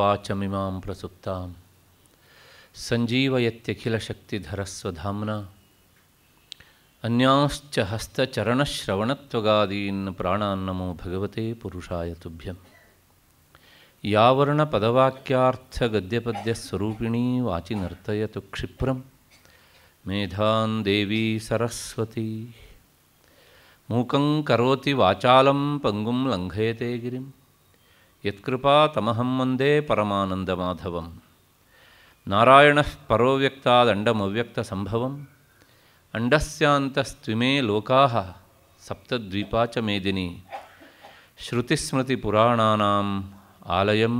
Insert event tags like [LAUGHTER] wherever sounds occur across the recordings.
वाचमिमां प्रसुप्तां सञ्जीवयत्यखिलशक्तिधरस्वधाम्ना। अन्यांश्च हस्तचरणश्रवणत्वगादीन् प्राणान्नमो भगवते पुरुषाय तुभ्यं यावर्णपदवाक्यार्थगद्यपद्यस्वरूपिणी वाचि नर्तयतु क्षिप्रं मेधान् देवी सरस्वती। मूकं करोति वाचालं, पङ्गुं लङ्घयते गिरिम्। यत्कृपा तमहं वंदे परमानन्दमाधवं नारायणः परो व्यक्तादण्डमव्यक्तसम्भवम् अण्डस्यान्तस्त्विमे लोकाः सप्तद्वीपा च मेदिनी श्रुतिस्मृतिपुराणानाम् आलयं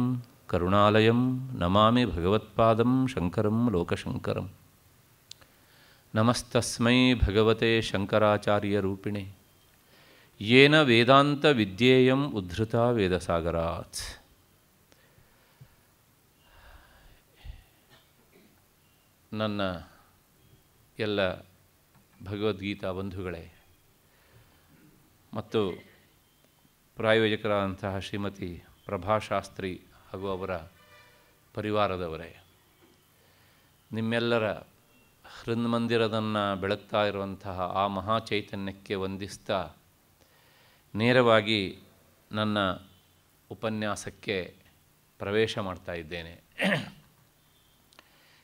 करुणालयं नमामि भगवत्पादं शङ्करं लोकशङ्करं नमस्तस्मै भगवते शङ्कराचार्यरूपिणे। ಯೇನ ವೇದಾಂತ ವಿದ್ಯೇಯಂ ಉದ್ಧೃತ ವೇದಸಾಗರಾತ್ ನನ್ನ ಎಲ್ಲ ಭಗವದ್ಗೀತಾ ಬಂಧುಗಳೇ, ಮತ್ತು ಪ್ರಾಯೋಜಕರಾದಂತಹ ಶ್ರೀಮತಿ ಪ್ರಭಾಶಾಸ್ತ್ರಿ ಹಾಗೂ ಅವರ ಪರಿವಾರದವರೇ, ನಿಮ್ಮೆಲ್ಲರ ಹೃನ್ಮಂದಿರದನ್ನು ಬೆಳಗ್ತಾ ಇರುವಂತಹ ಆ ಮಹಾಚೈತನ್ಯಕ್ಕೆ ವಂದಿಸ್ತಾ ನೇರವಾಗಿ ನನ್ನ ಉಪನ್ಯಾಸಕ್ಕೆ ಪ್ರವೇಶ ಮಾಡ್ತಾ ಇದ್ದೇನೆ.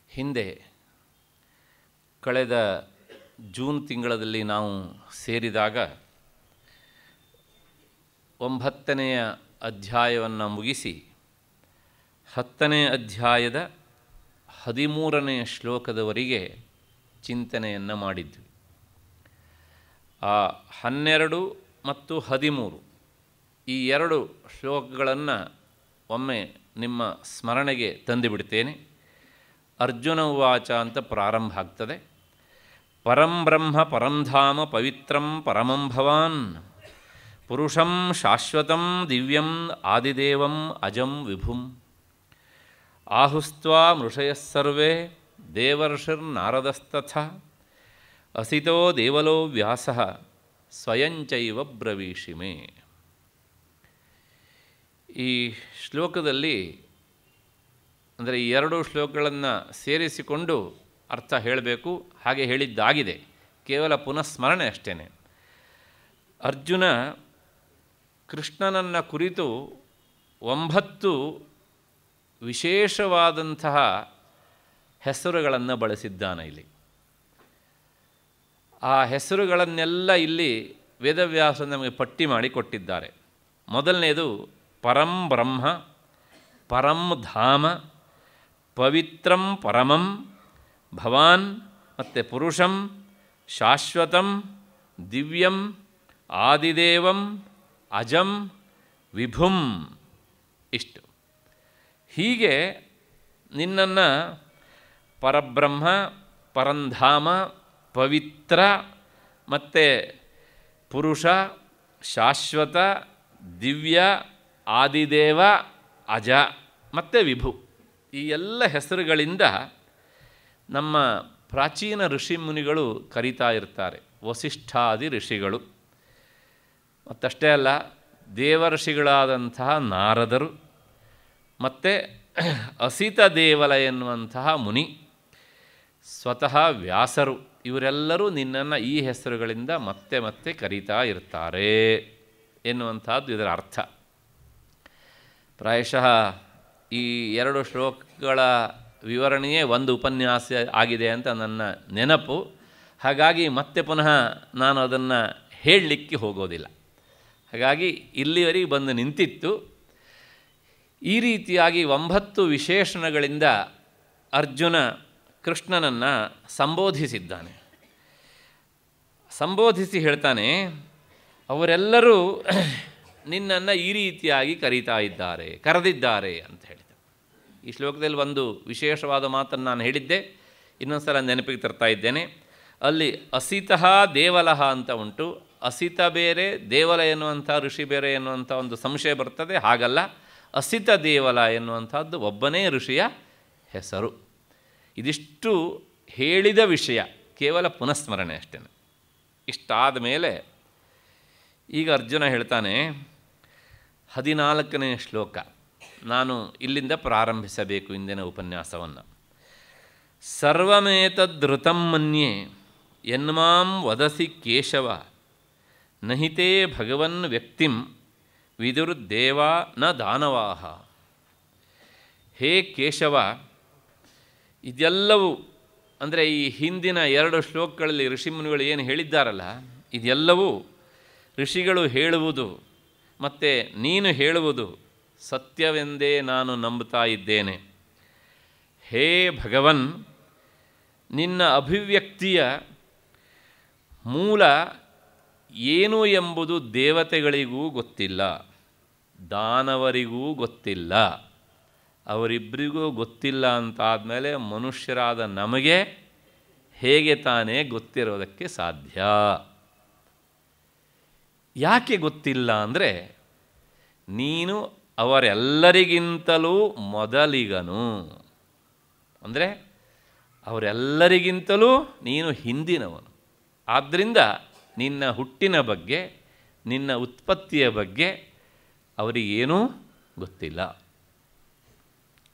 ಹಿಂದೆ ಕಳೆದ ಜೂನ್ ತಿಂಗಳಲ್ಲಿ ನಾವು ಸೇರಿದಾಗ ಒಂಬತ್ತನೆಯ ಅಧ್ಯಾಯವನ್ನು ಮುಗಿಸಿ ಹತ್ತನೇ ಅಧ್ಯಾಯದ ಹದಿಮೂರನೆಯ ಶ್ಲೋಕದವರೆಗೆ ಚಿಂತನೆಯನ್ನು ಮಾಡಿದ್ವಿ. ಆ ಹನ್ನೆರಡು ಮತ್ತು ಹದಿಮೂರು. ಈ ಎರಡು ಶ್ಲೋಕಗಳನ್ನು ಒಮ್ಮೆ ನಿಮ್ಮ ಸ್ಮರಣೆಗೆ ತಂದುಬಿಡ್ತೇನೆ. ಅರ್ಜುನ ಉವಾಚ ಅಂತ ಪ್ರಾರಂಭ ಆಗ್ತದೆ. ಪರಂ ಬ್ರಹ್ಮ ಪರಂಧಾಮ ಪವಿತ್ರಂ ಪರಮಂ ಭವಾನ್. ಪುರುಷಂ ಶಾಶ್ವತಂ ದಿವ್ಯಂ ಆದಿದೇವಂ ಅಜಂ ವಿಭುಂ. ಆಹುಸ್ತ್ವಾ ಮೃಷಯಸ್ಸರ್ವೇ ದೇವರ್ಷಿರ್ನಾರದಸ್ತಥ ಅಸಿತೋ ದೇವಲೋ ವ್ಯಾಸ. ಸ್ವಯಂಚೈವ ಬ್ರವೀಷಿಮೆ. ಈ ಶ್ಲೋಕದಲ್ಲಿ ಅಂದರೆ ಈ ಎರಡು ಶ್ಲೋಕಗಳನ್ನು ಸೇರಿಸಿಕೊಂಡು ಅರ್ಥ ಹೇಳಬೇಕು, ಹಾಗೆ ಹೇಳಿದ್ದಾಗಿದೆ. ಕೇವಲ ಪುನಃಸ್ಮರಣೆ ಅಷ್ಟೇ ಅರ್ಜುನ ಕೃಷ್ಣನನ್ನು ಕುರಿತು ಒಂಬತ್ತು ವಿಶೇಷವಾದಂತಹ ಹೆಸರುಗಳನ್ನು ಬಳಸಿದ್ದಾನೆ ಇಲ್ಲಿ. ಆ ಹೆಸರುಗಳನ್ನೆಲ್ಲ ಇಲ್ಲಿ ವೇದವ್ಯಾಸ ನಮಗೆ ಪಟ್ಟಿ ಮಾಡಿ ಕೊಟ್ಟಿದ್ದಾರೆ. ಮೊದಲನೇದು ಪರಂ ಬ್ರಹ್ಮ, ಪರಂ ಧಾಮ, ಪವಿತ್ರಂ ಪರಮಂ, ಭವಾನ್ ಮತ್ತು ಪುರುಷಂ, ಶಾಶ್ವತಂ, ದಿವ್ಯಂ, ಆದಿದೇವಂ, ಅಜಂ, ವಿಭುಂ ಇಷ್ಟು. ಹೀಗೆ ನಿನ್ನನ್ನು ಪರಬ್ರಹ್ಮ, ಪರಂಧಾಮ ಪವಿತ್ರ ಮತ್ತು ಪುರುಷ, ಶಾಶ್ವತ, ದಿವ್ಯ, ಆದಿದೇವ, ಅಜ ಮತ್ತು ವಿಭು. ಈ ಎಲ್ಲ ಹೆಸರುಗಳಿಂದ ನಮ್ಮ ಪ್ರಾಚೀನ ಋಷಿ ಮುನಿಗಳು ಕರೀತಾ ಇರ್ತಾರೆ. ವಸಿಷ್ಠಾದಿ ಋಷಿಗಳು. ಮತ್ತಷ್ಟೇ ಅಲ್ಲ ದೇವಋಷಿಗಳಾದಂತಹ ನಾರದರು ಮತ್ತು ಅಸಿತ ದೇವಲ ಎನ್ನುವಂತಹ ಮುನಿ, ಸ್ವತಃ ವ್ಯಾಸರು. ಇವರೆಲ್ಲರೂ ನಿನ್ನನ್ನು ಈ ಹೆಸರುಗಳಿಂದ ಮತ್ತೆ ಮತ್ತೆ ಕರೀತಾ ಇರ್ತಾರೆ ಎನ್ನುವಂಥದ್ದು ಇದರ ಅರ್ಥ. ಪ್ರಾಯಶಃ ಈ ಎರಡು ಶ್ಲೋಕಗಳ ವಿವರಣೆಯೇ ಒಂದು ಉಪನ್ಯಾಸ ಆಗಿದೆ ಅಂತ ನನ್ನ ನೆನಪು. ಹಾಗಾಗಿ ಮತ್ತೆ ಪುನಃ ನಾನು ಅದನ್ನು ಹೇಳಲಿಕ್ಕೆ ಹೋಗೋದಿಲ್ಲ. ಹಾಗಾಗಿ ಇಲ್ಲಿವರೆಗೆ ಬಂದು ನಿಂತಿತ್ತು. ಈ ರೀತಿಯಾಗಿ ಒಂಬತ್ತು ವಿಶೇಷಣಗಳಿಂದ ಅರ್ಜುನ ಕೃಷ್ಣನನ್ನು ಸಂಬೋಧಿಸಿದ್ದಾನೆ. ಸಂಬೋಧಿಸಿ ಹೇಳ್ತಾನೆ, ಅವರೆಲ್ಲರೂ ನಿನ್ನನ್ನು ಈ ರೀತಿಯಾಗಿ ಕರೀತಾ ಇದ್ದಾರೆ, ಕರೆದಿದ್ದಾರೆ ಅಂತ ಹೇಳಿದ. ಈ ಶ್ಲೋಕದಲ್ಲಿ ಒಂದು ವಿಶೇಷವಾದ ಮಾತನ್ನು ನಾನು ಹೇಳಿದ್ದೆ ಇನ್ನೊಂದು ಸಲ ನೆನಪಿಗೆ ತರ್ತಾ ಇದ್ದೇನೆ. ಅಲ್ಲಿ ಅಸಿತಃ ದೇವಲಹ ಅಂತ ಉಂಟು. ಅಸಿತ ಬೇರೆ, ದೇವಲ ಎನ್ನುವಂಥ ಋಷಿ ಬೇರೆ ಎನ್ನುವಂಥ ಒಂದು ಸಂಶಯ ಬರ್ತದೆ, ಹಾಗಲ್ಲ. ಅಸಿತ ದೇವಲ ಎನ್ನುವಂಥದ್ದು ಒಬ್ಬನೇ ಋಷಿಯ ಹೆಸರು. ಇದಿಷ್ಟು ಹೇಳಿದ ವಿಷಯ, ಕೇವಲ ಪುನಃಸ್ಮರಣೆ ಅಷ್ಟೇ. ಇಷ್ಟಾದ ಮೇಲೆ ಈಗ ಅರ್ಜುನ ಹೇಳ್ತಾನೆ, ಹದಿನಾಲ್ಕನೇ ಶ್ಲೋಕ, ನಾನು ಇಲ್ಲಿಂದ ಪ್ರಾರಂಭಿಸಬೇಕು ಇಂದಿನ ಉಪನ್ಯಾಸವನ್ನು. ಸರ್ವಮೇತದೃತಂ ಮನ್ಯೆ ಯನ್ಮಾಂ ವದಸಿ ಕೇಶವ, ನಹಿತೇ ಭಗವನ್ ವ್ಯಕ್ತಿಂ ವಿದುರ್ದೇವಾ ನ ದಾನವಾಹ. ಹೇ ಕೇಶವ ಇದೆಲ್ಲವೂ ಅಂದರೆ ಈ ಹಿಂದಿನ ಎರಡು ಶ್ಲೋಕಗಳಲ್ಲಿ ಋಷಿಮುನಿಗಳು ಏನು ಹೇಳಿದ್ದಾರಲ್ಲ, ಇದೆಲ್ಲವೂ ಋಷಿಗಳು ಹೇಳುವುದು ಮತ್ತು ನೀನು ಹೇಳುವುದು ಸತ್ಯವೆಂದೇ ನಾನು ನಂಬುತ್ತಾ ಇದ್ದೇನೆ. ಹೇ ಭಗವನ್, ನಿನ್ನ ಅಭಿವ್ಯಕ್ತಿಯ ಮೂಲ ಏನು ಎಂಬುದು ದೇವತೆಗಳಿಗೂ ಗೊತ್ತಿಲ್ಲ, ದಾನವರಿಗೂ ಗೊತ್ತಿಲ್ಲ. ಅವರಿಬ್ಬರಿಗೂ ಗೊತ್ತಿಲ್ಲ ಅಂತಾದಮೇಲೆ ಮನುಷ್ಯರಾದ ನಮಗೆ ಹೇಗೆ ತಾನೇ ಗೊತ್ತಿರೋದಕ್ಕೆ ಸಾಧ್ಯ? ಯಾಕೆ ಗೊತ್ತಿಲ್ಲ ಅಂದರೆ ನೀನು ಅವರೆಲ್ಲರಿಗಿಂತಲೂ ಮೊದಲಿಗನು. ಅಂದರೆ ಅವರೆಲ್ಲರಿಗಿಂತಲೂ ನೀನು ಹಿಂದಿನವನು. ಆದ್ದರಿಂದ ನಿನ್ನ ಹುಟ್ಟಿನ ಬಗ್ಗೆ, ನಿನ್ನ ಉತ್ಪತ್ತಿಯ ಬಗ್ಗೆ ಅವರಿಗೇನೂ ಗೊತ್ತಿಲ್ಲ.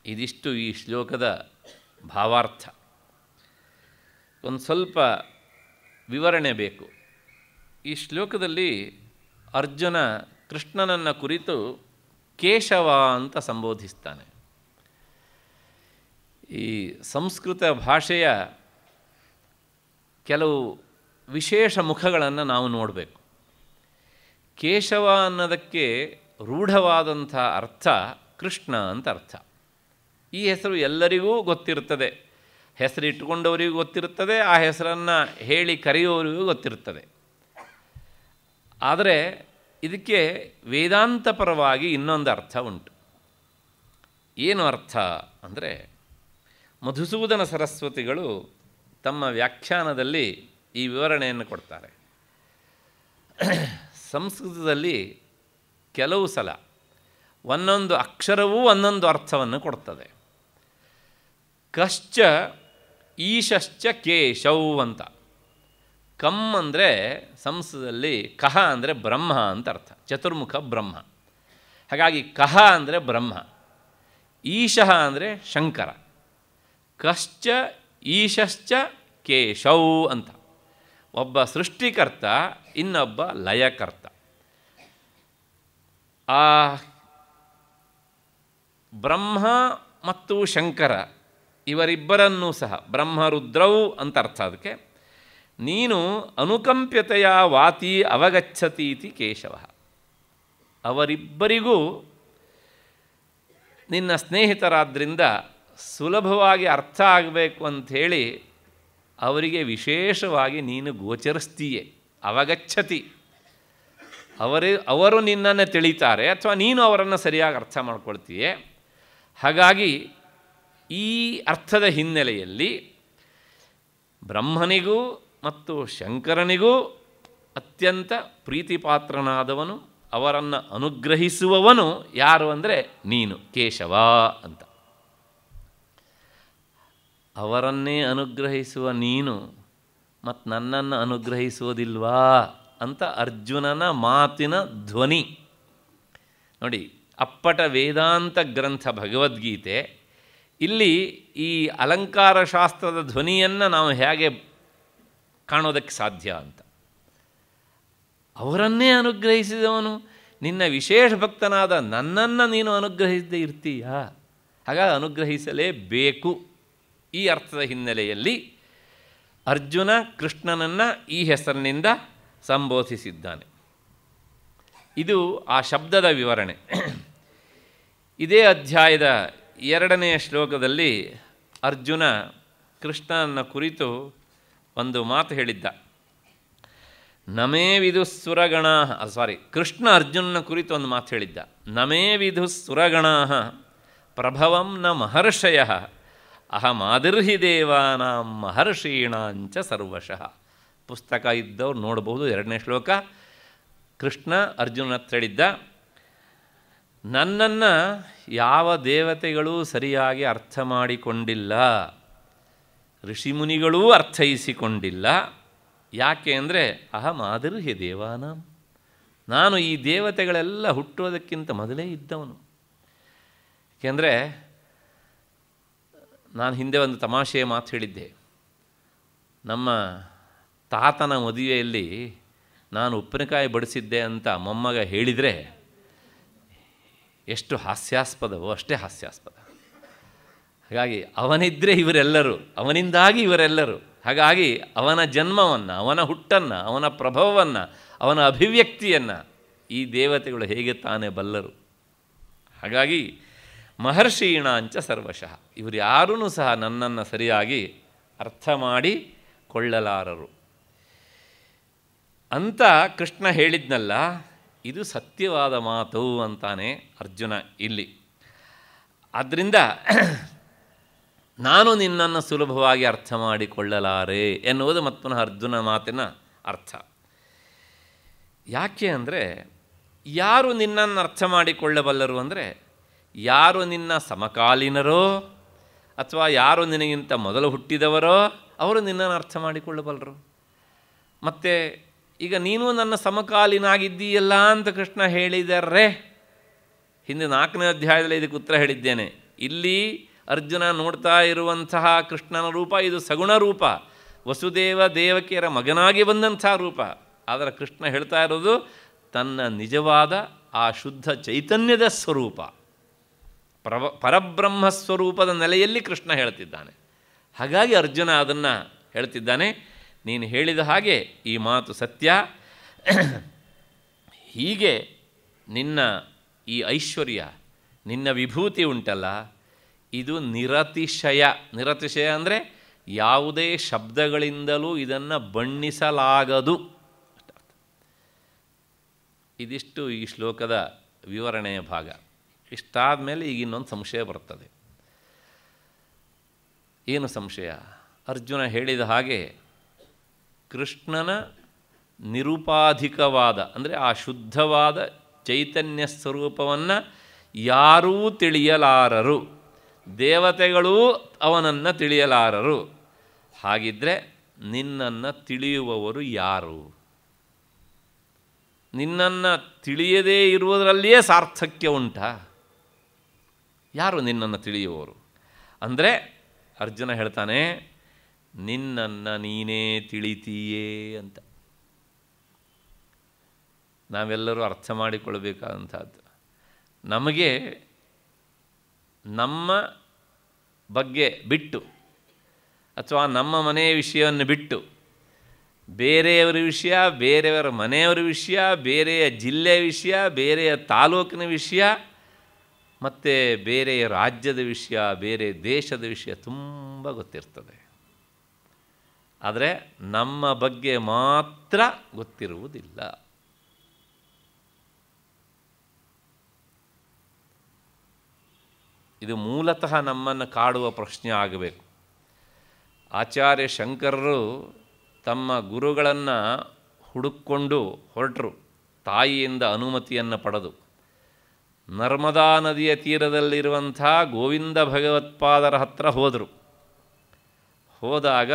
ಇದಿಷ್ಟು ಈ ಶ್ಲೋಕದ ಭಾವಾರ್ಥ. ಒಂದು ಸ್ವಲ್ಪ ವಿವರಣೆ ಬೇಕು. ಈ ಶ್ಲೋಕದಲ್ಲಿ ಅರ್ಜುನ ಕೃಷ್ಣನನ್ನು ಕುರಿತು ಕೇಶವ ಅಂತ ಸಂಬೋಧಿಸ್ತಾನೆ. ಈ ಸಂಸ್ಕೃತ ಭಾಷೆಯ ಕೆಲವು ವಿಶೇಷ ಮುಖಗಳನ್ನು ನಾವು ನೋಡಬೇಕು. ಕೇಶವ ಅನ್ನೋದಕ್ಕೆ ರೂಢವಾದಂಥ ಅರ್ಥ ಕೃಷ್ಣ ಅಂತ ಅರ್ಥ. ಈ ಹೆಸರು ಎಲ್ಲರಿಗೂ ಗೊತ್ತಿರ್ತದೆ ಹೆಸರಿಟ್ಟುಕೊಂಡವರಿಗೂ ಗೊತ್ತಿರುತ್ತದೆ, ಆ ಹೆಸರನ್ನು ಹೇಳಿ ಕರೆಯುವವರಿಗೂ ಗೊತ್ತಿರುತ್ತದೆ. ಆದರೆ ಇದಕ್ಕೆ ವೇದಾಂತಪರವಾಗಿ ಇನ್ನೊಂದು ಅರ್ಥ ಉಂಟು. ಏನು ಅರ್ಥ ಅಂದರೆ, ಮಧುಸೂದನ ಸರಸ್ವತಿಗಳು ತಮ್ಮ ವ್ಯಾಖ್ಯಾನದಲ್ಲಿ ಈ ವಿವರಣೆಯನ್ನು ಕೊಡ್ತಾರೆ. ಸಂಸ್ಕೃತದಲ್ಲಿ ಕೆಲವು ಸಲ ಒಂದೊಂದು ಅಕ್ಷರವೂ ಒಂದೊಂದು ಅರ್ಥವನ್ನು ಕೊಡ್ತದೆ. ಕಶ್ಚ ಈಶಶ್ಚ ಕೇಶೌ ಅಂತ. ಕಮ್ ಅಂದರೆ ಸಂಸ್ಕೃತದಲ್ಲಿ ಕಹ ಅಂದರೆ ಬ್ರಹ್ಮ ಅಂತ ಅರ್ಥ. ಚತುರ್ಮುಖ ಬ್ರಹ್ಮ. ಹಾಗಾಗಿ ಕಹ ಅಂದರೆ ಬ್ರಹ್ಮ. ಈಶಃ ಅಂದರೆ ಶಂಕರ. ಕಶ್ಚ ಈಶಶ್ಚ ಕೇಶೌ ಅಂತ. ಒಬ್ಬ ಸೃಷ್ಟಿಕರ್ತ, ಇನ್ನೊಬ್ಬ ಲಯಕರ್ತ. ಆ ಬ್ರಹ್ಮ ಮತ್ತು ಶಂಕರ ಇವರಿಬ್ಬರನ್ನೂ ಸಹ, ಬ್ರಹ್ಮರುದ್ರೌ ಅಂತ ಅರ್ಥ ಅದಕ್ಕೆ, ನೀನು ಅನುಕಂಪ್ಯತೆಯ ವಾತಿ ಅವಗಚ್ಚತೀತಿ ಕೇಶವ. ಅವರಿಬ್ಬರಿಗೂ ನಿನ್ನ ಸ್ನೇಹಿತರಾದ್ದರಿಂದ ಸುಲಭವಾಗಿ ಅರ್ಥ ಆಗಬೇಕು ಅಂಥೇಳಿ ಅವರಿಗೆ ವಿಶೇಷವಾಗಿ ನೀನು ಗೋಚರಿಸ್ತೀಯೇ ಅವಗಚ್ಚತಿ ಅವರೇ, ಅವರು ನಿನ್ನನ್ನು ತಿಳಿತಾರೆ ಅಥವಾ ನೀನು ಅವರನ್ನು ಸರಿಯಾಗಿ ಅರ್ಥ ಮಾಡ್ಕೊಳ್ತೀಯೇ. ಹಾಗಾಗಿ ಈ ಅರ್ಥದ ಹಿನ್ನೆಲೆಯಲ್ಲಿ ಬ್ರಹ್ಮನಿಗೂ ಮತ್ತು ಶಂಕರನಿಗೂ ಅತ್ಯಂತ ಪ್ರೀತಿಪಾತ್ರನಾದವನು, ಅವರನ್ನು ಅನುಗ್ರಹಿಸುವವನು ಯಾರು ಅಂದರೆ ನೀನು, ಕೇಶವ ಅಂತ. ಅವರನ್ನೇ ಅನುಗ್ರಹಿಸುವ ನೀನು ಮತ್ತು ನನ್ನನ್ನು ಅನುಗ್ರಹಿಸುವುದಿಲ್ವಾ ಅಂತ ಅರ್ಜುನನ ಮಾತಿನ ಧ್ವನಿ. ನೋಡಿ, ಅಪ್ಪಟ ವೇದಾಂತ ಗ್ರಂಥ ಭಗವದ್ಗೀತೆ ಇಲ್ಲಿ ಈ ಅಲಂಕಾರ ಶಾಸ್ತ್ರದ ಧ್ವನಿಯನ್ನು ನಾವು ಹೇಗೆ ಕಾಣೋದಕ್ಕೆ ಸಾಧ್ಯ ಅಂತ. ಅವರನ್ನೇ ಅನುಗ್ರಹಿಸಿದವನು, ನಿನ್ನ ವಿಶೇಷ ಭಕ್ತನಾದ ನನ್ನನ್ನು ನೀನು ಅನುಗ್ರಹಿಸದೇ ಇರ್ತೀಯಾ? ಹಾಗಾಗಿ ಅನುಗ್ರಹಿಸಲೇಬೇಕು. ಈ ಅರ್ಥದ ಹಿನ್ನೆಲೆಯಲ್ಲಿ ಅರ್ಜುನ ಕೃಷ್ಣನನ್ನು ಈ ಹೆಸರಿನಿಂದ ಸಂಬೋಧಿಸಿದ್ದಾನೆ. ಇದು ಆ ಶಬ್ದದ ವಿವರಣೆ. ಇದೇ ಅಧ್ಯಾಯದ ಎರಡನೆಯ ಶ್ಲೋಕದಲ್ಲಿ ಅರ್ಜುನ ಕೃಷ್ಣನ ಕುರಿತು ಒಂದು ಮಾತು ಹೇಳಿದ್ದ. ನಮೇ ವಿಧು ಸುರಗಣ ಸಾರಿ ಕೃಷ್ಣ ಅರ್ಜುನನ ಕುರಿತು ಒಂದು ಮಾತು ಹೇಳಿದ್ದ. ನಮೇ ಸುರಗಣ ಪ್ರಭವಂ ನ ಮಹರ್ಷಯ ಅಹಮಾದಿರ್ಹಿ ದೇವಾನಾಂ ಮಹರ್ಷೀಣಾಂಚ ಸರ್ವಶಃ. ಪುಸ್ತಕ ಇದ್ದವ್ರು ನೋಡಬಹುದು ಎರಡನೇ ಶ್ಲೋಕ. ಕೃಷ್ಣ ಅರ್ಜುನ ಹೇಳಿದ್ದ ನನ್ನನ್ನು ಯಾವ ದೇವತೆಗಳೂ ಸರಿಯಾಗಿ ಅರ್ಥ ಮಾಡಿಕೊಂಡಿಲ್ಲ. ಋಷಿಮುನಿಗಳೂ ಅರ್ಥೈಸಿಕೊಂಡಿಲ್ಲ. ಯಾಕೆ ಅಂದರೆ, ಅಹಂ ಆದಿರ್ಹ್ಯ ದೇವಾನಾಂ. ನಾನು ಈ ದೇವತೆಗಳೆಲ್ಲ ಹುಟ್ಟೋದಕ್ಕಿಂತ ಮೊದಲೇ ಇದ್ದವನು. ಏಕೆಂದರೆ, ನಾನು ಹಿಂದೆ ಒಂದು ತಮಾಷೆಯ ಮಾತು ಹೇಳಿದ್ದೆ. ನಮ್ಮ ತಾತನ ಮದುವೆಯಲ್ಲಿ ನಾನು ಉಪ್ಪಿನಕಾಯಿ ಬಡಿಸಿದ್ದೆ ಅಂತ ಮೊಮ್ಮಗ ಹೇಳಿದರೆ ಎಷ್ಟು ಹಾಸ್ಯಾಸ್ಪದವೋ ಅಷ್ಟೇ ಹಾಸ್ಯಾಸ್ಪದ. ಹಾಗಾಗಿ ಅವನಿದ್ದರೆ ಇವರೆಲ್ಲರೂ, ಅವನಿಂದಾಗಿ ಇವರೆಲ್ಲರೂ, ಹಾಗಾಗಿ ಅವನ ಜನ್ಮವನ್ನು, ಅವನ ಹುಟ್ಟನ್ನು, ಅವನ ಪ್ರಭಾವವನ್ನು, ಅವನ ಅಭಿವ್ಯಕ್ತಿಯನ್ನು ಈ ದೇವತೆಗಳು ಹೇಗೆ ತಾನೇ ಬಲ್ಲರು. ಹಾಗಾಗಿ ಮಹರ್ಷೀಣಾಂಚ ಸರ್ವಶಃ, ಇವರು ಯಾರೂ ಸಹ ನನ್ನನ್ನು ಸರಿಯಾಗಿ ಅರ್ಥ ಮಾಡಿ ಕೊಳ್ಳಲಾರರು. ಅಂತ ಕೃಷ್ಣ ಹೇಳಿದ್ನಲ್ಲ ಇದು ಸತ್ಯವಾದ ಮಾತು ಅಂತಾನೆ ಅರ್ಜುನ ಇಲ್ಲಿ. ಆದ್ದರಿಂದ ನಾನು ನಿನ್ನನ್ನು ಸುಲಭವಾಗಿ ಅರ್ಥ ಮಾಡಿಕೊಳ್ಳಲಾರೆ ಎನ್ನುವುದು ಮತ್ತೊಂದು ಅರ್ಜುನ ಮಾತಿನ ಅರ್ಥ. ಯಾಕೆ ಅಂದರೆ ಯಾರು ನಿನ್ನನ್ನು ಅರ್ಥ ಮಾಡಿಕೊಳ್ಳಬಲ್ಲರು ಅಂದರೆ ಯಾರು ನಿನ್ನ ಸಮಕಾಲೀನರೋ ಅಥವಾ ಯಾರು ನಿನಗಿಂತ ಮೊದಲು ಹುಟ್ಟಿದವರೋ ಅವರು ನಿನ್ನನ್ನು ಅರ್ಥ ಮಾಡಿಕೊಳ್ಳಬಲ್ಲರು. ಮತ್ತು ಈಗ ನೀನು ನನ್ನ ಸಮಕಾಲೀನಾಗಿದ್ದೀಯಲ್ಲ ಅಂತ ಕೃಷ್ಣ ಹೇಳಿದರೆ, ಹಿಂದೆ ನಾಲ್ಕನೇ ಅಧ್ಯಾಯದಲ್ಲಿ ಇದಕ್ಕೆ ಉತ್ತರ ಹೇಳಿದ್ದೇನೆ. ಇಲ್ಲಿ ಅರ್ಜುನ ನೋಡ್ತಾ ಇರುವಂತಹ ಕೃಷ್ಣನ ರೂಪ, ಇದು ಸಗುಣ ರೂಪ. ವಸುದೇವ ದೇವಕಿಯರ ಮಗನಾಗಿ ಬಂದಂಥ ರೂಪ. ಆದರೆ ಕೃಷ್ಣ ಹೇಳ್ತಾ ಇರೋದು, ತನ್ನ ನಿಜವಾದ, ಆ ಶುದ್ಧ ಚೈತನ್ಯದ ಸ್ವರೂಪ. ಪರಬ್ರಹ್ಮ ಸ್ವರೂಪದ ನೆಲೆಯಲ್ಲಿ ಕೃಷ್ಣ ಹೇಳ್ತಿದ್ದಾನೆ. ಹಾಗಾಗಿ ಅರ್ಜುನ ಅದನ್ನು ಹೇಳ್ತಿದ್ದಾನೆ. ನೀನು ಹೇಳಿದ ಹಾಗೆ ಈ ಮಾತು ಸತ್ಯ. ಹೀಗೆ ನಿನ್ನ ಈ ಐಶ್ವರ್ಯ, ನಿನ್ನ ವಿಭೂತಿ ಉಂಟಲ್ಲ, ಇದು ನಿರತಿಶಯ. ನಿರತಿಶಯ ಅಂದರೆ ಯಾವುದೇ ಶಬ್ದಗಳಿಂದಲೂ ಇದನ್ನು ಬಣ್ಣಿಸಲಾಗದು. ಇದಿಷ್ಟು ಈ ಶ್ಲೋಕದ ವಿವರಣೆಯ ಭಾಗ. ಇಷ್ಟಾದ ಮೇಲೆ ಈಗ ಇನ್ನೊಂದು ಸಂಶಯ ಬರ್ತದೆ. ಏನು ಸಂಶಯ? ಅರ್ಜುನ ಹೇಳಿದ ಹಾಗೆ ಕೃಷ್ಣನ ನಿರುಪಾಧಿಕವಾದ, ಅಂದರೆ ಆ ಶುದ್ಧವಾದ ಚೈತನ್ಯ ಸ್ವರೂಪವನ್ನು ಯಾರೂ ತಿಳಿಯಲಾರರು. ದೇವತೆಗಳೂ ಅವನನ್ನು ತಿಳಿಯಲಾರರು. ಹಾಗಿದ್ದರೆ ನಿನ್ನನ್ನು ತಿಳಿಯುವವರು ಯಾರು? ನಿನ್ನನ್ನು ತಿಳಿಯದೇ ಇರುವುದರಲ್ಲಿಯೇ ಸಾರ್ಥಕ್ಯ ಉಂಟಾ? ಯಾರು ನಿನ್ನನ್ನು ತಿಳಿಯುವವರು? ಅಂದರೆ ಅರ್ಜುನ ಹೇಳ್ತಾನೆ ನಿನ್ನನ್ನು ನೀನೇ ತಿಳಿತೀಯೇ ಅಂತ. ನಾವೆಲ್ಲರೂ ಅರ್ಥ ಮಾಡಿಕೊಳ್ಬೇಕಾದಂಥದ್ದು. ನಮಗೆ ನಮ್ಮ ಬಗ್ಗೆ ಬಿಟ್ಟು ಅಥವಾ ನಮ್ಮ ಮನೆಯ ವಿಷಯವನ್ನು ಬಿಟ್ಟು ಬೇರೆಯವರ ವಿಷಯ, ಬೇರೆಯವರ ಮನೆಯವರ ವಿಷಯ, ಬೇರೆಯ ಜಿಲ್ಲೆಯ ವಿಷಯ, ಬೇರೆಯ ತಾಲೂಕಿನ ವಿಷಯ, ಮತ್ತು ಬೇರೆಯ ರಾಜ್ಯದ ವಿಷಯ, ಬೇರೆ ದೇಶದ ವಿಷಯ ತುಂಬ ಗೊತ್ತಿರ್ತದೆ. ಆದರೆ ನಮ್ಮ ಬಗ್ಗೆ ಮಾತ್ರ ಗೊತ್ತಿರುವುದಿಲ್ಲ. ಇದು ಮೂಲತಃ ನಮ್ಮನ್ನು ಕಾಡುವ ಪ್ರಶ್ನೆ ಆಗಬೇಕು. ಆಚಾರ್ಯ ಶಂಕರರು ತಮ್ಮ ಗುರುಗಳನ್ನು ಹುಡುಕೊಂಡು ಹೊರಟರು, ತಾಯಿಯಿಂದ ಅನುಮತಿಯನ್ನು ಪಡೆದು. ನರ್ಮದಾ ನದಿಯ ತೀರದಲ್ಲಿರುವಂಥ ಗೋವಿಂದ ಭಗವತ್ಪಾದರ ಹತ್ರ ಹೋದರು. ಹೋದಾಗ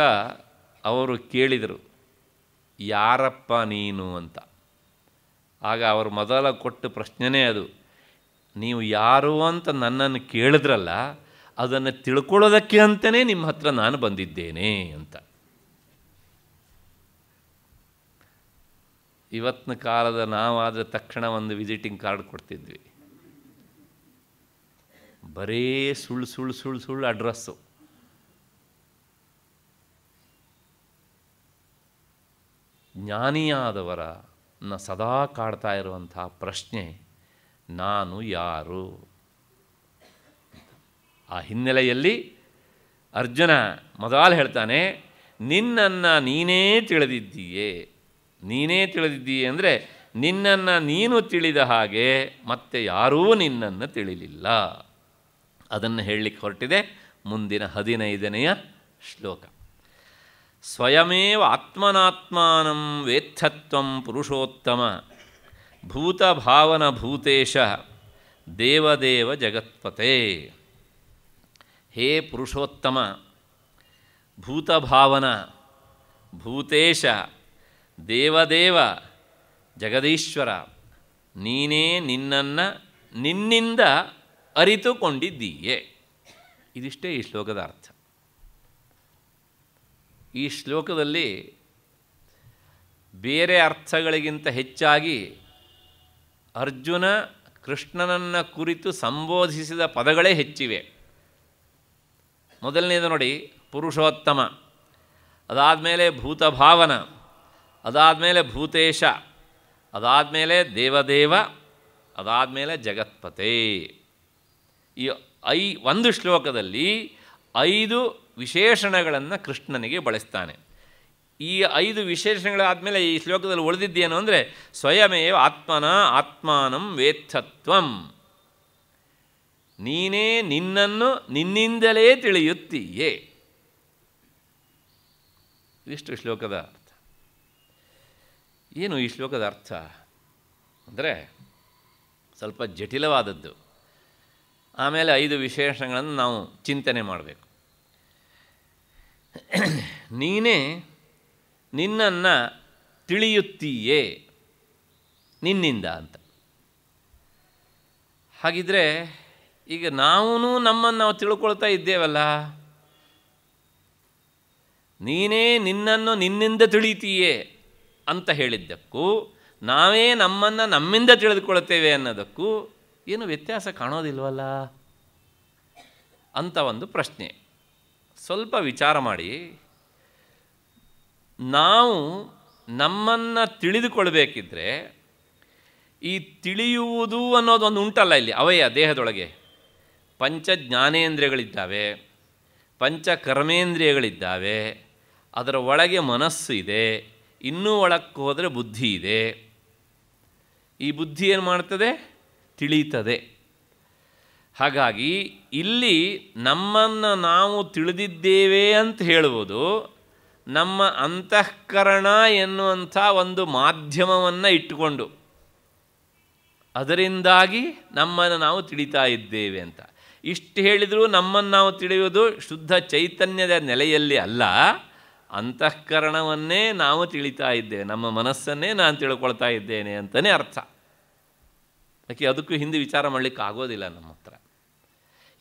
ಅವರು ಕೇಳಿದರು, ಯಾರಪ್ಪ ನೀನು ಅಂತ? ಆಗ ಅವರು ಮೊದಲ ಕೊಟ್ಟ ಪ್ರಶ್ನೆನೇ ಅದು, ನೀವು ಯಾರು ಅಂತ ನನ್ನನ್ನು ಕೇಳಿದ್ರಲ್ಲ, ಅದನ್ನು ತಿಳ್ಕೊಳ್ಳೋದಕ್ಕೆ ಅಂತಲೇ ನಿಮ್ಮ ಹತ್ರ ನಾನು ಬಂದಿದ್ದೇನೆ ಅಂತ. ಇವತ್ತಿನ ಕಾಲದ ನಾವಾದರೆ ತಕ್ಷಣ ಒಂದು ವಿಸಿಟಿಂಗ್ ಕಾರ್ಡ್ ಕೊಡ್ತಿದ್ವಿ. ಬರೇ ಸುಳ್ಳು ಸುಳ್ಳು ಸುಳ್ಳು ಸುಳ್ಳು ಅಡ್ರೆಸ್ಸು. ಜ್ಞಾನಿಯಾದವರ ನ ಸದಾ ಕಾಡ್ತಾ ಇರುವಂಥ ಪ್ರಶ್ನೆ, ನಾನು ಯಾರು? ಆ ಹಿನ್ನೆಲೆಯಲ್ಲಿ ಅರ್ಜುನ ಮೊದಲು ಹೇಳ್ತಾನೆ, ನಿನ್ನನ್ನು ನೀನೇ ತಿಳಿದಿದ್ದೀಯೇ? ನೀನೇ ತಿಳಿದಿದ್ದೀಯೇ ಅಂದರೆ ನಿನ್ನನ್ನು ನೀನು ತಿಳಿದ ಹಾಗೆ ಮತ್ತೆ ಯಾರೂ ನಿನ್ನನ್ನು ತಿಳಿಲಿಲ್ಲ. ಅದನ್ನು ಹೇಳಲಿಕ್ಕೆ ಹೊರಟಿದೆ ಮುಂದಿನ ಹದಿನೈದನೆಯ ಶ್ಲೋಕ. ಸ್ವಯಮೇವ ಆತ್ಮನಾತ್ಮಾನಂ ವೇತ್ಥತ್ವಂ ಪುರುಷೋತ್ತಮ ಭೂತಭಾವನ ಭೂತೇಶ ದೇವದೇವ ಜಗತ್ಪತೆ. ಹೇ ಪುರುಷೋತ್ತಮ, ಭೂತಭಾವನ ಭೂತೇಶ ದೇವದೇವ ಜಗದೀಶ್ವರ, ನೀನೇ ನಿನ್ನನ್ನು ನಿನ್ನಿಂದ ಅರಿತುಕೊಂಡಿದ್ದೀಯೆ. ಇದಿಷ್ಟೇ ಈ ಶ್ಲೋಕದ ಅರ್ಥ. ಈ ಶ್ಲೋಕದಲ್ಲಿ ಬೇರೆ ಅರ್ಥಗಳಿಗಿಂತ ಹೆಚ್ಚಾಗಿ ಅರ್ಜುನ ಕೃಷ್ಣನನ್ನು ಕುರಿತು ಸಂಬೋಧಿಸಿದ ಪದಗಳೇ ಹೆಚ್ಚಿವೆ. ಮೊದಲನೇದು ನೋಡಿ, ಪುರುಷೋತ್ತಮ, ಅದಾದಮೇಲೆ ಭೂತಭಾವನ, ಅದಾದಮೇಲೆ ಭೂತೇಶ, ಅದಾದಮೇಲೆ ದೇವದೇವ, ಅದಾದಮೇಲೆ ಜಗತ್ಪತೆ. ಈ ಐ, ಒಂದು ಶ್ಲೋಕದಲ್ಲಿ ಐದು ವಿಶೇಷಣಗಳನ್ನು ಕೃಷ್ಣನಿಗೆ ಬಳಸ್ತಾನೆ. ಈ ಐದು ವಿಶೇಷಣಗಳಾದಮೇಲೆ ಈ ಶ್ಲೋಕದಲ್ಲಿ ಉಳಿದಿದ್ದೇನು ಅಂದರೆ, ಸ್ವಯಮೇವ ಆತ್ಮನ ಆತ್ಮಾನಂ ವೇತ್ಥತ್ವಂ ನೀನೇ ನಿನ್ನನ್ನು ನಿನ್ನಿಂದಲೇ ತಿಳಿಯುತ್ತೀಯೇ. ಇಷ್ಟು ಶ್ಲೋಕದ ಅರ್ಥ. ಏನು ಈ ಶ್ಲೋಕದ ಅರ್ಥ? ಅಂದರೆ ಸ್ವಲ್ಪ ಜಟಿಲವಾದದ್ದು. ಆಮೇಲೆ ಐದು ವಿಶೇಷಗಳನ್ನು ನಾವು ಚಿಂತನೆ ಮಾಡಬೇಕು. [COUGHS] ನೀನೇ ನಿನ್ನನ್ನು ತಿಳಿಯುತ್ತೀಯೇ ನಿನ್ನಿಂದ ಅಂತ. ಹಾಗಿದ್ರೆ ಈಗ ನಾವೂ ನಮ್ಮನ್ನು ನಾವು ತಿಳ್ಕೊಳ್ತಾ ಇದ್ದೇವಲ್ಲ? ನೀನೇ ನಿನ್ನನ್ನು ನಿನ್ನಿಂದ ತಿಳಿತೀಯೇ ಅಂತ ಹೇಳಿದ್ದಕ್ಕೂ, ನಾವೇ ನಮ್ಮನ್ನು ನಮ್ಮಿಂದ ತಿಳಿದುಕೊಳ್ತೇವೆ ಅನ್ನೋದಕ್ಕೂ ಏನು ವ್ಯತ್ಯಾಸ ಕಾಣೋದಿಲ್ವಲ್ಲ? ಅಂತ ಒಂದು ಪ್ರಶ್ನೆ. ಸ್ವಲ್ಪ ವಿಚಾರ ಮಾಡಿ. ನಾವು ನಮ್ಮನ್ನು ತಿಳಿದುಕೊಳ್ಬೇಕಿದ್ರೆ ಈ ತಿಳಿಯುವುದು ಅನ್ನೋದೊಂದು ಉಂಟಲ್ಲ ಇಲ್ಲಿ ಅವಯ ದೇಹದೊಳಗೆ. ಪಂಚ ಜ್ಞಾನೇಂದ್ರಿಯಗಳಿದ್ದಾವೆ, ಪಂಚ ಕರ್ಮೇಂದ್ರಿಯಗಳಿದ್ದಾವೆ, ಅದರ ಒಳಗೆ ಮನಸ್ಸು ಇದೆ, ಇನ್ನೂ ಒಳಕ್ಕೆ ಹೋದರೆ ಬುದ್ಧಿ ಇದೆ. ಈ ಬುದ್ಧಿ ಏನು ಮಾಡ್ತದೆ? ತಿಳಿಯುತ್ತದೆ ಹಾಗಾಗಿ ಇಲ್ಲಿ ನಮ್ಮನ್ನು ನಾವು ತಿಳಿದಿದ್ದೇವೆ ಅಂತ ಹೇಳುವುದು ನಮ್ಮ ಅಂತಃಕರಣ ಎನ್ನುವಂಥ ಒಂದು ಮಾಧ್ಯಮವನ್ನು ಇಟ್ಟುಕೊಂಡು. ಅದರಿಂದಾಗಿ ನಮ್ಮನ್ನು ನಾವು ತಿಳಿತಾ ಇದ್ದೇವೆ ಅಂತ. ಇಷ್ಟು ಹೇಳಿದರೂ ನಮ್ಮನ್ನು ನಾವು ತಿಳಿಯುವುದು ಶುದ್ಧ ಚೈತನ್ಯದ ನೆಲೆಯಲ್ಲಿ ಅಲ್ಲ. ಅಂತಃಕರಣವನ್ನೇ ನಾವು ತಿಳಿತಾ ಇದ್ದೇವೆ. ನಮ್ಮ ಮನಸ್ಸನ್ನೇ ನಾನು ತಿಳ್ಕೊಳ್ತಾ ಇದ್ದೇನೆ ಅಂತಲೇ ಅರ್ಥ. ಯಾಕೆ ಅದಕ್ಕೂ ಹಿಂದೆ ವಿಚಾರ ಮಾಡಲಿಕ್ಕೆ ಆಗೋದಿಲ್ಲ ನಮ್ಮ ಹತ್ರ.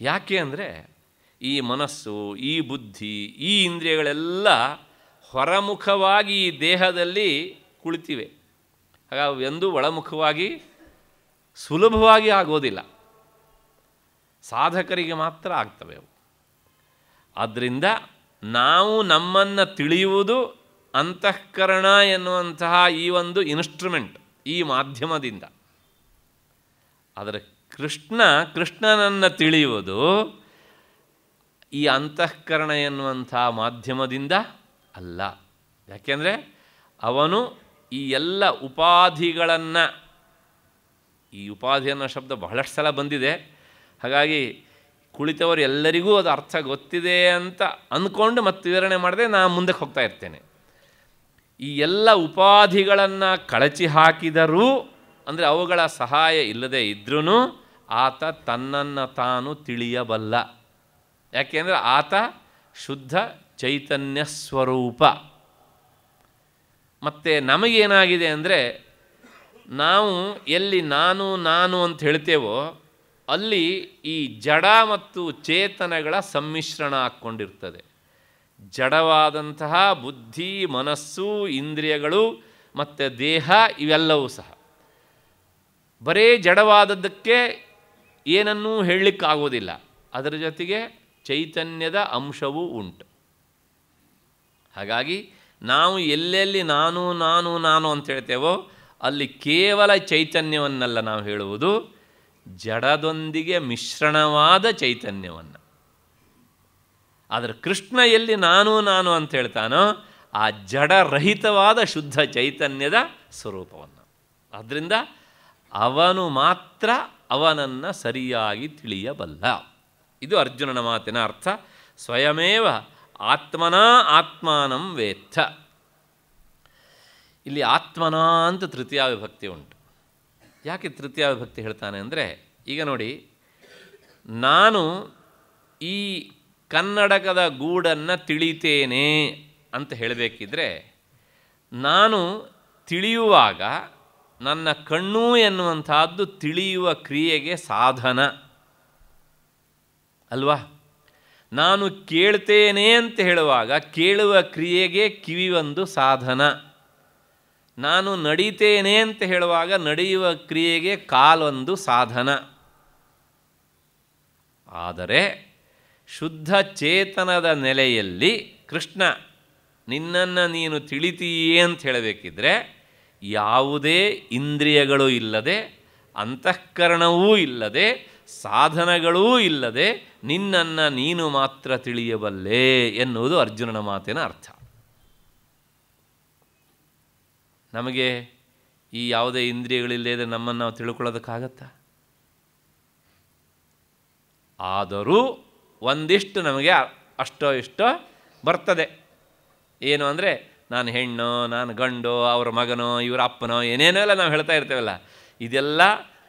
ಯಾಕೆ ಅಂದರೆ ಈ ಮನಸ್ಸು, ಈ ಬುದ್ಧಿ, ಈ ಇಂದ್ರಿಯಗಳೆಲ್ಲ ಹೊರಮುಖವಾಗಿ ಈ ದೇಹದಲ್ಲಿ ಕುಳಿತಿವೆ. ಆಗ ಎಂದು ಒಳಮುಖವಾಗಿ ಸುಲಭವಾಗಿ ಆಗೋದಿಲ್ಲ. ಸಾಧಕರಿಗೆ ಮಾತ್ರ ಆಗ್ತವೆ ಅವು. ಆದ್ದರಿಂದ ನಾವು ನಮ್ಮನ್ನು ತಿಳಿಯುವುದು ಅಂತಃಕರಣ ಎನ್ನುವಂತಹ ಈ ಒಂದು ಇನ್ಸ್ಟ್ರುಮೆಂಟ್ ಈ ಮಾಧ್ಯಮದಿಂದ. ಆದರೆ ಕೃಷ್ಣ, ಕೃಷ್ಣನನ್ನು ತಿಳಿಯುವುದು ಈ ಅಂತಃಕರಣ ಎನ್ನುವಂಥ ಮಾಧ್ಯಮದಿಂದ ಅಲ್ಲ. ಯಾಕೆಂದರೆ ಅವನು ಈ ಎಲ್ಲ ಉಪಾಧಿಗಳನ್ನು, ಈ ಉಪಾಧಿ ಅನ್ನೋ ಶಬ್ದ ಬಹಳಷ್ಟು ಸಲ ಬಂದಿದೆ. ಹಾಗಾಗಿ ಕುಳಿತವರು ಎಲ್ಲರಿಗೂ ಅದು ಅರ್ಥ ಗೊತ್ತಿದೆ ಅಂತ ಅಂದ್ಕೊಂಡು ಮತ್ತೆ ವಿವರಣೆ ಮಾಡದೆ ನಾನು ಮುಂದಕ್ಕೆ ಹೋಗ್ತಾ ಇರ್ತೇನೆ. ಈ ಎಲ್ಲ ಉಪಾಧಿಗಳನ್ನು ಕಳಚಿ ಹಾಕಿದರೂ ಅಂದರೆ ಅವುಗಳ ಸಹಾಯ ಇಲ್ಲದೆ ಇದ್ರೂ ಆತ ತನ್ನನ್ನು ತಾನು ತಿಳಿಯಬಲ್ಲ. ಯಾಕೆಂದರೆ ಆತ ಶುದ್ಧ ಚೈತನ್ಯ ಸ್ವರೂಪ. ಮತ್ತು ನಮಗೇನಾಗಿದೆ ಅಂದರೆ ನಾವು ಎಲ್ಲಿ ನಾನು ನಾನು ಅಂತ ಹೇಳ್ತೇವೋ ಅಲ್ಲಿ ಈ ಜಡ ಮತ್ತು ಚೇತನಗಳ ಸಮ್ಮಿಶ್ರಣ ಹಾಕ್ಕೊಂಡಿರ್ತದೆ ಜಡವಾದಂತಹ ಬುದ್ಧಿ, ಮನಸ್ಸು, ಇಂದ್ರಿಯಗಳು ಮತ್ತು ದೇಹ ಇವೆಲ್ಲವೂ ಸಹ. ಬರೇ ಜಡವಾದದ್ದಕ್ಕೆ ಏನನ್ನೂ ಹೇಳಲಿಕ್ಕಾಗೋದಿಲ್ಲ ಅದರ ಜೊತೆಗೆ ಚೈತನ್ಯದ ಅಂಶವೂ ಉಂಟು. ಹಾಗಾಗಿ ನಾವು ಎಲ್ಲೆಲ್ಲಿ ನಾನು ನಾನು ನಾನು ಅಂತ ಹೇಳ್ತೇವೋ ಅಲ್ಲಿ ಕೇವಲ ಚೈತನ್ಯವನ್ನಲ್ಲ ನಾವು ಹೇಳುವುದು, ಜಡದೊಂದಿಗೆ ಮಿಶ್ರಣವಾದ ಚೈತನ್ಯವನ್ನು. ಆದರೆ ಕೃಷ್ಣ ಎಲ್ಲಿ ನಾನು ನಾನು ಅಂತ ಹೇಳ್ತಾನೋ ಆ ಜಡರಹಿತವಾದ ಶುದ್ಧ ಚೈತನ್ಯದ ಸ್ವರೂಪವನ್ನು. ಆದ್ದರಿಂದ ಅವನು ಮಾತ್ರ ಅವನನ್ನು ಸರಿಯಾಗಿ ತಿಳಿಯಬಲ್ಲ. ಇದು ಅರ್ಜುನನ ಮಾತಿನ ಅರ್ಥ. ಸ್ವಯಮೇವ ಆತ್ಮನ ಆತ್ಮಾನಂ ವೇತ್ತ ಇಲ್ಲಿ ಆತ್ಮನ ಅಂತ ತೃತೀಯ ವಿಭಕ್ತಿ ಉಂಟು. ಯಾಕೆ ತೃತೀಯ ವಿಭಕ್ತಿ ಹೇಳ್ತಾನೆ ಅಂದರೆ, ಈಗ ನೋಡಿ, ನಾನು ಈ ಕನ್ನಡಕದ ಗೂಡನ್ನು ತಿಳಿತೇನೆ ಅಂತ ಹೇಳಬೇಕಿದ್ರೆ, ನಾನು ತಿಳಿಯುವಾಗ ನನ್ನ ಕಣ್ಣು ಎನ್ನುವಂಥದ್ದು ತಿಳಿಯುವ ಕ್ರಿಯೆಗೆ ಸಾಧನ. ಅಲ್ವಾ? ನಾನು ಕೇಳ್ತೇನೆ ಅಂತ ಹೇಳುವಾಗ ಕೇಳುವ ಕ್ರಿಯೆಗೆ ಕಿವಿ ಒಂದು ಸಾಧನ. ನಾನು ನಡೀತೇನೆ ಅಂತ ಹೇಳುವಾಗ ನಡೆಯುವ ಕ್ರಿಯೆಗೆ ಕಾಲೊಂದು ಸಾಧನ. ಆದರೆ ಶುದ್ಧ ಚೇತನದ ನೆಲೆಯಲ್ಲಿ ಕೃಷ್ಣ, ನಿನ್ನನ್ನು ನೀನು ತಿಳಿತೀಯೇ ಅಂತ ಹೇಳಬೇಕಿದ್ರೆ ಯಾವುದೇ ಇಂದ್ರಿಯಗಳು ಇಲ್ಲದೆ, ಅಂತಃಕರಣವೂ ಇಲ್ಲದೆ, ಸಾಧನಗಳೂ ಇಲ್ಲದೆ ನಿನ್ನನ್ನು ನೀನು ಮಾತ್ರ ತಿಳಿಯಬಲ್ಲೆ ಎನ್ನುವುದು ಅರ್ಜುನನ ಮಾತಿನ ಅರ್ಥ. ನಮಗೆ ಈ ಯಾವುದೇ ಇಂದ್ರಿಯಗಳಿಲ್ಲದೆ ನಮ್ಮನ್ನು ನಾವು ತಿಳ್ಕೊಳ್ಳೋದಕ್ಕಾಗತ್ತಾ? ಆದರೂ ಒಂದಿಷ್ಟು ನಮಗೆ ಅಷ್ಟೋ ಇಷ್ಟೋ ಬರ್ತದೆ. ಏನು ಅಂದರೆ ನಾನು ಹೆಣ್ಣು, ನಾನು ಗಂಡು, ಅವ್ರ ಮಗನೋ, ಇವರ ಅಪ್ಪನೋ ಏನೇನೆಲ್ಲ ನಾವು ಹೇಳ್ತಾ ಇರ್ತೇವಲ್ಲ. ಇದೆಲ್ಲ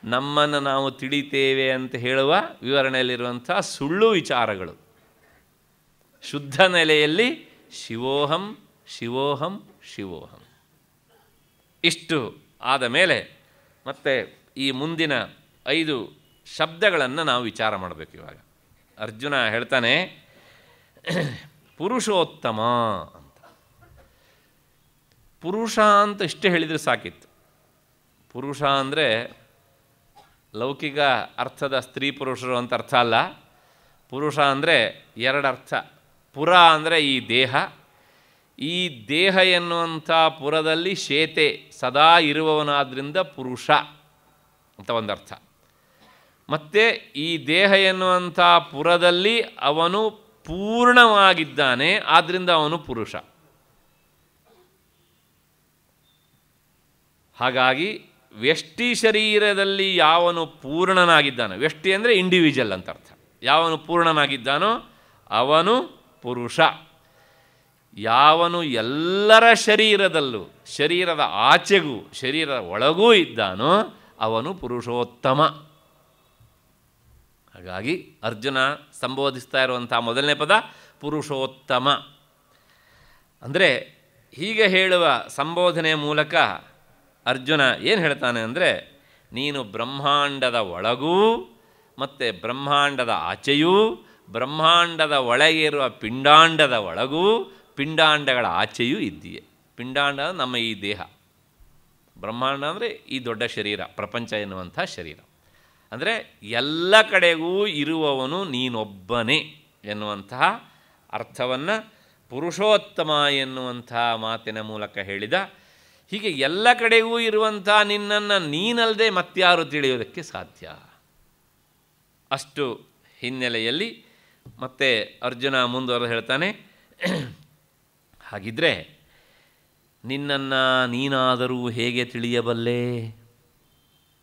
ನಮ್ಮನ್ನು ನಾವು ತಿಳಿತೇವೆ ಅಂತ ಹೇಳುವ ವಿವರಣೆಯಲ್ಲಿರುವಂಥ ಸುಳ್ಳು ವಿಚಾರಗಳು. ಶುದ್ಧ ನೆಲೆಯಲ್ಲಿ ಶಿವೋಹಂ ಶಿವೋಹಂ ಶಿವೋಹಂ. ಇಷ್ಟು ಆದ ಮೇಲೆ ಮತ್ತೆ ಈ ಮುಂದಿನ ಐದು ಶಬ್ದಗಳನ್ನು ನಾವು ವಿಚಾರ ಮಾಡಬೇಕು ಇವಾಗ. ಅರ್ಜುನ ಹೇಳ್ತಾನೆ, ಪುರುಷೋತ್ತಮ ಪುರುಷ ಅಂತ ಇಷ್ಟೇ ಹೇಳಿದರೆ ಸಾಕಿತ್ತು. ಪುರುಷ ಅಂದರೆ ಲೌಕಿಕ ಅರ್ಥದ ಸ್ತ್ರೀ ಪುರುಷರು ಅಂತ ಅರ್ಥ ಅಲ್ಲ. ಪುರುಷ ಅಂದರೆ ಎರಡು ಅರ್ಥ. ಪುರ ಅಂದರೆ ಈ ದೇಹ. ಈ ದೇಹ ಎನ್ನುವಂಥ ಪುರದಲ್ಲಿ ಶೇತೆ ಸದಾ ಇರುವವನಾದ್ರಿಂದ ಪುರುಷ ಅಂತ ಒಂದು ಅರ್ಥ. ಮತ್ತು ಈ ದೇಹ ಎನ್ನುವಂಥ ಪುರದಲ್ಲಿ ಅವನು ಪೂರ್ಣವಾಗಿದ್ದಾನೆ ಆದ್ದರಿಂದ ಅವನು ಪುರುಷ. ಹಾಗಾಗಿ ವ್ಯಷ್ಟಿ ಶರೀರದಲ್ಲಿ ಯಾವನು ಪೂರ್ಣನಾಗಿದ್ದಾನೋ, ವ್ಯಷ್ಟಿ ಅಂದರೆ ಇಂಡಿವಿಜುವಲ್ ಅಂತ ಅರ್ಥ. ಯಾವನು ಪೂರ್ಣನಾಗಿದ್ದಾನೋ ಅವನು ಪುರುಷ. ಯಾವನು ಎಲ್ಲರ ಶರೀರದಲ್ಲೂ, ಶರೀರದ ಆಚೆಗೂ, ಶರೀರದ ಒಳಗೂ ಇದ್ದಾನೋ ಅವನು ಪುರುಷೋತ್ತಮ. ಹಾಗಾಗಿ ಅರ್ಜುನ ಸಂಬೋಧಿಸ್ತಾ ಇರುವಂಥ ಮೊದಲನೇ ಪದ, ಪುರುಷೋತ್ತಮ. ಅಂದರೆ ಹೀಗೆ ಹೇಳುವ ಸಂಬೋಧನೆಯ ಮೂಲಕ ಅರ್ಜುನ ಏನು ಹೇಳ್ತಾನೆ ಅಂದರೆ, ನೀನು ಬ್ರಹ್ಮಾಂಡದ ಒಳಗೂ ಮತ್ತು ಬ್ರಹ್ಮಾಂಡದ ಆಚೆಯೂ, ಬ್ರಹ್ಮಾಂಡದ ಒಳಗೆ ಇರುವ ಪಿಂಡಾಂಡದ ಒಳಗೂ ಪಿಂಡಾಂಡಗಳ ಆಚೆಯೂ ಇದ್ದೀಯೆ. ಪಿಂಡಾಂಡ ನಮ್ಮ ಈ ದೇಹ. ಬ್ರಹ್ಮಾಂಡ ಅಂದರೆ ಈ ದೊಡ್ಡ ಶರೀರ, ಪ್ರಪಂಚ ಎನ್ನುವಂಥ ಶರೀರ. ಅಂದರೆ ಎಲ್ಲ ಕಡೆಗೂ ಇರುವವನು ನೀನೊಬ್ಬನೇ ಎನ್ನುವಂತಹ ಅರ್ಥವನ್ನು ಪುರುಷೋತ್ತಮ ಎನ್ನುವಂತಹ ಮಾತಿನ ಮೂಲಕ ಹೇಳಿದ ಹೀಗೆ ಎಲ್ಲ ಕಡೆಗೂ ಇರುವಂಥ ನಿನ್ನನ್ನು ನೀನಲ್ಲದೆ ಮತ್ತಾರು ತಿಳಿಯೋದಕ್ಕೆ ಸಾಧ್ಯ. ಅಷ್ಟು ಹಿನ್ನೆಲೆಯಲ್ಲಿ ಮತ್ತೆ ಅರ್ಜುನ ಮುಂದುವರೆದು ಹೇಳ್ತಾನೆ, ಹಾಗಿದ್ರೆ ನಿನ್ನನ್ನು ನೀನಾದರೂ ಹೇಗೆ ತಿಳಿಯಬಲ್ಲೆ?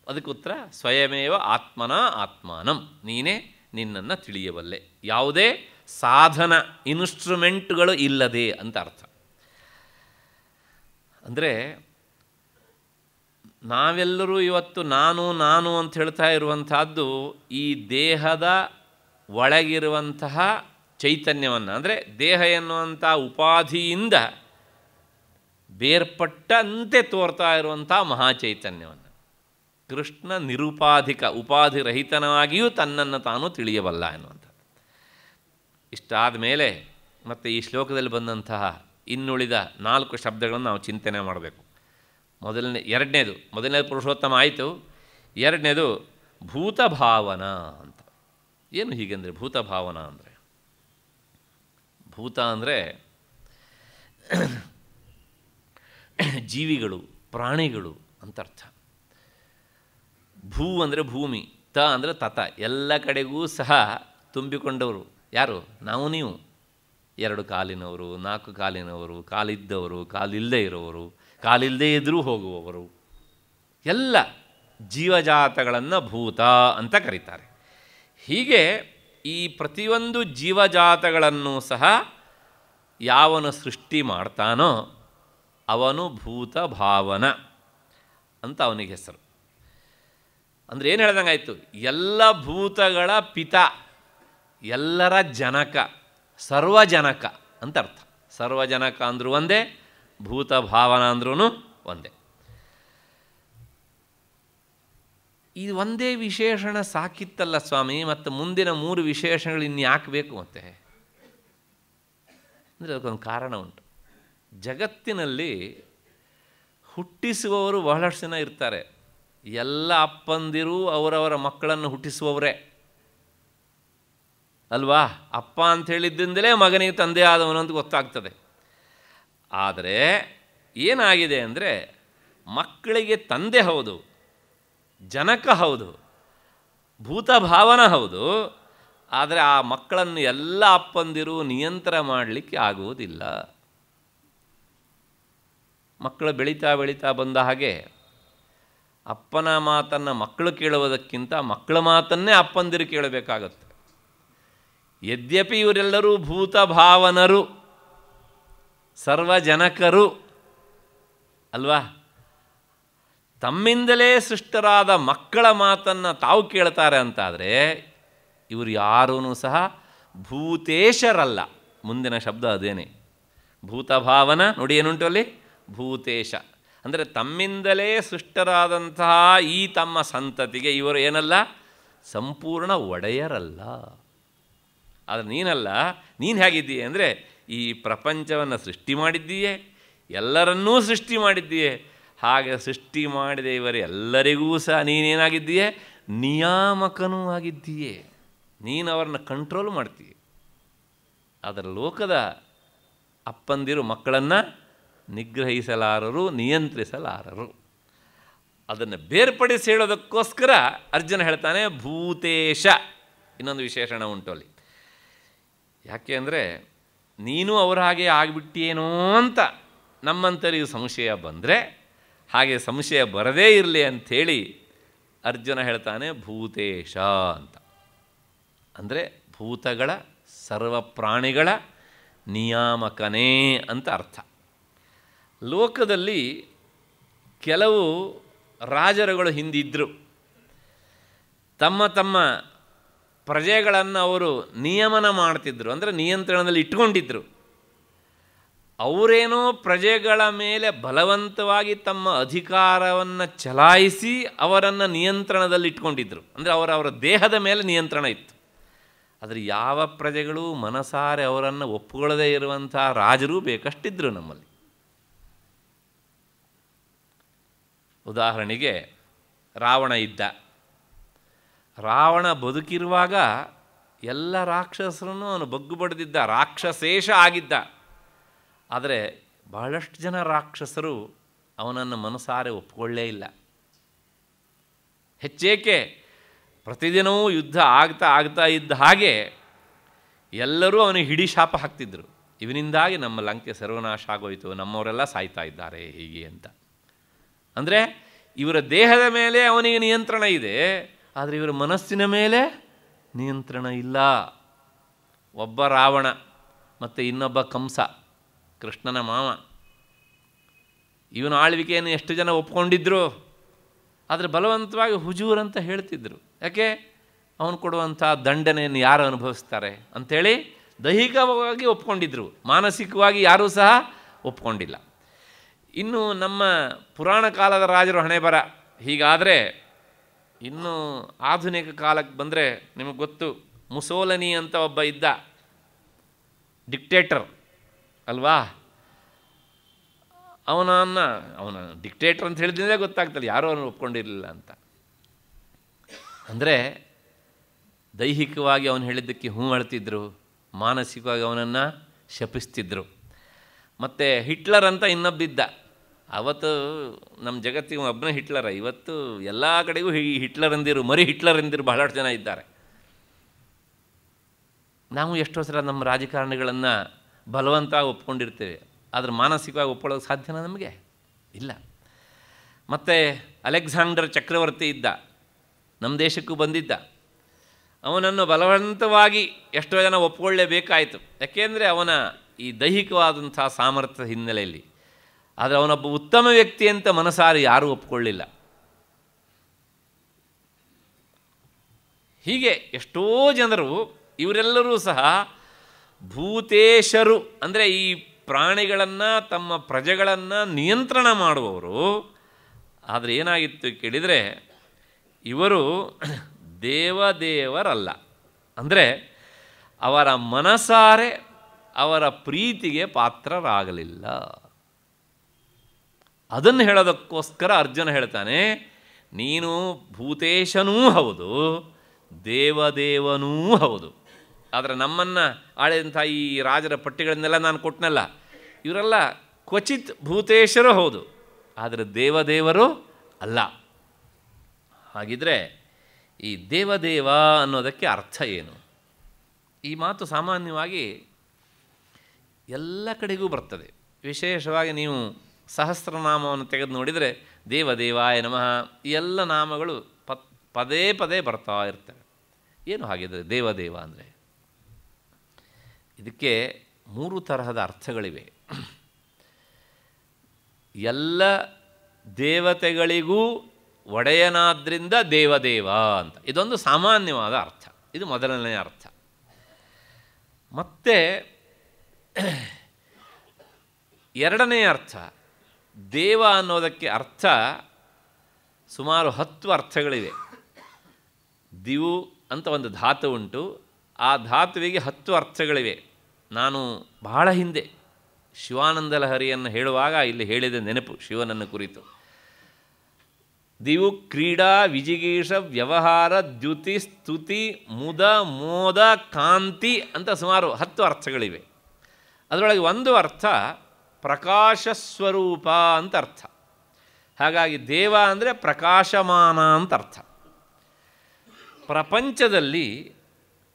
ಅದಕ್ಕೆ ಉತ್ತರ, ಸ್ವಯಮೇವ ಆತ್ಮನ ಆತ್ಮಾನಂ, ನೀನೇ ನಿನ್ನನ್ನು ತಿಳಿಯಬಲ್ಲೆ. ಯಾವುದೇ ಸಾಧನ, ಇನ್ಸ್ಟ್ರೂಮೆಂಟ್ಗಳು ಇಲ್ಲದೆ ಅಂತ ಅರ್ಥ. ಅಂದರೆ ನಾವೆಲ್ಲರೂ ಇವತ್ತು ನಾನು ನಾನು ಅಂತ ಹೇಳ್ತಾ ಇರುವಂತಹದ್ದು ಈ ದೇಹದ ಒಳಗಿರುವಂತಹ ಚೈತನ್ಯವನ್ನು. ಅಂದರೆ ದೇಹ ಎನ್ನುವಂಥ ಉಪಾಧಿಯಿಂದ ಬೇರ್ಪಟ್ಟಂತೆ ತೋರ್ತಾ ಇರುವಂಥ ಮಹಾಚೈತನ್ಯವನ್ನು. ಕೃಷ್ಣ ನಿರುಪಾಧಿಕ, ಉಪಾಧಿರಹಿತನಾಗಿಯೂ ತನ್ನನ್ನು ತಾನು ತಿಳಿಯಬಲ್ಲ ಎನ್ನುವಂಥದ್ದು. ಇಷ್ಟಾದ ಮೇಲೆ ಮತ್ತು ಈ ಶ್ಲೋಕದಲ್ಲಿ ಬಂದಂತಹ ಇನ್ನುಳಿದ ನಾಲ್ಕು ಶಬ್ದಗಳನ್ನು ನಾವು ಚಿಂತನೆ ಮಾಡಬೇಕು. ಮೊದಲನೇ, ಎರಡನೇದು, ಮೊದಲನೇದು ಪುರುಷೋತ್ತಮ ಆಯಿತು. ಎರಡನೇದು ಭೂತಭಾವನ ಅಂತ. ಏನು ಹೀಗೆಂದರೆ ಭೂತಭಾವನ ಅಂದರೆ? ಭೂತ ಅಂದರೆ ಜೀವಿಗಳು, ಪ್ರಾಣಿಗಳು ಅಂತ ಅರ್ಥ. ಭೂ ಅಂದರೆ ಭೂಮಿ, ತ ಅಂದರೆ ತತ, ಎಲ್ಲ ಕಡೆಗೂ ಸಹ ತುಂಬಿಕೊಂಡವರು ಯಾರು? ನಾವು, ನೀವು. ಎರಡು ಕಾಲಿನವರು, ನಾಲ್ಕು ಕಾಲಿನವರು, ಕಾಲಿದ್ದವರು, ಕಾಲಿಲ್ಲದೆ ಇರೋರು, ಕಾಲಿಲ್ಲದೆ ಇದ್ದರೂ ಹೋಗುವವರು. ಎಲ್ಲ ಜೀವಜಾತಗಳನ್ನು ಭೂತ ಅಂತ ಕರೀತಾರೆ. ಹೀಗೆ ಈ ಪ್ರತಿಯೊಂದು ಜೀವಜಾತಗಳನ್ನು ಸಹ ಯಾವನು ಸೃಷ್ಟಿ ಮಾಡ್ತಾನೋ ಅವನು ಭೂತ ಭಾವನ ಅಂತ ಅವನಿಗೆ ಹೆಸರು. ಅಂದರೆ ಏನು ಹೇಳ್ದಂಗಾಯಿತು? ಎಲ್ಲ ಭೂತಗಳ ಪಿತ, ಎಲ್ಲರ ಜನಕ. ಸರ್ವಜನಕ ಅಂತ ಅರ್ಥ. ಸರ್ವಜನಕ ಅಂದರೂ ಒಂದೇ ಭೂತ ಭಾವನ ಅಂದ್ರೂ ಒಂದೇ. ಇದು ಒಂದೇ ವಿಶೇಷಣ ಸಾಕಿತ್ತಲ್ಲ ಸ್ವಾಮಿ, ಮತ್ತು ಮುಂದಿನ ಮೂರು ವಿಶೇಷಣಗಳು ಇನ್ಯಾಕೆ ಬೇಕು ಮತ್ತೆ? ಅಂದರೆ ಅದಕ್ಕೊಂದು ಕಾರಣ ಉಂಟು. ಜಗತ್ತಿನಲ್ಲಿ ಹುಟ್ಟಿಸುವವರು ಬಹಳಷ್ಟು ಜನ ಇರ್ತಾರೆ. ಎಲ್ಲ ಅಪ್ಪಂದಿರು ಅವರವರ ಮಕ್ಕಳನ್ನು ಹುಟ್ಟಿಸುವವರೇ. ಅಲ್ವಾ? ಅಪ್ಪ ಅಂತ ಹೇಳಿದ್ದಿಂದಲೇ ಮಗನಿಗೆ ತಂದೆ ಆದವನು ಅಂತ ಗೊತ್ತಾಗ್ತದೆ. ಆದರೆ ಏನಾಗಿದೆ ಅಂದರೆ ಮಕ್ಕಳಿಗೆ ತಂದೆ ಹೌದು, ಜನಕ ಹೌದು, ಭೂತಭಾವನ ಹೌದು, ಆದರೆ ಆ ಮಕ್ಕಳನ್ನು ಎಲ್ಲ ಅಪ್ಪಂದಿರು ನಿಯಂತ್ರ ಮಾಡಲಿಕ್ಕೆ ಆಗುವುದಿಲ್ಲ. ಮಕ್ಕಳು ಬೆಳೀತಾ ಬೆಳೀತಾ ಬಂದ ಹಾಗೆ ಅಪ್ಪನ ಮಾತನ್ನು ಮಕ್ಕಳು ಕೇಳುವುದಕ್ಕಿಂತ ಮಕ್ಕಳ ಮಾತನ್ನೇ ಅಪ್ಪಂದಿರು ಕೇಳಬೇಕಾಗತ್ತೆ. ಯದ್ಯಪಿ ಇವರೆಲ್ಲರೂ ಭೂತಭಾವನರು, ಸರ್ವಜನಕರು, ಅಲ್ವಾ? ತಮ್ಮಿಂದಲೇ ಸೃಷ್ಟರಾದ ಮಕ್ಕಳ ಮಾತನ್ನು ತಾವು ಕೇಳ್ತಾರೆ ಅಂತಾದರೆ, ಇವರು ಯಾರೂ ಸಹ ಭೂತೇಶರಲ್ಲ. ಮುಂದಿನ ಶಬ್ದ ಅದೇನೆ. ಭೂತಭಾವನ, ನೋಡಿ ಏನುಂಟು ಅಲ್ಲಿ? ಭೂತೇಶ. ಅಂದರೆ ತಮ್ಮಿಂದಲೇ ಸೃಷ್ಟರಾದಂತಹ ಈ ತಮ್ಮ ಸಂತತಿಗೆ ಇವರು ಏನಲ್ಲ? ಸಂಪೂರ್ಣ ಒಡೆಯರಲ್ಲ. ಆದರೆ ನೀನಲ್ಲ, ನೀನು ಹೇಗಿದ್ದೀಯ ಅಂದರೆ, ಈ ಪ್ರಪಂಚವನ್ನು ಸೃಷ್ಟಿ ಮಾಡಿದ್ದೀಯೇ, ಎಲ್ಲರನ್ನೂ ಸೃಷ್ಟಿ ಮಾಡಿದ್ದೀಯೇ. ಹಾಗೆ ಸೃಷ್ಟಿ ಮಾಡಿದ ಇವರು ಎಲ್ಲರಿಗೂ ಸಹ ನೀನೇನಾಗಿದ್ದೀಯೇ? ನಿಯಾಮಕನೂ ಆಗಿದ್ದೀಯೇ. ನೀನು ಅವರನ್ನು ಕಂಟ್ರೋಲ್ ಮಾಡ್ತೀಯ. ಅದರ ಲೋಕದ ಅಪ್ಪಂದಿರು ಮಕ್ಕಳನ್ನು ನಿಗ್ರಹಿಸಲಾರರು, ನಿಯಂತ್ರಿಸಲಾರರು. ಅದನ್ನು ಬೇರ್ಪಡಿಸಿ ಹೇಳೋದಕ್ಕೋಸ್ಕರ ಅರ್ಜುನ ಹೇಳ್ತಾನೆ, ಭೂತೇಶ. ಇನ್ನೊಂದು ವಿಶೇಷಣ ಉಂಟು ಅಲ್ಲಿ. ಯಾಕೆ ಅಂದರೆ ನೀನು ಅವರ ಹಾಗೆ ಆಗಿಬಿಟ್ಟಿಯೇನೋ ಅಂತ ನಮ್ಮಂತರಿಗೆ ಸಂಶಯ ಬಂದರೆ ಹಾಗೆ ಸಂಶಯ ಬರದೇ ಇರಲಿ ಅಂಥೇಳಿ ಅರ್ಜುನ ಹೇಳ್ತಾನೆ, ಭೂತೇಶ ಅಂತ. ಅಂದರೆ ಭೂತಗಳ ಸರ್ವ ಪ್ರಾಣಿಗಳ ನಿಯಾಮಕನೇ ಅಂತ ಅರ್ಥ. ಲೋಕದಲ್ಲಿ ಕೆಲವು ರಾಜರುಗಳು ಹಿಂದಿದ್ದರು ತಮ್ಮ ತಮ್ಮ ಪ್ರಜೆಗಳನ್ನು ಅವರು ನಿಯಮನ ಮಾಡ್ತಿದ್ರು. ಅಂದರೆ ನಿಯಂತ್ರಣದಲ್ಲಿ ಇಟ್ಕೊಂಡಿದ್ದರು ಅವರೇನೋ ಪ್ರಜೆಗಳ ಮೇಲೆ ಬಲವಂತವಾಗಿ ತಮ್ಮ ಅಧಿಕಾರವನ್ನು ಚಲಾಯಿಸಿ ಅವರನ್ನು ನಿಯಂತ್ರಣದಲ್ಲಿ ಇಟ್ಕೊಂಡಿದ್ದರು ಅಂದರೆ ಅವರ ಅವರ ದೇಹದ ಮೇಲೆ ನಿಯಂತ್ರಣ ಇತ್ತು. ಆದರೆ ಯಾವ ಪ್ರಜೆಗಳು ಮನಸಾರೆ ಅವರನ್ನು ಒಪ್ಪಿಕೊಳ್ಳದೇ ಇರುವಂಥ ರಾಜರು ಬೇಕಷ್ಟಿದ್ದರು ನಮ್ಮಲ್ಲಿ. ಉದಾಹರಣೆಗೆ ರಾವಣ ಇದ್ದ. ರಾವಣ ಬದುಕಿರುವಾಗ ಎಲ್ಲ ರಾಕ್ಷಸರನ್ನು ಅವನು ಬಗ್ಗು ರಾಕ್ಷಸೇಷ ಆಗಿದ್ದ. ಆದರೆ ಬಹಳಷ್ಟು ಜನ ರಾಕ್ಷಸರು ಅವನನ್ನು ಮನಸಾರೆ ಒಪ್ಪಿಕೊಳ್ಳೇ ಇಲ್ಲ. ಹೆಚ್ಚೇಕೆ ಪ್ರತಿದಿನವೂ ಯುದ್ಧ ಆಗ್ತಾ ಆಗ್ತಾ ಇದ್ದ ಹಾಗೆ ಎಲ್ಲರೂ ಅವನಿಗೆ ಹಿಡಿ ಶಾಪ ಹಾಕ್ತಿದ್ರು. ಇವನಿಂದಾಗಿ ನಮ್ಮ ಲಂಕೆ ಸರ್ವನಾಶ ಆಗೋಯಿತು, ನಮ್ಮವರೆಲ್ಲ ಸಾಯ್ತಾ ಇದ್ದಾರೆ, ಹೀಗೆ ಅಂತ. ಅಂದರೆ ಇವರ ದೇಹದ ಮೇಲೆ ಅವನಿಗೆ ನಿಯಂತ್ರಣ ಇದೆ. ಆದರೆ ಇವರ ಮನಸ್ಸಿನ ಮೇಲೆ ನಿಯಂತ್ರಣ ಇಲ್ಲ. ಒಬ್ಬ ರಾವಣ ಮತ್ತು ಇನ್ನೊಬ್ಬ ಕಂಸ, ಕೃಷ್ಣನ ಮಾವ. ಇವನ ಆಳ್ವಿಕೆಯನ್ನು ಎಷ್ಟು ಜನ ಒಪ್ಕೊಂಡಿದ್ರು? ಆದರೆ ಬಲವಂತವಾಗಿ ಹುಜೂರ್ ಅಂತ ಹೇಳ್ತಿದ್ರು. ಯಾಕೆ? ಅವನು ಕೊಡುವಂಥ ದಂಡನೆಯನ್ನು ಯಾರು ಅನುಭವಿಸ್ತಾರೆ ಅಂಥೇಳಿ ದೈಹಿಕವಾಗಿ ಒಪ್ಕೊಂಡಿದ್ರು. ಮಾನಸಿಕವಾಗಿ ಯಾರೂ ಸಹ ಒಪ್ಕೊಂಡಿಲ್ಲ. ಇನ್ನು ನಮ್ಮ ಪುರಾಣ ಕಾಲದ ರಾಜರು ಹಣೆ ಬರ ಹೀಗಾದರೆ ಇನ್ನು ಆಧುನಿಕ ಕಾಲಕ್ಕೆ ಬಂದರೆ ನಿಮಗೆ ಗೊತ್ತು, ಮುಸೋಲನಿ ಅಂತ ಒಬ್ಬ ಇದ್ದ ಡಿಕ್ಟೇಟರ್ ಅಲ್ವಾ? ಅವನನ್ನು, ಅವನ ಡಿಕ್ಟೇಟರ್ ಅಂತ ಹೇಳಿದ್ರೆ ಗೊತ್ತಾಗ್ತಲ್ಲ ಯಾರೂ ಅವನು ಒಪ್ಕೊಂಡಿರಲಿಲ್ಲ ಅಂತ. ಅಂದರೆ ದೈಹಿಕವಾಗಿ ಅವನು ಹೇಳಿದ್ದಕ್ಕೆ ಹೂ ಅಳ್ತಿದ್ರು, ಮಾನಸಿಕವಾಗಿ ಅವನನ್ನು ಶಪಿಸ್ತಿದ್ರು. ಮತ್ತು ಹಿಟ್ಲರ್ ಅಂತ ಇನ್ನೊಬ್ಬಿದ್ದ. ಅವತ್ತು ನಮ್ಮ ಜಗತ್ತಿಗೆ ಒಬ್ಬನೇ ಹಿಟ್ಲರ. ಇವತ್ತು ಎಲ್ಲ ಕಡೆಗೂ ಈ ಹಿಟ್ಲರ್ ಅಂದಿರು ಮರಿ ಹಿಟ್ಲರ್ ಅಂದಿರು ಬಹಳಷ್ಟು ಜನ ಇದ್ದಾರೆ. ನಾವು ಎಷ್ಟೋ ಸಲ ನಮ್ಮ ರಾಜಕಾರಣಿಗಳನ್ನು ಬಲವಂತ ಒಪ್ಕೊಂಡಿರ್ತೇವೆ. ಆದರೆ ಮಾನಸಿಕವಾಗಿ ಒಪ್ಕೊಳ್ಳೋಕೆ ಸಾಧ್ಯನಾ ನಮಗೆ? ಇಲ್ಲ. ಮತ್ತು ಅಲೆಕ್ಸಾಂಡರ್ ಚಕ್ರವರ್ತಿ ಇದ್ದ, ನಮ್ಮ ದೇಶಕ್ಕೂ ಬಂದಿದ್ದ. ಅವನನ್ನು ಬಲವಂತವಾಗಿ ಎಷ್ಟೋ ಜನ ಒಪ್ಕೊಳ್ಳೇಬೇಕಾಯಿತು. ಯಾಕೆಂದರೆ ಅವನ ಈ ದೈಹಿಕವಾದಂಥ ಸಾಮರ್ಥ್ಯ ಹಿನ್ನೆಲೆಯಲ್ಲಿ ಆದರೆ ಅವನೊಬ್ಬ ಉತ್ತಮ ವ್ಯಕ್ತಿ ಅಂತ ಮನಸಾರಿ ಯಾರೂ ಒಪ್ಕೊಳ್ಳಿಲ್ಲ. ಹೀಗೆ ಎಷ್ಟೋ ಜನರು ಇವರೆಲ್ಲರೂ ಸಹ ಭೂತೇಶರು, ಅಂದರೆ ಈ ಪ್ರಾಣಿಗಳನ್ನು, ತಮ್ಮ ಪ್ರಜೆಗಳನ್ನು ನಿಯಂತ್ರಣ ಮಾಡುವವರು. ಆದರೆ ಏನಾಗಿತ್ತು ಕೇಳಿದರೆ, ಇವರು [CLEARS THROAT] ದೇವದೇವರಲ್ಲ. ಅಂದರೆ ಅವರ ಮನಸಾರೆ ಅವರ ಪ್ರೀತಿಗೆ ಪಾತ್ರರಾಗಲಿಲ್ಲ. ಅದನ್ನು ಹೇಳೋದಕ್ಕೋಸ್ಕರ ಅರ್ಜುನ ಹೇಳ್ತಾನೆ, ನೀನು ಭೂತೇಶನೂ ಹೌದು, ದೇವದೇವನೂ ಹೌದು. ಆದರೆ ನಮ್ಮನ್ನು ಆಳಿದಂಥ ಈ ರಾಜರ ಪಟ್ಟಿಗಳನ್ನೆಲ್ಲ ನಾನು ಕೊಟ್ಟನಲ್ಲ ಇವರೆಲ್ಲ ಕ್ವಚಿತ್ ಭೂತೇಶರು ಹೌದು, ಆದರೆ ದೇವದೇವರು ಅಲ್ಲ. ಹಾಗಿದ್ರೆ ಈ ದೇವದೇವ ಅನ್ನೋದಕ್ಕೆ ಅರ್ಥ ಏನು? ಈ ಮಾತು ಸಾಮಾನ್ಯವಾಗಿ ಎಲ್ಲ ಕಡೆಗೂ ಬರ್ತದೆ. ವಿಶೇಷವಾಗಿ ನೀವು ಸಹಸ್ರನಾಮವನ್ನು ತೆಗೆದು ನೋಡಿದರೆ ದೇವದೇವಾಯ ನಮಃ, ಈ ಎಲ್ಲ ನಾಮಗಳು ಪತ್, ಪದೇ ಪದೇ ಬರ್ತಾ ಇರ್ತವೆ. ಏನು ಹಾಗಿದ್ರೆ ದೇವದೇವ ಅಂದರೆ? ಇದಕ್ಕೆ ಮೂರು ತರಹದ ಅರ್ಥಗಳಿವೆ. ಎಲ್ಲ ದೇವತೆಗಳಿಗೂ ಒಡೆಯನಾದ್ರಿಂದ ದೇವದೇವ ಅಂತ. ಇದೊಂದು ಸಾಮಾನ್ಯವಾದ ಅರ್ಥ. ಇದು ಮೊದಲನೇ ಅರ್ಥ. ಮತ್ತೆ ಎರಡನೇ ಅರ್ಥ. ದೇವ ಅನ್ನೋದಕ್ಕೆ ಅರ್ಥ ಸುಮಾರು ಹತ್ತು ಅರ್ಥಗಳಿವೆ. ದಿವು ಅಂತ ಒಂದು ಧಾತು ಉಂಟು. ಆ ಧಾತುವಿಗೆ ಹತ್ತು ಅರ್ಥಗಳಿವೆ. ನಾನು ಬಹಳ ಹಿಂದೆ ಶಿವಾನಂದ ಲಹರಿಯನ್ನು ಹೇಳುವಾಗ ಇಲ್ಲಿ ಹೇಳಿದ ನೆನಪು ಶಿವನನ್ನು ಕುರಿತು. ದಿವು ಕ್ರೀಡಾ ವಿಜಿಗೀಷ ವ್ಯವಹಾರ ದ್ಯುತಿ ಸ್ತುತಿ ಮುದ ಮೋದ ಕಾಂತಿ ಅಂತ ಸುಮಾರು ಹತ್ತು ಅರ್ಥಗಳಿವೆ. ಅದರೊಳಗೆ ಒಂದು ಅರ್ಥ ಪ್ರಕಾಶ ಸ್ವರೂಪ ಅಂತ ಅರ್ಥ. ಹಾಗಾಗಿ ದೇವ ಅಂದರೆ ಪ್ರಕಾಶಮಾನ ಅಂತ ಅರ್ಥ. ಪ್ರಪಂಚದಲ್ಲಿ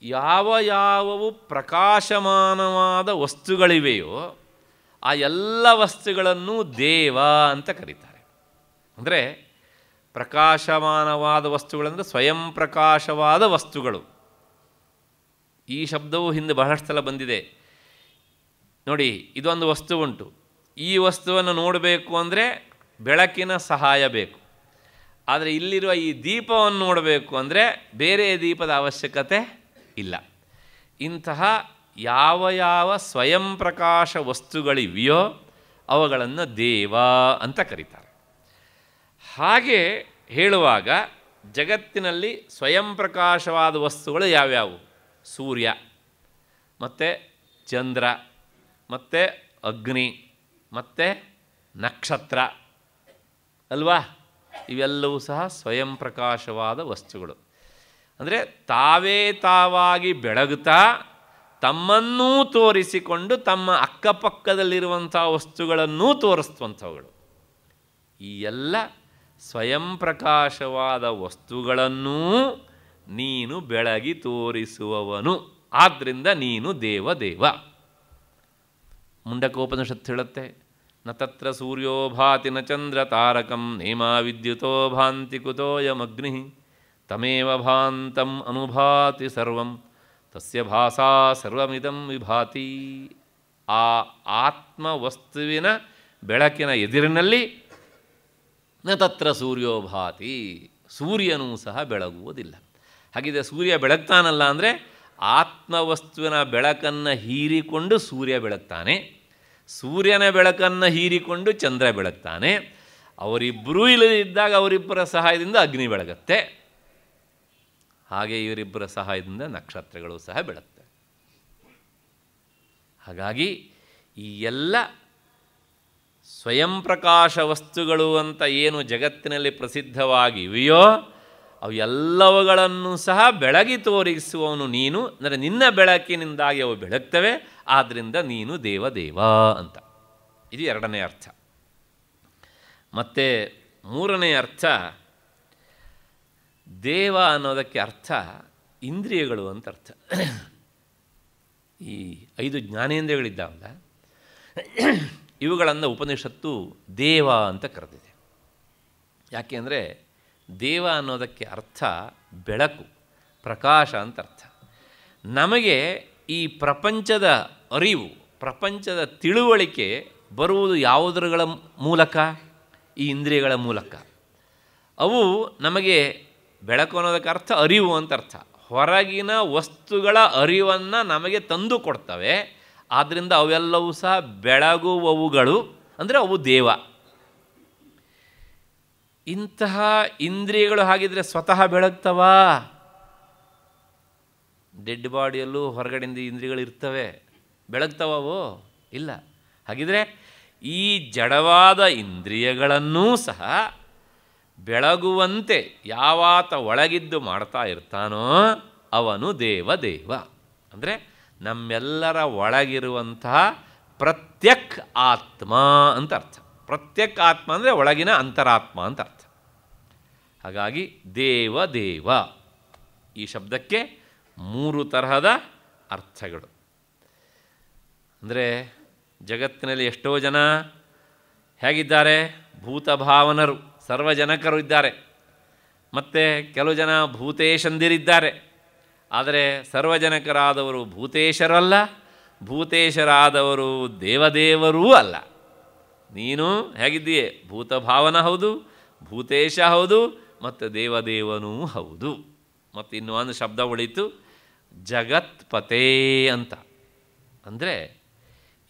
ಯಾವ ಯಾವವು ಪ್ರಕಾಶಮಾನವಾದ ವಸ್ತುಗಳಿವೆಯೋ ಆ ಎಲ್ಲ ವಸ್ತುಗಳನ್ನು ದೇವ ಅಂತ ಕರೀತಾರೆ. ಅಂದರೆ ಪ್ರಕಾಶಮಾನವಾದ ವಸ್ತುಗಳಂದರೆ ಸ್ವಯಂ ಪ್ರಕಾಶವಾದ ವಸ್ತುಗಳು. ಈ ಶಬ್ದವು ಹಿಂದೆ ಬಹಳಷ್ಟು ಸಲ ಬಂದಿದೆ. ನೋಡಿ, ಇದೊಂದು ವಸ್ತು ಉಂಟು. ಈ ವಸ್ತುವನ್ನು ನೋಡಬೇಕು ಅಂದರೆ ಬೆಳಕಿನ ಸಹಾಯ ಬೇಕು. ಆದರೆ ಇಲ್ಲಿರುವ ಈ ದೀಪವನ್ನು ನೋಡಬೇಕು ಅಂದರೆ ಬೇರೆ ದೀಪದ ಅವಶ್ಯಕತೆ ಇಲ್ಲ. ಇಂತಹ ಯಾವ ಯಾವ ಸ್ವಯಂ ಪ್ರಕಾಶ ವಸ್ತುಗಳಿವೆಯೋ ಅವುಗಳನ್ನು ದೇವ ಅಂತ ಕರೀತಾರೆ. ಹಾಗೆ ಹೇಳುವಾಗ ಜಗತ್ತಿನಲ್ಲಿ ಸ್ವಯಂ ಪ್ರಕಾಶವಾದ ವಸ್ತುಗಳು ಯಾವ್ಯಾವು? ಸೂರ್ಯ, ಮತ್ತು ಚಂದ್ರ ಮತ್ತು ಅಗ್ನಿ, ಮತ್ತು ನಕ್ಷತ್ರ ಅಲ್ವಾ? ಇವೆಲ್ಲವೂ ಸಹ ಸ್ವಯಂ ಪ್ರಕಾಶವಾದ ವಸ್ತುಗಳು. ಅಂದರೆ ತಾವೇ ತಾವಾಗಿ ಬೆಳಗುತ್ತಾ ತಮ್ಮನ್ನೂ ತೋರಿಸಿಕೊಂಡು ತಮ್ಮ ಅಕ್ಕಪಕ್ಕದಲ್ಲಿರುವಂಥ ವಸ್ತುಗಳನ್ನೂ ತೋರಿಸುವಂಥವುಗಳು. ಈ ಎಲ್ಲ ಸ್ವಯಂ ಪ್ರಕಾಶವಾದ ವಸ್ತುಗಳನ್ನೂ ನೀನು ಬೆಳಗಿ ತೋರಿಸುವವನು. ಆದ್ದರಿಂದ ನೀನು ದೇವದೇವ. ಮುಂಡಕೋಪನಿಷತ್ತು ಹೇಳುತ್ತೆ ನ ತತ್ರ ಸೂರ್ಯೋ ಭಾತಿ ನ ಚಂದ್ರ ತಾರಕಂ ನೇಮಾ ವಿದ್ಯುತೋ ಭಾಂತಿ ಕುತೋಯಮಗ್ನಿ ತಮೇವ ಭಾಂತಂ ಅನುಭಾತಿ ಸರ್ವಂ, ತಸ್ಯ ಭಾಸಾ ಸರ್ವಮಿದಂ ವಿಭಾತಿ. ಆ ಆತ್ಮ ವಸ್ತುವಿನ ಬೆಳಕಿನ ಎದುರಿನಲ್ಲಿ ನ ತತ್ರ ಸೂರ್ಯೋ ಭಾತಿ, ಸೂರ್ಯನೂ ಸಹ ಬೆಳಗುವುದಿಲ್ಲ. ಹಾಗಿದೆ ಸೂರ್ಯ ಬೆಳಗ್ತಾನಲ್ಲ ಅಂದರೆ ಆತ್ಮವಸ್ತುವಿನ ಬೆಳಕನ್ನು ಹೀರಿಕೊಂಡು ಸೂರ್ಯ ಬೆಳಗ್ತಾನೆ. ಸೂರ್ಯನ ಬೆಳಕನ್ನು ಹೀರಿಕೊಂಡು ಚಂದ್ರ ಬೆಳಗ್ತಾನೆ. ಅವರಿಬ್ಬರೂ ಇಲ್ಲದಿದ್ದಾಗ ಅವರಿಬ್ಬರ ಸಹಾಯದಿಂದ ಅಗ್ನಿ ಬೆಳಗತ್ತೆ. ಹಾಗೆ ಇವರಿಬ್ಬರ ಸಹಾಯದಿಂದ ನಕ್ಷತ್ರಗಳು ಸಹ ಬೆಳಗ್ತವೆ. ಹಾಗಾಗಿ ಈ ಎಲ್ಲ ಸ್ವಯಂ ಪ್ರಕಾಶ ವಸ್ತುಗಳು ಅಂತ ಏನು ಜಗತ್ತಿನಲ್ಲಿ ಪ್ರಸಿದ್ಧವಾಗಿವೆಯೋ ಅವು ಎಲ್ಲವುಗಳನ್ನು ಸಹ ಬೆಳಗಿ ತೋರಿಸುವವನು ನೀನು. ಅಂದರೆ ನಿನ್ನ ಬೆಳಕಿನಿಂದಾಗಿ ಅವು ಬೆಳಗ್ತವೆ ಆದ್ದರಿಂದ ನೀನು ದೇವದೇವ ಅಂತ. ಇದು ಎರಡನೇ ಅರ್ಥ. ಮತ್ತು ಮೂರನೇ ಅರ್ಥ, ದೇವ ಅನ್ನೋದಕ್ಕೆ ಅರ್ಥ ಇಂದ್ರಿಯಗಳು ಅಂತ ಅರ್ಥ. ಈ ಐದು ಜ್ಞಾನೇಂದ್ರಿಯಗಳಿದ್ದಾವಲ್ಲ, ಇವುಗಳನ್ನು ಉಪನಿಷತ್ತು ದೇವ ಅಂತ ಕರೆದಿದೆ. ಯಾಕೆಂದರೆ ದೇವ ಅನ್ನೋದಕ್ಕೆ ಅರ್ಥ ಬೆಳಕು, ಪ್ರಕಾಶ ಅಂತ ಅರ್ಥ. ನಮಗೆ ಈ ಪ್ರಪಂಚದ ಅರಿವು, ಪ್ರಪಂಚದ ತಿಳುವಳಿಕೆ ಬರುವುದು ಯಾವುದರಗಳ ಮೂಲಕ? ಈ ಇಂದ್ರಿಯಗಳ ಮೂಲಕ. ಅವು ನಮಗೆ ಬೆಳಕು ಅನ್ನೋದಕ್ಕೆ ಅರ್ಥ, ಅರಿವು ಅಂತ ಅರ್ಥ. ಹೊರಗಿನ ವಸ್ತುಗಳ ಅರಿವನ್ನು ನಮಗೆ ತಂದು ಕೊಡ್ತವೆ. ಆದ್ದರಿಂದ ಅವೆಲ್ಲವೂ ಸಹ ಬೆಳಗುವವುಗಳು, ಅಂದರೆ ಅವು ದೇವ. ಇಂತಹ ಇಂದ್ರಿಯಗಳು ಹಾಗಿದ್ರೆ ಸ್ವತಃ ಬೆಳಗ್ತವಾ? ಡೆಡ್ ಬಾಡಿಯಲ್ಲೂ ಹೊರಗಡೆಯಿಂದ ಇಂದ್ರಿಯಗಳು ಇರ್ತವೆ. ಬೆಳಗ್ತವೋ ಇಲ್ಲ. ಹಾಗಿದ್ರೆ ಈ ಜಡವಾದ ಇಂದ್ರಿಯಗಳನ್ನೂ ಸಹ ಬೆಳಗುವಂತೆ ಯಾವಾತ ಒಳಗಿದ್ದು ಮಾಡ್ತಾ ಇರ್ತಾನೋ ಅವನು ದೇವದೇವ ಅಂದರೆ ನಮ್ಮೆಲ್ಲರ ಒಳಗಿರುವಂತಹ ಪ್ರತ್ಯಕ್ ಆತ್ಮ ಅಂತ ಅರ್ಥ. ಪ್ರತ್ಯಕ್ ಆತ್ಮ ಅಂದರೆ ಒಳಗಿನ ಅಂತರಾತ್ಮ ಅಂತ ಅರ್ಥ. ಹಾಗಾಗಿ ದೇವ ದೇವ. ಈ ಶಬ್ದಕ್ಕೆ ಮೂರು ತರಹದ ಅರ್ಥಗಳು. ಅಂದರೆ ಜಗತ್ತಿನಲ್ಲಿ ಎಷ್ಟೋ ಜನ ಹೇಗಿದ್ದಾರೆ? ಭೂತಭಾವನರು, ಸರ್ವಜನಕರು ಇದ್ದಾರೆ. ಮತ್ತು ಕೆಲವು ಜನ ಭೂತೇಶಂದಿರಿದ್ದಾರೆ. ಆದರೆ ಸರ್ವಜನಕರಾದವರು ಭೂತೇಶರಲ್ಲ, ಭೂತೇಶರಾದವರು ದೇವದೇವರೂ ಅಲ್ಲ. ನೀನು ಹೇಗಿದ್ದೀಯೆ? ಭೂತಭಾವನ ಹೌದು, ಭೂತೇಶ ಹೌದು, ಮತ್ತು ದೇವದೇವನೂ ಹೌದು. ಮತ್ತು ಇನ್ನು ಒಂದು ಶಬ್ದ ಉಳಿತು, ಜಗತ್ಪತೆ ಅಂತ. ಅಂದರೆ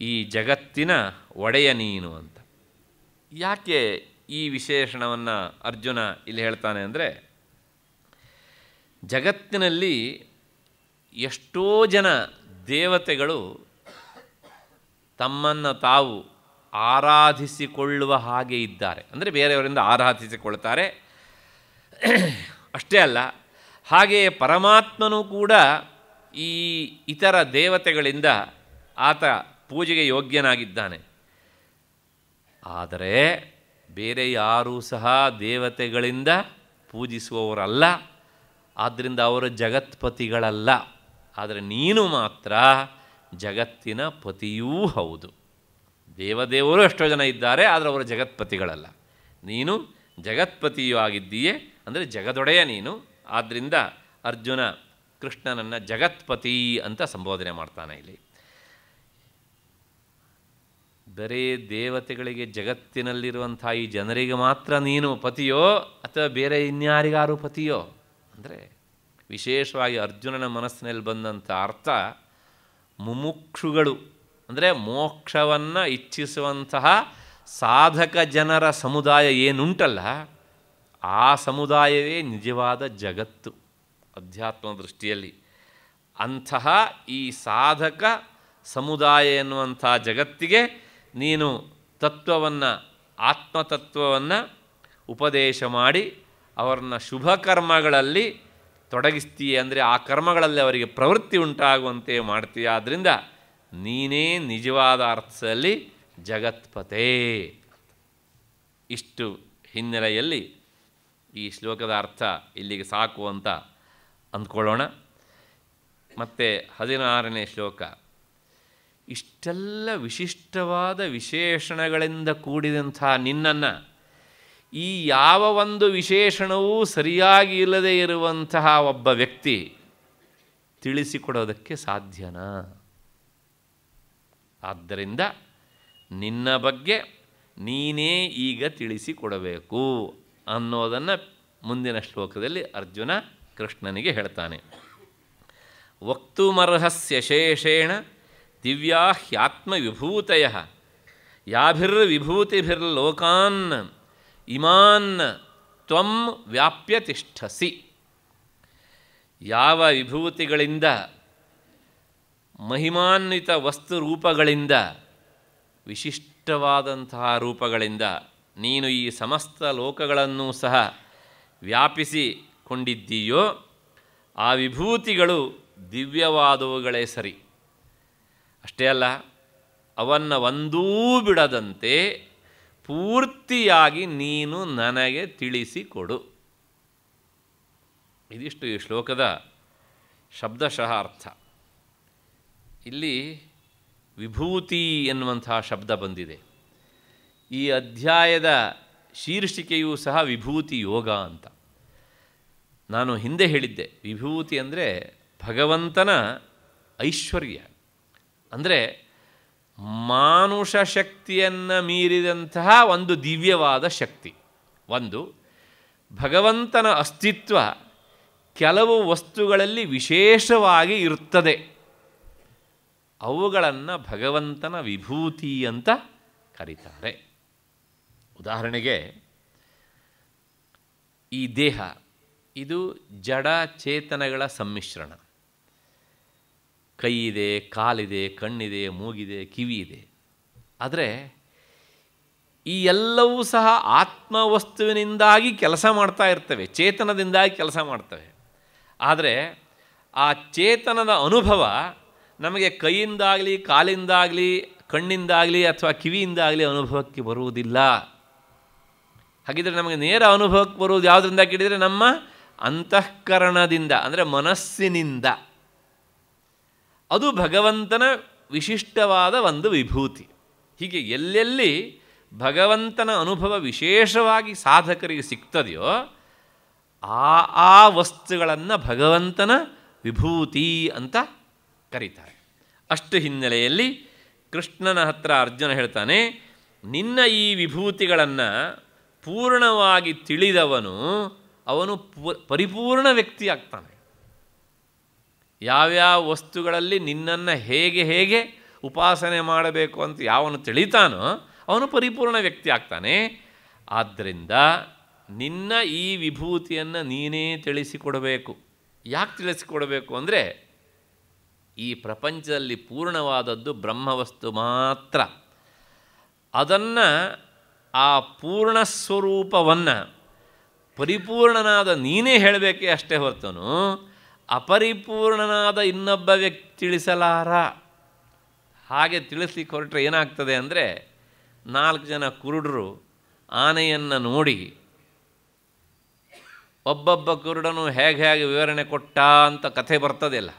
ಈ ಜಗತ್ತಿನ ಒಡೆಯ ನೀನು ಅಂತ. ಯಾಕೆ ಈ ವಿಶೇಷಣವನ್ನು ಅರ್ಜುನ ಇಲ್ಲಿ ಹೇಳ್ತಾನೆ ಅಂದರೆ, ಜಗತ್ತಿನಲ್ಲಿ ಎಷ್ಟೋ ಜನ ದೇವತೆಗಳು ತಮ್ಮನ್ನು ತಾವು ಆರಾಧಿಸಿಕೊಳ್ಳುವ ಹಾಗೆ ಇದ್ದಾರೆ. ಅಂದರೆ ಬೇರೆಯವರಿಂದ ಆರಾಧಿಸಿಕೊಳ್ತಾರೆ. ಅಷ್ಟೇ ಅಲ್ಲ, ಹಾಗೆಯೇ ಪರಮಾತ್ಮನೂ ಕೂಡ ಈ ಇತರ ದೇವತೆಗಳಿಂದ ಆತ ಪೂಜೆಗೆ ಯೋಗ್ಯನಾಗಿದ್ದಾನೆ. ಆದರೆ ಬೇರೆ ಯಾರೂ ಸಹ ದೇವತೆಗಳಿಂದ ಪೂಜಿಸುವವರಲ್ಲ. ಆದ್ದರಿಂದ ಅವರು ಜಗತ್ಪತಿಗಳಲ್ಲ. ಆದರೆ ನೀನು ಮಾತ್ರ ಜಗತ್ತಿನ ಪತಿಯೂ ಹೌದು. ದೇವದೇವರು ಎಷ್ಟೋ ಜನ ಇದ್ದಾರೆ, ಆದರೆ ಅವರು ಜಗತ್ಪತಿಗಳಲ್ಲ. ನೀನು ಜಗತ್ಪತಿಯೂ ಆಗಿದ್ದೀಯೇ, ಅಂದರೆ ಜಗದೊಡೆಯ ನೀನು. ಆದ್ದರಿಂದ ಅರ್ಜುನ ಕೃಷ್ಣನನ್ನು ಜಗತ್ಪತಿ ಅಂತ ಸಂಬೋಧನೆ ಮಾಡ್ತಾನೆ ಇಲ್ಲಿ. ಬರೇ ದೇವತೆಗಳಿಗೆ ಜಗತ್ತಿನಲ್ಲಿರುವಂಥ ಈ ಜನರಿಗೆ ಮಾತ್ರ ನೀನು ಪತಿಯೋ, ಅಥವಾ ಬೇರೆ ಇನ್ಯಾರಿಗಾರು ಪತಿಯೋ? ಅಂದರೆ ವಿಶೇಷವಾಗಿ ಅರ್ಜುನನ ಮನಸ್ಸಿನಲ್ಲಿ ಬಂದಂಥ ಅರ್ಥ ಮುಮುಕ್ಷುಗಳು. ಅಂದರೆ ಮೋಕ್ಷವನ್ನು ಇಚ್ಛಿಸುವಂತಹ ಸಾಧಕ ಜನರ ಸಮುದಾಯ ಏನುಂಟಲ್ಲ, ಆ ಸಮುದಾಯವೇ ನಿಜವಾದ ಜಗತ್ತು ಅಧ್ಯಾತ್ಮ ದೃಷ್ಟಿಯಲ್ಲಿ. ಅಂತಹ ಈ ಸಾಧಕ ಸಮುದಾಯ ಎನ್ನುವಂಥ ಜಗತ್ತಿಗೆ ನೀನು ತತ್ವವನ್ನು, ಆತ್ಮತತ್ವವನ್ನು ಉಪದೇಶ ಮಾಡಿ ಅವರನ್ನ ಶುಭ ಕರ್ಮಗಳಲ್ಲಿ ತೊಡಗಿಸ್ತೀಯ. ಅಂದರೆ ಆ ಕರ್ಮಗಳಲ್ಲಿ ಅವರಿಗೆ ಪ್ರವೃತ್ತಿ ಉಂಟಾಗುವಂತೆ ಮಾಡ್ತೀಯ. ಆದ್ದರಿಂದ ನೀನೇ ನಿಜವಾದ ಅರ್ಥದಲ್ಲಿ ಜಗತ್ಪತೆ. ಇಷ್ಟು ಹಿನ್ನೆಲೆಯಲ್ಲಿ ಈ ಶ್ಲೋಕದ ಅರ್ಥ ಇಲ್ಲಿಗೆ ಸಾಕು ಅಂತ ಅಂದ್ಕೊಳ್ಳೋಣ. ಮತ್ತು ಹದಿನಾರನೇ ಶ್ಲೋಕ. ಇಷ್ಟೆಲ್ಲ ವಿಶಿಷ್ಟವಾದ ವಿಶೇಷಣಗಳಿಂದ ಕೂಡಿದಂಥ ನಿನ್ನನ್ನು ಈ ಯಾವ ಒಂದು ವಿಶೇಷಣವೂ ಸರಿಯಾಗಿ ಇಲ್ಲದೆ ಇರುವಂತಹ ಒಬ್ಬ ವ್ಯಕ್ತಿ ತಿಳಿಸಿಕೊಡೋದಕ್ಕೆ ಸಾಧ್ಯನಾ? ಆದ್ದರಿಂದ ನಿನ್ನ ಬಗ್ಗೆ ನೀನೇ ಈಗ ತಿಳಿಸಿಕೊಡಬೇಕು ಅನ್ನೋದನ್ನು ಮುಂದಿನ ಶ್ಲೋಕದಲ್ಲಿ ಅರ್ಜುನ ಕೃಷ್ಣನಿಗೆ ಹೇಳ್ತಾನೆ. ವಕ್ತುಮರ್ಹಸ್ಯ ಶೇಷೇಣ ದಿವ್ಯಾ ಹ್ಯಾತ್ಮವಿಭೂತಯ ಯಾಭಿರ್ವಿಭೂತಿಭಿರ್ಲೋಕಾನ್ ಇಮಾನ್ ತ್ವಂ ವ್ಯಾಪ್ಯ ತಿಷ್ಠಸಿ ಯಾವ ವಿಭೂತಿಗಳಿಂದ ಮಹಿಮಾನ್ವಿತ ವಸ್ತು ರೂಪಗಳಿಂದ, ವಿಶಿಷ್ಟವಾದಂತಹ ರೂಪಗಳಿಂದ ನೀನು ಈ ಸಮಸ್ತ ಲೋಕಗಳನ್ನು ಸಹ ವ್ಯಾಪಿಸಿಕೊಂಡಿದ್ದೀಯೋ, ಆ ವಿಭೂತಿಗಳು ದಿವ್ಯವಾದವುಗಳೇ ಸರಿ. ಅಷ್ಟೇ ಅಲ್ಲ, ಅವನ್ನು ಒಂದೂ ಬಿಡದಂತೆ ಪೂರ್ತಿಯಾಗಿ ನೀನು ನನಗೆ ತಿಳಿಸಿಕೊಡು. ಇದಿಷ್ಟು ಈ ಶ್ಲೋಕದ ಶಬ್ದಶಃ ಅರ್ಥ. ಇಲ್ಲಿ ವಿಭೂತಿ ಎನ್ನುವಂತಹ ಶಬ್ದ ಬಂದಿದೆ. ಈ ಅಧ್ಯಾಯದ ಶೀರ್ಷಿಕೆಯೂ ಸಹ ವಿಭೂತಿ ಯೋಗ ಅಂತ. ನಾನು ಹಿಂದೆ ಹೇಳಿದ್ದೆ, ವಿಭೂತಿ ಅಂದರೆ ಭಗವಂತನ ಐಶ್ವರ್ಯ. ಅಂದರೆ ಮಾನುಷ ಶಕ್ತಿಯನ್ನು ಮೀರಿದಂತಹ ಒಂದು ದಿವ್ಯವಾದ ಶಕ್ತಿ. ಒಂದು, ಭಗವಂತನ ಅಸ್ತಿತ್ವ ಕೆಲವು ವಸ್ತುಗಳಲ್ಲಿ ವಿಶೇಷವಾಗಿ ಇರುತ್ತದೆ ಅವುಗಳನ್ನು ಭಗವಂತನ ವಿಭೂತಿ ಅಂತ ಕರೀತಾರೆ. ಉದಾಹರಣೆಗೆ ಈ ದೇಹ, ಇದು ಜಡ ಚೇತನಗಳ ಸಮ್ಮಿಶ್ರಣ. ಇದೆ ಕಾಲಿದೆ, ಕಣ್ಣಿದೆ, ಮೂಗಿದೆ ಕಿವಿ ಇದೆ ಆದರೆ ಈ ಎಲ್ಲವೂ ಸಹ ಆತ್ಮವಸ್ತುವಿನಿಂದಾಗಿ ಕೆಲಸ ಮಾಡ್ತಾ ಇರ್ತವೆ, ಚೇತನದಿಂದಾಗಿ ಕೆಲಸ ಮಾಡ್ತವೆ. ಆದರೆ ಆ ಚೇತನದ ಅನುಭವ ನಮಗೆ ಕೈಯಿಂದಾಗಲಿ, ಕಾಲಿಂದಾಗಲಿ, ಕಣ್ಣಿಂದಾಗಲಿ ಅಥವಾ ಕಿವಿಯಿಂದಾಗಲಿ ಅನುಭವಕ್ಕೆ ಬರುವುದಿಲ್ಲ. ಹಾಗಿದ್ರೆ ನಮಗೆ ನೇರ ಅನುಭವಕ್ಕೆ ಬರುವುದು ಯಾವುದರಿಂದ ಕೇಳಿದರೆ ನಮ್ಮ ಅಂತಃಕರಣದಿಂದ, ಅಂದರೆ ಮನಸ್ಸಿನಿಂದ. ಅದು ಭಗವಂತನ ವಿಶಿಷ್ಟವಾದ ಒಂದು ವಿಭೂತಿ. ಹೀಗೆ ಎಲ್ಲೆಲ್ಲಿ ಭಗವಂತನ ಅನುಭವ ವಿಶೇಷವಾಗಿ ಸಾಧಕರಿಗೆ ಸಿಗ್ತದೆಯೋ, ಆ ಆ ವಸ್ತುಗಳನ್ನು ಭಗವಂತನ ವಿಭೂತಿ ಅಂತ ಕರೀತಾರೆ. ಅಷ್ಟು ಹಿನ್ನೆಲೆಯಲ್ಲಿ ಕೃಷ್ಣನ ಹತ್ರ ಅರ್ಜುನ ಹೇಳ್ತಾನೆ, ನಿನ್ನ ಈ ವಿಭೂತಿಗಳನ್ನು ಪೂರ್ಣವಾಗಿ ತಿಳಿದವನು ಅವನು ಪರಿಪೂರ್ಣ ವ್ಯಕ್ತಿ ಆಗ್ತಾನೆ. ಯಾವ್ಯಾವ ವಸ್ತುಗಳಲ್ಲಿ ನಿನ್ನನ್ನು ಹೇಗೆ ಹೇಗೆ ಉಪಾಸನೆ ಮಾಡಬೇಕು ಅಂತ ಯಾವನು ತಿಳಿತಾನೋ ಅವನು ಪರಿಪೂರ್ಣ ವ್ಯಕ್ತಿ ಆಗ್ತಾನೆ. ಆದ್ದರಿಂದ ನಿನ್ನ ಈ ವಿಭೂತಿಯನ್ನು ನೀನೇ ತಿಳಿಸಿಕೊಡಬೇಕು. ಯಾಕೆ ತಿಳಿಸಿಕೊಡಬೇಕು ಅಂದರೆ ಈ ಪ್ರಪಂಚದಲ್ಲಿ ಪೂರ್ಣವಾದದ್ದು ಬ್ರಹ್ಮವಸ್ತು ಮಾತ್ರ. ಅದನ್ನು ಆ ಪೂರ್ಣ ಸ್ವರೂಪವನ್ನು ಪರಿಪೂರ್ಣನಾದ ನೀನೇ ಹೇಳಬೇಕೇ ಅಷ್ಟೇ ಹೊರತನು, ಅಪರಿಪೂರ್ಣನಾದ ಇನ್ನೊಬ್ಬ ವ್ಯಕ್ತಿ ತಿಳಿಸಲಾರ. ಹಾಗೆ ತಿಳಿಸ್ಲಿಕ್ಕೆ ಹೊರಟ್ರೆ ಏನಾಗ್ತದೆ ಅಂದರೆ ನಾಲ್ಕು ಜನ ಕುರುಡರು ಆನೆಯನ್ನು ನೋಡಿ, ಒಬ್ಬೊಬ್ಬ ಕುರುಡನು ಹೇಗೆ ಹೇಗೆ ವಿವರಣೆ ಕೊಟ್ಟ ಅಂತ ಕಥೆ ಬರ್ತದೆಲ್ಲ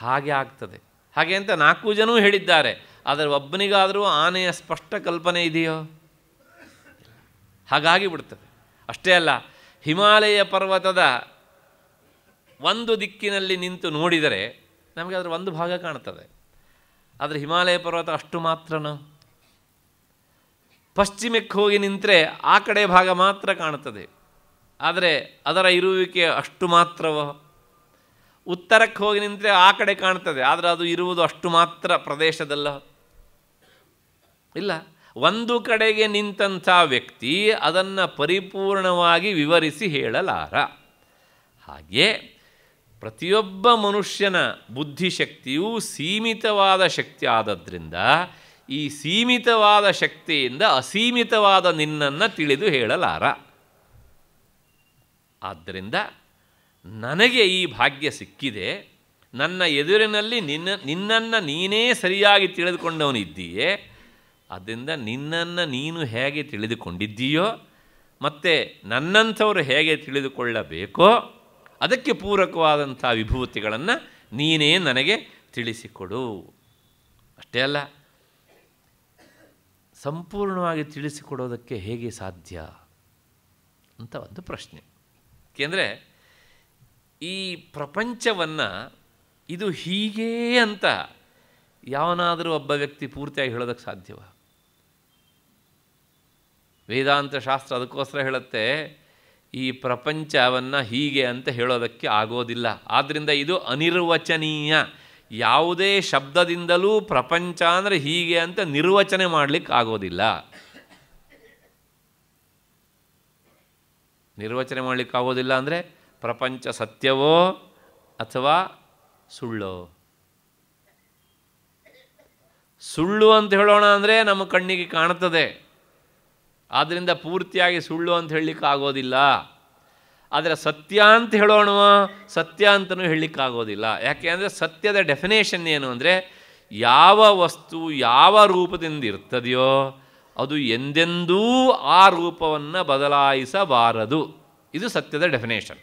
ಹಾಗೆ ಆಗ್ತದೆ. ಹಾಗೆ ಅಂತ ನಾಲ್ಕು ಜನೂ ಹೇಳಿದ್ದಾರೆ. ಆದರೆ ಒಬ್ಬನಿಗಾದರೂ ಆನೆಯ ಸ್ಪಷ್ಟ ಕಲ್ಪನೆ ಇದೆಯೋ? ಹಾಗಾಗಿ ಬಿಡ್ತದೆ. ಅಷ್ಟೇ ಅಲ್ಲ, ಹಿಮಾಲಯ ಪರ್ವತದ ಒಂದು ದಿಕ್ಕಿನಲ್ಲಿ ನಿಂತು ನೋಡಿದರೆ ನಮಗೆ ಅದರ ಒಂದು ಭಾಗ ಕಾಣ್ತದೆ. ಆದರೆ ಹಿಮಾಲಯ ಪರ್ವತ ಅಷ್ಟು ಮಾತ್ರನೋ? ಪಶ್ಚಿಮಕ್ಕೆ ಹೋಗಿ ನಿಂತರೆ ಆ ಕಡೆ ಭಾಗ ಮಾತ್ರ ಕಾಣುತ್ತದೆ ಆದರೆ ಅದರ ಇರುವಿಕೆ ಅಷ್ಟು ಮಾತ್ರವೋ? ಉತ್ತರಕ್ಕೆ ಹೋಗಿ ನಿಂತರೆ ಆ ಕಡೆ ಕಾಣ್ತದೆ. ಆದರೆ ಅದು ಇರುವುದು ಅಷ್ಟು ಮಾತ್ರ ಪ್ರದೇಶದಲ್ಲ. ಇಲ್ಲ. ಒಂದು ಕಡೆಗೆ ನಿಂತಹ ವ್ಯಕ್ತಿ ಅದನ್ನು ಪರಿಪೂರ್ಣವಾಗಿ ವಿವರಿಸಿ ಹೇಳಲಾರ. ಹಾಗೆ ಪ್ರತಿಯೊಬ್ಬ ಮನುಷ್ಯನ ಬುದ್ಧಿಶಕ್ತಿಯು ಸೀಮಿತವಾದ ಶಕ್ತಿ ಆದದ್ರಿಂದ ಈ ಸೀಮಿತವಾದ ಶಕ್ತಿಯಿಂದ ಅಸೀಮಿತವಾದ ನಿನ್ನನ್ನು ತಿಳಿದು ಹೇಳಲಾರ. ಆದ್ದರಿಂದ ನನಗೆ ಈ ಭಾಗ್ಯ ಸಿಕ್ಕಿದೆ. ನನ್ನ ಎದುರಿನಲ್ಲಿ ನಿನ್ನ, ನಿನ್ನನ್ನು ನೀನೇ ಸರಿಯಾಗಿ ತಿಳಿದುಕೊಂಡವನಿದ್ದೀಯೇ. ಅದರಿಂದ ನಿನ್ನನ್ನು ನೀನು ಹೇಗೆ ತಿಳಿದುಕೊಂಡಿದ್ದೀಯೋ, ಮತ್ತು ನನ್ನಂಥವರು ಹೇಗೆ ತಿಳಿದುಕೊಳ್ಳಬೇಕೋ, ಅದಕ್ಕೆ ಪೂರಕವಾದಂಥ ವಿಭೂತಿಗಳನ್ನು ನೀನೇ ನನಗೆ ತಿಳಿಸಿಕೊಡು. ಅಷ್ಟೇ ಅಲ್ಲ, ಸಂಪೂರ್ಣವಾಗಿ ತಿಳಿಸಿಕೊಡೋದಕ್ಕೆ ಹೇಗೆ ಸಾಧ್ಯ? ಅಂತ ಒಂದು ಪ್ರಶ್ನೆ. ಏಕೆಂದರೆ ಈ ಪ್ರಪಂಚವನ್ನು ಇದು ಹೀಗೇ ಅಂತ ಯಾವನಾದರೂ ಒಬ್ಬ ವ್ಯಕ್ತಿ ಪೂರ್ತಿಯಾಗಿ ಹೇಳೋದಕ್ಕೆ ಸಾಧ್ಯವ? ವೇದಾಂತ ಶಾಸ್ತ್ರ ಅದಕ್ಕೋಸ್ಕರ ಹೇಳುತ್ತೆ, ಈ ಪ್ರಪಂಚವನ್ನು ಹೀಗೆ ಅಂತ ಹೇಳೋದಕ್ಕೆ ಆಗೋದಿಲ್ಲ. ಆದ್ದರಿಂದ ಇದು ಅನಿರ್ವಚನೀಯ. ಯಾವುದೇ ಶಬ್ದದಿಂದಲೂ ಪ್ರಪಂಚ ಅಂದರೆ ಹೀಗೆ ಅಂತ ನಿರ್ವಚನೆ ಮಾಡಲಿಕ್ಕೆ ಆಗೋದಿಲ್ಲ. ನಿರ್ವಚನೆ ಮಾಡಲಿಕ್ಕಾಗೋದಿಲ್ಲ ಅಂದರೆ ಪ್ರಪಂಚ ಸತ್ಯವೋ ಅಥವಾ ಸುಳ್ಳೋ? ಸುಳ್ಳು ಅಂತ ಹೇಳೋಣ ಅಂದರೆ ನಮ್ಮ ಕಣ್ಣಿಗೆ ಕಾಣುತ್ತದೆ. ಆದ್ದರಿಂದ ಪೂರ್ತಿಯಾಗಿ ಸುಳ್ಳು ಅಂತ ಹೇಳಲಿಕ್ಕೆ ಆಗೋದಿಲ್ಲ. ಆದರೆ ಸತ್ಯ ಅಂತ ಹೇಳೋಣ, ಸತ್ಯ ಅಂತಲೂ ಹೇಳಲಿಕ್ಕಾಗೋದಿಲ್ಲ ಯಾಕೆ ಅಂದರೆ ಸತ್ಯದ ಡೆಫಿನೇಷನ್ ಏನು ಅಂದರೆ ಯಾವ ವಸ್ತು ಯಾವ ರೂಪದಿಂದ ಇರ್ತದೆಯೋ ಅದು ಎಂದೆಂದೂ ಆ ರೂಪವನ್ನು ಬದಲಾಯಿಸಬಾರದು. ಇದು ಸತ್ಯದ ಡೆಫಿನೇಷನ್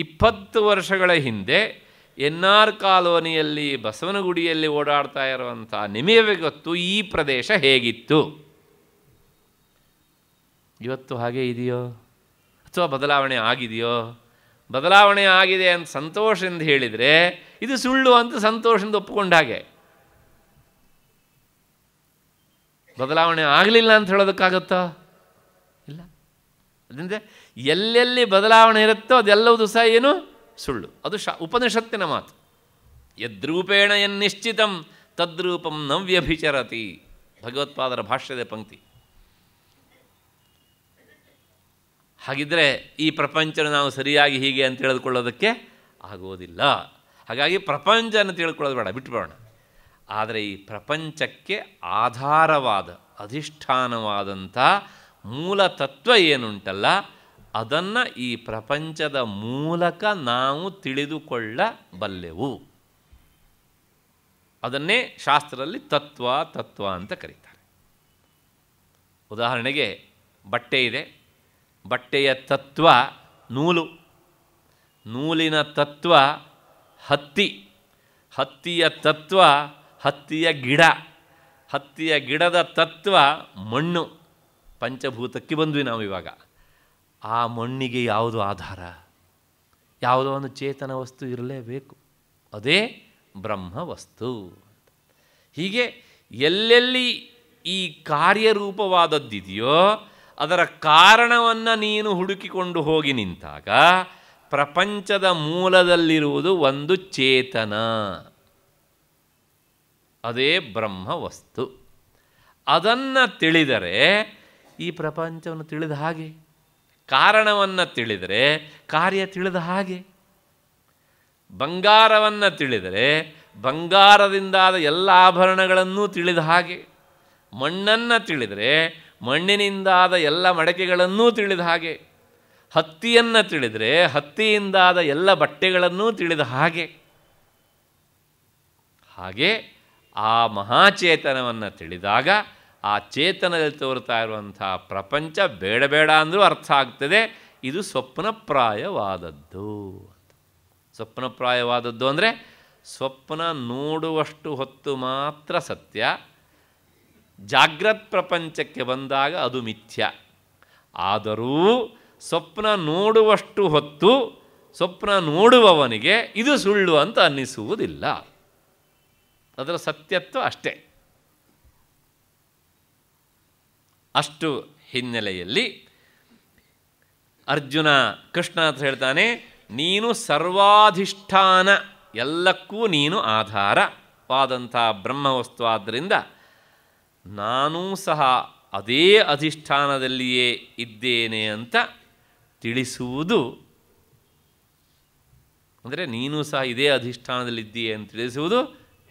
ಇಪ್ಪತ್ತು ವರ್ಷಗಳ ಹಿಂದೆ ಎನ್ ಆರ್ ಕಾಲೋನಿಯಲ್ಲಿ ಬಸವನಗುಡಿಯಲ್ಲಿ ಓಡಾಡ್ತಾ ಇರುವಂಥ ನಿಮಗೆ ಗೊತ್ತು ಈ ಪ್ರದೇಶ ಹೇಗಿತ್ತು? ಇವತ್ತು ಹಾಗೆ ಇದೆಯೋ? ಅಥವಾ ಬದಲಾವಣೆ ಆಗಿದೆಯೋ? ಬದಲಾವಣೆ ಆಗಿದೆ ಅಂತ ಸಂತೋಷದಿಂದ ಹೇಳಿದರೆ ಇದು ಸುಳ್ಳು ಅಂತ ಸಂತೋಷದಿಂದ ಒಪ್ಪಿಕೊಂಡ ಹಾಗೆ. ಬದಲಾವಣೆ ಆಗಲಿಲ್ಲ ಅಂತ ಹೇಳೋದಕ್ಕಾಗತ್ತಾ? ಇಲ್ಲ. ಅದರಿಂದ ಎಲ್ಲೆಲ್ಲಿ ಬದಲಾವಣೆ ಇರುತ್ತೋ ಅದೆಲ್ಲವುದು ಸಹ ಏನು? ಸುಳ್ಳು. ಅದು ಶ, ಉಪನಿಷತ್ತಿನ ಮಾತು. ಯದ್ರೂಪೇಣ ಎನ್ನಿಶ್ಚಿತಂ ತದ್ರೂಪಂ ನವ್ಯಭಿಚರತಿ. ಭಗವತ್ಪಾದರ ಭಾಷ್ಯದ ಪಂಕ್ತಿ. ಹಾಗಿದ್ದರೆ ಈ ಪ್ರಪಂಚನ ನಾವು ಸರಿಯಾಗಿ ಹೀಗೆ ಅಂತ ತಿಳಿದುಕೊಳ್ಳೋದಕ್ಕೆ ಆಗೋದಿಲ್ಲ. ಹಾಗಾಗಿ ಪ್ರಪಂಚನ ತಿಳ್ಕೊಳ್ಳೋದು ಬೇಡ ಬಿಟ್ಬಿಡೋಣ ಆದರೆ ಈ ಪ್ರಪಂಚಕ್ಕೆ ಆಧಾರವಾದ, ಅಧಿಷ್ಠಾನವಾದಂಥ ಮೂಲ ತತ್ವ ಏನುಂಟಲ್ಲ ಅದನ್ನು ಈ ಪ್ರಪಂಚದ ಮೂಲಕ ನಾವು ತಿಳಿದುಕೊಳ್ಳಬಲ್ಲೆವು. ಅದನ್ನೇ ಶಾಸ್ತ್ರದಲ್ಲಿ ತತ್ವ ತತ್ವ ಅಂತ ಕರೀತಾರೆ. ಉದಾಹರಣೆಗೆ ಬಟ್ಟೆ ಇದೆ. ಬಟ್ಟೆಯ ತತ್ವ ನೂಲು. ನೂಲಿನ ತತ್ವ ಹತ್ತಿ. ಹತ್ತಿಯ ತತ್ವ ಹತ್ತಿಯ ಗಿಡ. ಹತ್ತಿಯ ಗಿಡದ ತತ್ವ ಮಣ್ಣು. ಪಂಚಭೂತಕ್ಕೆ ಬಂದ್ವಿ ನಾವು ಇವಾಗ ಆ ಮಣ್ಣಿಗೆ ಯಾವುದು ಆಧಾರ? ಯಾವುದೋ ಒಂದು ಚೇತನ ವಸ್ತು ಇರಲೇಬೇಕು. ಅದೇ ಬ್ರಹ್ಮ ವಸ್ತು ಹೀಗೆ ಎಲ್ಲೆಲ್ಲಿ ಈ ಕಾರ್ಯರೂಪವಾದದ್ದಿದೆಯೋ ಅದರ ಕಾರಣವನ್ನು ನೀನು ಹುಡುಕಿಕೊಂಡು ಹೋಗಿ ನಿಂತಾಗ ಪ್ರಪಂಚದ ಮೂಲದಲ್ಲಿರುವುದು ಒಂದು ಚೇತನ. ಅದೇ ಬ್ರಹ್ಮ ವಸ್ತು ಅದನ್ನು ತಿಳಿದರೆ ಈ ಪ್ರಪಂಚವನ್ನು ತಿಳಿದ ಹಾಗೆ ಕಾರಣವನ್ನು ತಿಳಿದರೆ ಕಾರ್ಯ ತಿಳಿದ ಹಾಗೆ. ಬಂಗಾರವನ್ನು ತಿಳಿದರೆ ಬಂಗಾರದಿಂದಾದ ಎಲ್ಲ ಆಭರಣಗಳನ್ನೂ ತಿಳಿದ ಹಾಗೆ. ಮಣ್ಣನ್ನು ತಿಳಿದರೆ ಮಣ್ಣಿನಿಂದಾದ ಎಲ್ಲ ಮಡಕೆಗಳನ್ನೂ ತಿಳಿದ ಹಾಗೆ. ಹತ್ತಿಯನ್ನು ತಿಳಿದರೆ ಹತ್ತಿಯಿಂದಾದ ಎಲ್ಲ ಬಟ್ಟೆಗಳನ್ನೂ ತಿಳಿದ ಹಾಗೆ. ಹಾಗೆ ಆ ಮಹಾಚೇತನವನ್ನು ತಿಳಿದಾಗ ಆ ಚೇತನದಲ್ಲಿ ತೋರ್ತಾ ಇರುವಂಥ ಪ್ರಪಂಚ ಬೇಡ ಬೇಡ ಅಂದರೂ ಅರ್ಥ ಆಗ್ತದೆ. ಇದು ಸ್ವಪ್ನಪ್ರಾಯವಾದದ್ದು ಸ್ವಪ್ನಪ್ರಾಯವಾದದ್ದು ಅಂದರೆ ಸ್ವಪ್ನ ನೋಡುವಷ್ಟು ಹೊತ್ತು ಮಾತ್ರ ಸತ್ಯ. ಜಾಗ್ರತ್ ಪ್ರಪಂಚಕ್ಕೆ ಬಂದಾಗ ಅದು ಮಿಥ್ಯ. ಆದರೂ ಸ್ವಪ್ನ ನೋಡುವಷ್ಟು ಹೊತ್ತು ಸ್ವಪ್ನ ನೋಡುವವನಿಗೆ ಇದು ಸುಳ್ಳು ಅಂತ ಅನ್ನಿಸುವುದಿಲ್ಲ. ಅದರ ಸತ್ಯತ್ವ ಅಷ್ಟೇ. ಅಷ್ಟು ಹಿನ್ನೆಲೆಯಲ್ಲಿ ಅರ್ಜುನ ಕೃಷ್ಣ ಅಂತ ಹೇಳ್ತಾನೆ, ನೀನು ಸರ್ವಾಧಿಷ್ಠಾನ, ಎಲ್ಲಕ್ಕೂ ನೀನು ಆಧಾರವಾದಂಥ ಬ್ರಹ್ಮವಸ್ತು ಆದ್ದರಿಂದ ನಾನೂ ಸಹ ಅದೇ ಅಧಿಷ್ಠಾನದಲ್ಲಿಯೇ ಇದ್ದೇನೆ ಅಂತ ತಿಳಿಸುವುದು. ಅಂದರೆ ನೀನು ಸಹ ಇದೇ ಅಧಿಷ್ಠಾನದಲ್ಲಿದ್ದೀಯೇ ಅಂತ ತಿಳಿಸುವುದು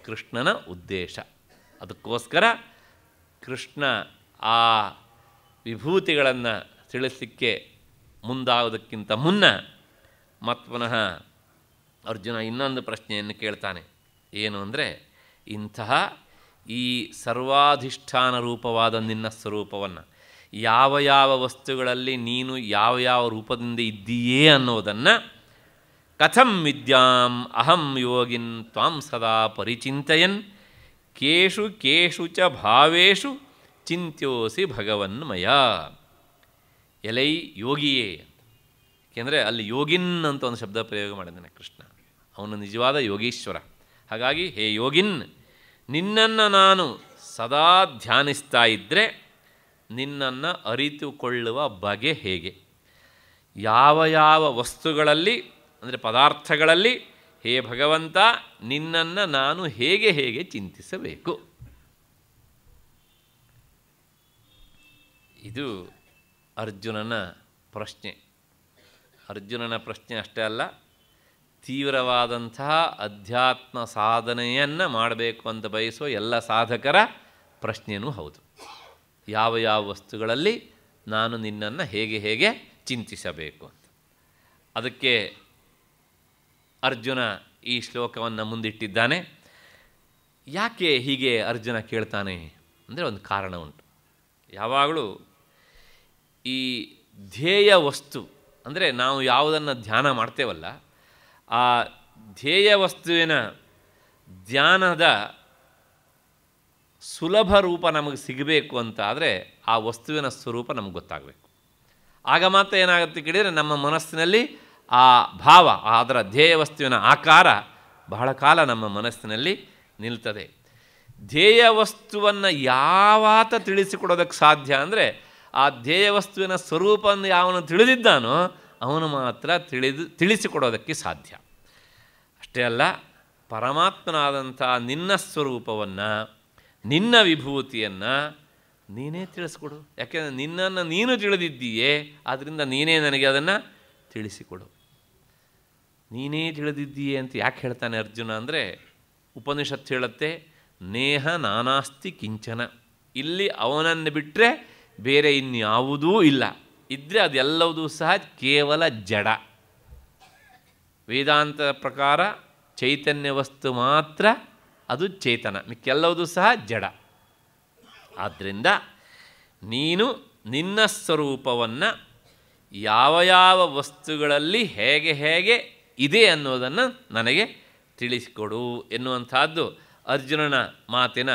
ಕೃಷ್ಣನ ಉದ್ದೇಶ. ಅದಕ್ಕೋಸ್ಕರ ಕೃಷ್ಣ ಆ ವಿಭೂತಿಗಳನ್ನು ತಿಳಿಸಲಿಕ್ಕೆ ಮುಂದಾಗೋದಕ್ಕಿಂತ ಮುನ್ನ ಮತ್ತು ಪುನಃ ಅರ್ಜುನ ಇನ್ನೊಂದು ಪ್ರಶ್ನೆಯನ್ನು ಕೇಳ್ತಾನೆ. ಏನು ಅಂದರೆ, ಇಂತಹ ಈ ಸರ್ವಾಧಿಷ್ಠಾನ ರೂಪವಾದ ನಿನ್ನ ಸ್ವರೂಪವನ್ನು ಯಾವ ಯಾವ ವಸ್ತುಗಳಲ್ಲಿ ನೀನು ಯಾವ ಯಾವ ರೂಪದಿಂದ ಇದ್ದೀಯೇ ಅನ್ನೋದನ್ನು ಕಥಂ ವಿದ್ಯಾಂ ಅಹಂ ಯೋಗಿನ್ ತ್ವಾಂ ಸದಾ ಪರಿಚಿಂತಯನ್. ಕೇಶು ಕೇಶು ಚ ಭಾವೇಷು ಚಿಂತ್ಯೋಸಿ ಭಗವನ್ಮಯ. ಎಲೈ ಯೋಗಿಯೇ ಏಕೆಂದರೆ ಅಲ್ಲಿ ಯೋಗಿನ್ ಅಂತ ಒಂದು ಶಬ್ದ ಪ್ರಯೋಗ ಮಾಡಿದ್ದಾನೆ ಕೃಷ್ಣ. ಅವನು ನಿಜವಾದ ಯೋಗೀಶ್ವರ. ಹಾಗಾಗಿ ಹೇ ಯೋಗಿನ್, ನಿನ್ನನ್ನು ನಾನು ಸದಾ ಧ್ಯಾನಿಸ್ತಾ ಇದ್ದರೆ ನಿನ್ನನ್ನು ಅರಿತುಕೊಳ್ಳುವ ಬಗೆ ಹೇಗೆ? ಯಾವ ಯಾವ ವಸ್ತುಗಳಲ್ಲಿ, ಅಂದರೆ ಪದಾರ್ಥಗಳಲ್ಲಿ ಹೇ ಭಗವಂತ, ನಿನ್ನನ್ನು ನಾನು ಹೇಗೆ ಹೇಗೆ ಚಿಂತಿಸಬೇಕು? ಇದು ಅರ್ಜುನನ ಪ್ರಶ್ನೆ. ಅರ್ಜುನನ ಪ್ರಶ್ನೆ ಅಷ್ಟೇ ಅಲ್ಲ, ತೀವ್ರವಾದಂತಹ ಅಧ್ಯಾತ್ಮ ಸಾಧನೆಯನ್ನು ಮಾಡಬೇಕು ಅಂತ ಬಯಸುವ ಎಲ್ಲ ಸಾಧಕರ ಪ್ರಶ್ನೆಯೂ ಹೌದು. ಯಾವ ಯಾವ ವಸ್ತುಗಳಲ್ಲಿ ನಾನು ನಿನ್ನನ್ನು ಹೇಗೆ ಹೇಗೆ ಚಿಂತಿಸಬೇಕು ಅಂತ. ಅದಕ್ಕೆ ಅರ್ಜುನ ಈ ಶ್ಲೋಕವನ್ನು ಮುಂದಿಟ್ಟಿದ್ದಾನೆ. ಯಾಕೆ ಹೀಗೆ ಅರ್ಜುನ ಕೇಳ್ತಾನೆ? ಅಂದರೆ ಒಂದು ಕಾರಣ ಉಂಟು. ಯಾವಾಗಲೂ ಈ ಧ್ಯೇಯ ವಸ್ತು, ಅಂದರೆ ನಾವು ಯಾವುದನ್ನು ಧ್ಯಾನ ಮಾಡ್ತೇವಲ್ಲ, ಆ ಧ್ಯೇಯ ವಸ್ತುವಿನ ಧ್ಯಾನದ ಸುಲಭ ರೂಪ ನಮಗೆ ಸಿಗಬೇಕು ಅಂತ ಆದರೆ ಆ ವಸ್ತುವಿನ ಸ್ವರೂಪ ನಮಗೆ ಗೊತ್ತಾಗಬೇಕು. ಆಗ ಮಾತ್ರ ಏನಾಗುತ್ತೆ ಕೇಳಿದರೆ ನಮ್ಮ ಮನಸ್ಸಿನಲ್ಲಿ ಆ ಭಾವ, ಅದರ ಧ್ಯೇಯ ವಸ್ತುವಿನ ಆಕಾರ ಬಹಳ ಕಾಲ ನಮ್ಮ ಮನಸ್ಸಿನಲ್ಲಿ ನಿಲ್ತದೆ. ಧ್ಯೇಯ ವಸ್ತುವನ್ನು ಯಾವಾತ ತಿಳಿಸಿಕೊಡೋದಕ್ಕೆ ಸಾಧ್ಯ ಅಂದರೆ ಆ ಧ್ಯೇಯ ವಸ್ತುವಿನ ಸ್ವರೂಪವನ್ನು ಯಾವನು ತಿಳಿದಿದ್ದಾನೋ ಅವನು ಮಾತ್ರ ತಿಳಿದು ತಿಳಿಸಿಕೊಡೋದಕ್ಕೆ ಸಾಧ್ಯ. ಅಷ್ಟೇ ಅಲ್ಲ, ಪರಮಾತ್ಮನಾದಂಥ ನಿನ್ನ ಸ್ವರೂಪವನ್ನು, ನಿನ್ನ ವಿಭೂತಿಯನ್ನು ನೀನೇ ತಿಳಿಸ್ಕೊಡು. ಯಾಕೆಂದರೆ ನಿನ್ನನ್ನು ನೀನು ತಿಳಿದಿದ್ದೀಯೇ ಆದ್ದರಿಂದ ನೀನೇ ನನಗೆ ಅದನ್ನು ತಿಳಿಸಿಕೊಡು. ನೀನೇ ತಿಳಿದಿದ್ದೀಯೇ ಅಂತ ಯಾಕೆ ಹೇಳ್ತಾನೆ ಅರ್ಜುನ ಅಂದರೆ, ಉಪನಿಷತ್ತು ಹೇಳುತ್ತೆ, ನೇಹ ನಾನಾಸ್ತಿ ಕಿಂಚನ. ಇಲ್ಲಿ ಅವನನ್ನು ಬಿಟ್ಟರೆ ಬೇರೆ ಇನ್ಯಾವುದೂ ಇಲ್ಲ. ಇದ್ದರೆ ಅದೆಲ್ಲವುದೂ ಸಹ ಕೇವಲ ಜಡ. ವೇದಾಂತ ಪ್ರಕಾರ ಚೈತನ್ಯ ವಸ್ತು ಮಾತ್ರ ಅದು ಚೇತನ. ಮಿಕ್ಕೆಲ್ಲವುದೂ ಸಹ ಜಡ. ಆದ್ದರಿಂದ ನೀನು ನಿನ್ನ ಸ್ವರೂಪವನ್ನು ಯಾವ ಯಾವ ವಸ್ತುಗಳಲ್ಲಿ ಹೇಗೆ ಹೇಗೆ ಇದೆ ಅನ್ನೋದನ್ನು ನನಗೆ ತಿಳಿಸಿಕೊಡು ಎನ್ನುವಂಥದ್ದು ಅರ್ಜುನನ ಮಾತಿನ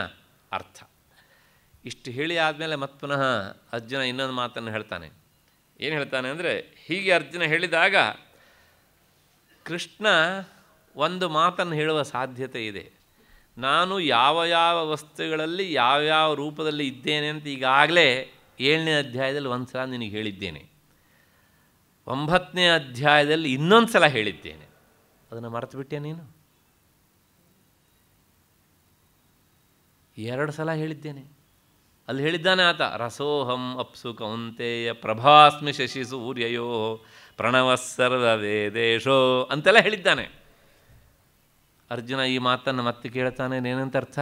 ಅರ್ಥ. ಇಷ್ಟು ಹೇಳಿ ಆದಮೇಲೆ ಮತ್ತೆ ಪುನಃ ಅರ್ಜುನ ಇನ್ನೊಂದು ಮಾತನ್ನು ಹೇಳ್ತಾನೆ. ಏನು ಹೇಳ್ತಾನೆ ಅಂದರೆ, ಹೀಗೆ ಅರ್ಜುನ ಹೇಳಿದಾಗ ಕೃಷ್ಣ ಒಂದು ಮಾತನ್ನು ಹೇಳುವ ಸಾಧ್ಯತೆ ಇದೆ. ನಾನು ಯಾವ ಯಾವ ವಸ್ತುಗಳಲ್ಲಿ ಯಾವ್ಯಾವ ರೂಪದಲ್ಲಿ ಇದ್ದೇನೆ ಅಂತ ಈಗಾಗಲೇ ಏಳನೇ ಅಧ್ಯಾಯದಲ್ಲಿ ಒಂದು ಸಲ ನಿನಗೆ ಹೇಳಿದ್ದೇನೆ. ಒಂಬತ್ತನೇ ಅಧ್ಯಾಯದಲ್ಲಿ ಇನ್ನೊಂದು ಸಲ ಹೇಳಿದ್ದೇನೆ. ಅದನ್ನು ಮರೆತು ಬಿಟ್ಟೆ ನೀನು? ಎರಡು ಸಲ ಹೇಳಿದ್ದೇನೆ. ಅಲ್ಲಿ ಹೇಳಿದ್ದಾನೆ ಆತ, ರಸೋಹಂ ಅಪ್ಸು ಕೌಂತೆಯ ಪ್ರಭಾಸ್ಮಿ ಶಶಿ ಸೂರ್ಯಯೋ ಪ್ರಣವ ಸರ್ವ ವೇದೇಶೋ ಅಂತೆಲ್ಲ ಹೇಳಿದ್ದಾನೆ. ಅರ್ಜುನ ಈ ಮಾತನ್ನು ಮತ್ತೆ ಕೇಳ್ತಾನೆ ಏನಂತ ಅರ್ಥ?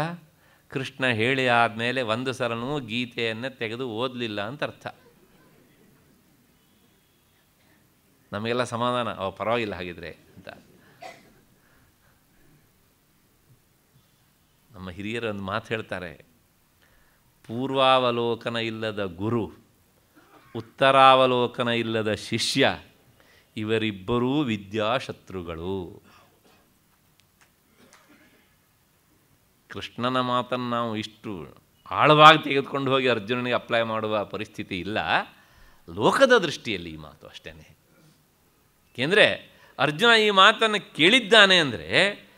ಕೃಷ್ಣ ಹೇಳಿ ಆದಮೇಲೆ ಒಂದು ಸಲನೂ ಗೀತೆಯನ್ನು ತೆಗೆದು ಓದಲಿಲ್ಲ ಅಂತ ಅರ್ಥ. ನಮಗೆಲ್ಲ ಸಮಾಧಾನ ಅವ ಪರವಾಗಿಲ್ಲ ಹಾಗಿದ್ರೆ ಅಂತ. ನಮ್ಮ ಹಿರಿಯರು ಒಂದು ಮಾತು ಹೇಳ್ತಾರೆ ಪೂರ್ವಾವಲೋಕನ ಇಲ್ಲದ ಗುರು, ಉತ್ತರಾವಲೋಕನ ಇಲ್ಲದ ಶಿಷ್ಯ, ಇವರಿಬ್ಬರೂ ವಿದ್ಯಾಶತ್ರುಗಳು. ಕೃಷ್ಣನ ಮಾತನ್ನು ನಾವು ಇಷ್ಟು ಆಳವಾಗಿ ತೆಗೆದುಕೊಂಡು ಹೋಗಿ ಅರ್ಜುನನಿಗೆ ಅಪ್ಲೈ ಮಾಡುವ ಪರಿಸ್ಥಿತಿ ಇಲ್ಲ. ಲೋಕದ ದೃಷ್ಟಿಯಲ್ಲಿ ಈ ಮಾತು ಅಷ್ಟೇ ಏಕೆಂದರೆ ಅರ್ಜುನ ಈ ಮಾತನ್ನು ಕೇಳಿದ್ದಾನೆ ಅಂದರೆ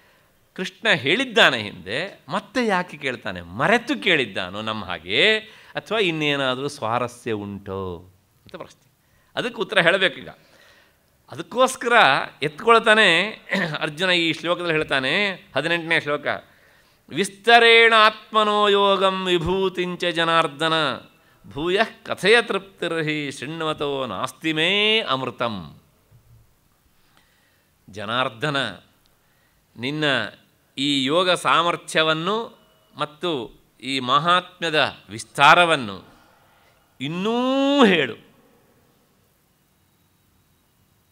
ಕೃಷ್ಣ ಹೇಳಿದ್ದಾನೆ ಹಿಂದೆ, ಮತ್ತೆ ಯಾಕೆ ಕೇಳ್ತಾನೆ? ಮರೆತು ಕೇಳಿದ್ದಾನೋ ನಮ್ಮ ಹಾಗೆ, ಅಥವಾ ಇನ್ನೇನಾದರೂ ಸ್ವಾರಸ್ಯ ಉಂಟೋ ಅಂತ ಪ್ರಶ್ನೆ. ಅದಕ್ಕೆ ಉತ್ತರ ಹೇಳಬೇಕೀಗ. ಅದಕ್ಕೋಸ್ಕರ ಎತ್ಕೊಳ್ತಾನೆ, ಅರ್ಜುನ ಈ ಶ್ಲೋಕದಲ್ಲಿ ಹೇಳ್ತಾನೆ, ಹದಿನೆಂಟನೇ ಶ್ಲೋಕ, ವಿಸ್ತರೇಣ ಆತ್ಮನೋ ಯೋಗಂ ವಿಭೂತಿಂಚ ಜನಾರ್ದನ, ಭೂಯ ಕಥೆಯ ತೃಪ್ತಿರ್ಹಿ ಶೃಣ್ವತೋ ನಾಸ್ತಿ ಮೇ ಅಮೃತಂ. ಜನಾರ್ದನ, ನಿನ್ನ ಈ ಯೋಗ ಸಾಮರ್ಥ್ಯವನ್ನು ಮತ್ತು ಈ ಮಹಾತ್ಮ್ಯದ ವಿಸ್ತಾರವನ್ನು ಇನ್ನೂ ಹೇಳು.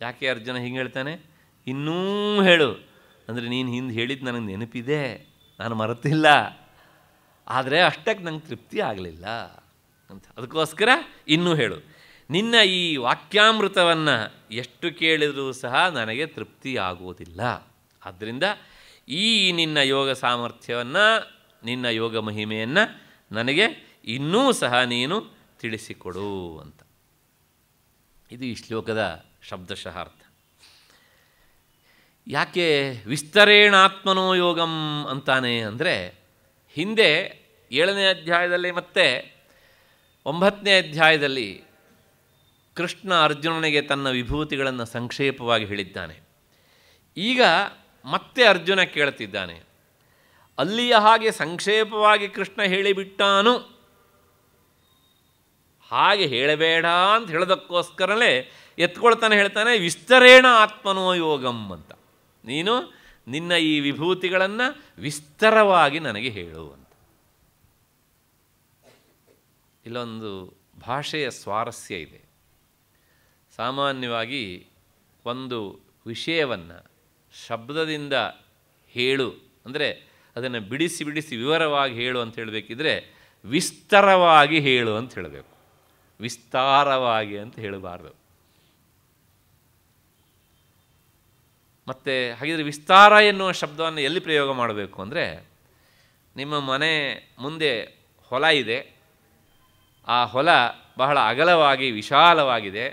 ಯಾಕೆ ಅರ್ಜುನ ಹಿಂಗೆ ಹೇಳ್ತಾನೆ? ಇನ್ನೂ ಹೇಳು. ಅಂದರೆ ನೀನು ಹಿಂದೆ ಹೇಳಿದ್ದು ನನಗೆ ನೆನಪಿದೆ. ನಾನು ಮರೆತಿಲ್ಲ. ಆದರೆ ಅಷ್ಟಕ್ಕೆ ನಂಗೆ ತೃಪ್ತಿ ಆಗಲಿಲ್ಲ ಅಂತ. ಅದಕ್ಕೋಸ್ಕರ ಇನ್ನೂ ಹೇಳು. ನಿನ್ನ ಈ ವಾಕ್ಯಾಮೃತವನ್ನು ಎಷ್ಟು ಕೇಳಿದರೂ ಸಹ ನನಗೆ ತೃಪ್ತಿ ಆಗುವುದಿಲ್ಲ. ಆದ್ದರಿಂದ ಈ ನಿನ್ನ ಯೋಗ ಸಾಮರ್ಥ್ಯವನ್ನು, ನಿನ್ನ ಯೋಗ ಮಹಿಮೆಯನ್ನು ನನಗೆ ಇನ್ನೂ ಸಹ ನೀನು ತಿಳಿಸಿಕೊಡು ಅಂತ. ಇದು ಈ ಶ್ಲೋಕದ ಶಬ್ದಶಃ ಅರ್ಥ ಯಾಕೆ ವಿಸ್ತರೇಣಾತ್ಮನೋ ಯೋಗಂ ಅಂತಾನೆ ಅಂದರೆ, ಹಿಂದೆ ಏಳನೇ ಅಧ್ಯಾಯದಲ್ಲಿ ಮತ್ತೆ ಒಂಬತ್ತನೇ ಅಧ್ಯಾಯದಲ್ಲಿ ಕೃಷ್ಣ ಅರ್ಜುನನಿಗೆ ತನ್ನ ವಿಭೂತಿಗಳನ್ನು ಸಂಕ್ಷೇಪವಾಗಿ ಹೇಳಿದ್ದಾನೆ. ಈಗ ಮತ್ತೆ ಅರ್ಜುನ ಕೇಳ್ತಿದ್ದಾನೆ, ಅಲ್ಲಿಯ ಹಾಗೆ ಸಂಕ್ಷೇಪವಾಗಿ ಕೃಷ್ಣ ಹೇಳಿಬಿಟ್ಟಾನು. ಹಾಗೆ ಹೇಳಬೇಡ ಅಂತ ಹೇಳೋದಕ್ಕೋಸ್ಕರಲೇ ಎತ್ಕೊಳ್ತಾನೆ ಹೇಳ್ತಾನೆ, ವಿಸ್ತರೇಣ ಆತ್ಮನೋ ಯೋಗಂ ಅಂತ. ನೀನು ನಿನ್ನ ಈ ವಿಭೂತಿಗಳನ್ನು ವಿಸ್ತರವಾಗಿ ನನಗೆ ಹೇಳು ಅಂತ. ಇಲ್ಲೊಂದು ಭಾಷೆಯ ಸ್ವಾರಸ್ಯ ಇದೆ. ಸಾಮಾನ್ಯವಾಗಿ ಒಂದು ವಿಷಯವನ್ನು ಶಬ್ದದಿಂದ ಹೇಳು, ಅಂದರೆ ಅದನ್ನು ಬಿಡಿಸಿ ಬಿಡಿಸಿ ವಿವರವಾಗಿ ಹೇಳು ಅಂತ ಹೇಳಬೇಕಿದ್ರೆ ವಿಸ್ತಾರವಾಗಿ ಹೇಳು ಅಂತ ಹೇಳಬೇಕು. ವಿಸ್ತಾರವಾಗಿ ಅಂತ ಹೇಳಬಾರ್ದು. ಮತ್ತು ಹಾಗಿದ್ರೆ ವಿಸ್ತಾರ ಎನ್ನುವ ಶಬ್ದವನ್ನು ಎಲ್ಲಿ ಪ್ರಯೋಗ ಮಾಡಬೇಕು ಅಂದರೆ ನಿಮ್ಮ ಮನೆ ಮುಂದೆ ಹೊಲ ಇದೆ. ಆ ಹೊಲ ಬಹಳ ಅಗಲವಾಗಿ ವಿಶಾಲವಾಗಿದೆ.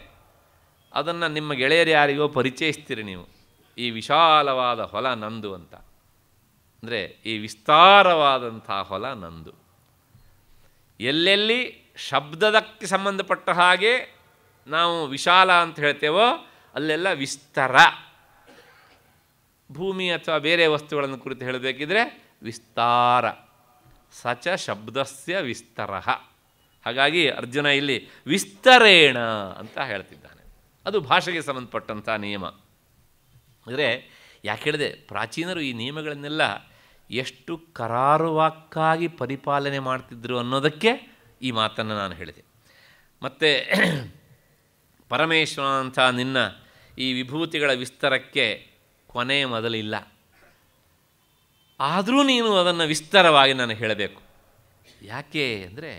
ಅದನ್ನು ನಿಮ್ಮ ಗೆಳೆಯರು ಯಾರಿಗೋ ಪರಿಚಯಿಸ್ತೀರಿ ನೀವು. ಈ ವಿಶಾಲವಾದ ಹೊಲ ನಂದು ಅಂತ. ಅಂದರೆ ಈ ವಿಸ್ತಾರವಾದಂಥ ಹೊಲ ನಂದು. ಎಲ್ಲೆಲ್ಲಿ ಶಬ್ದದಕ್ಕೆ ಸಂಬಂಧಪಟ್ಟ ಹಾಗೆ ನಾವು ವಿಶಾಲ ಅಂತ ಹೇಳ್ತೇವೋ ಅಲ್ಲೆಲ್ಲ ವಿಸ್ತಾರ. ಭೂಮಿ ಅಥವಾ ಬೇರೆ ವಸ್ತುಗಳನ್ನು ಕುರಿತು ಹೇಳಬೇಕಿದ್ರೆ ವಿಸ್ತಾರ. ಸಚ ಶಬ್ದಸ್ಯ ವಿಸ್ತರ. ಹಾಗಾಗಿ ಅರ್ಜುನ ಇಲ್ಲಿ ವಿಸ್ತರೇಣ ಅಂತ ಹೇಳ್ತಿದ್ದಾನೆ. ಅದು ಭಾಷೆಗೆ ಸಂಬಂಧಪಟ್ಟಂಥ ನಿಯಮ. ಅಂದರೆ ಯಾಕೆ ಹೇಳಿದೆ, ಪ್ರಾಚೀನರು ಈ ನಿಯಮಗಳನ್ನೆಲ್ಲ ಎಷ್ಟು ಕರಾರುವಾಕ್ಕಾಗಿ ಪರಿಪಾಲನೆ ಮಾಡ್ತಿದ್ರು ಅನ್ನೋದಕ್ಕೆ ಈ ಮಾತನ್ನು ನಾನು ಹೇಳಿದೆ. ಮತ್ತು [CLEARS THROAT] ಪರಮೇಶ್ವರ ಅಂತ ನಿನ್ನ ಈ ವಿಭೂತಿಗಳ ವಿಸ್ತಾರಕ್ಕೆ ಕೊನೆ ಮೊದಲಿಲ್ಲ. ಆದರೂ ನೀನು ಅದನ್ನು ವಿಸ್ತಾರವಾಗಿ ನಾನು ಹೇಳಬೇಕು. ಯಾಕೆ ಅಂದರೆ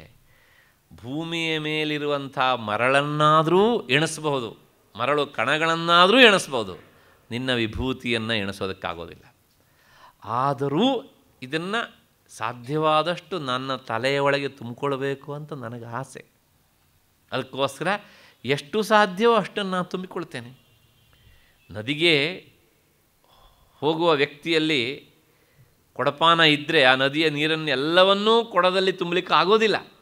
ಭೂಮಿಯ ಮೇಲಿರುವಂಥ ಮರಳನ್ನಾದರೂ ಎಣಿಸಬಹುದು, ಮರಳು ಕಣಗಳನ್ನಾದರೂ ಎಣಿಸ್ಬೋದು ನಿನ್ನ ವಿಭೂತಿಯನ್ನು ಎಣಿಸೋದಕ್ಕಾಗೋದಿಲ್ಲ. ಆದರೂ ಇದನ್ನು ಸಾಧ್ಯವಾದಷ್ಟು ನನ್ನ ತಲೆಯ ಒಳಗೆ ತುಂಬಿಕೊಳ್ಬೇಕು ಅಂತ ನನಗೆ ಆಸೆ. ಅದಕ್ಕೋಸ್ಕರ ಎಷ್ಟು ಸಾಧ್ಯವೋ ಅಷ್ಟನ್ನು ನಾನು ತುಂಬಿಕೊಳ್ತೇನೆ. ನದಿಗೆ ಹೋಗುವ ವ್ಯಕ್ತಿಯಲ್ಲಿ ಕೊಡಪಾನ ಇದ್ದರೆ ಆ ನದಿಯ ನೀರನ್ನು ಎಲ್ಲವನ್ನೂ ಕೊಡದಲ್ಲಿ ತುಂಬಲಿಕ್ಕೆ ಆಗೋದಿಲ್ಲ.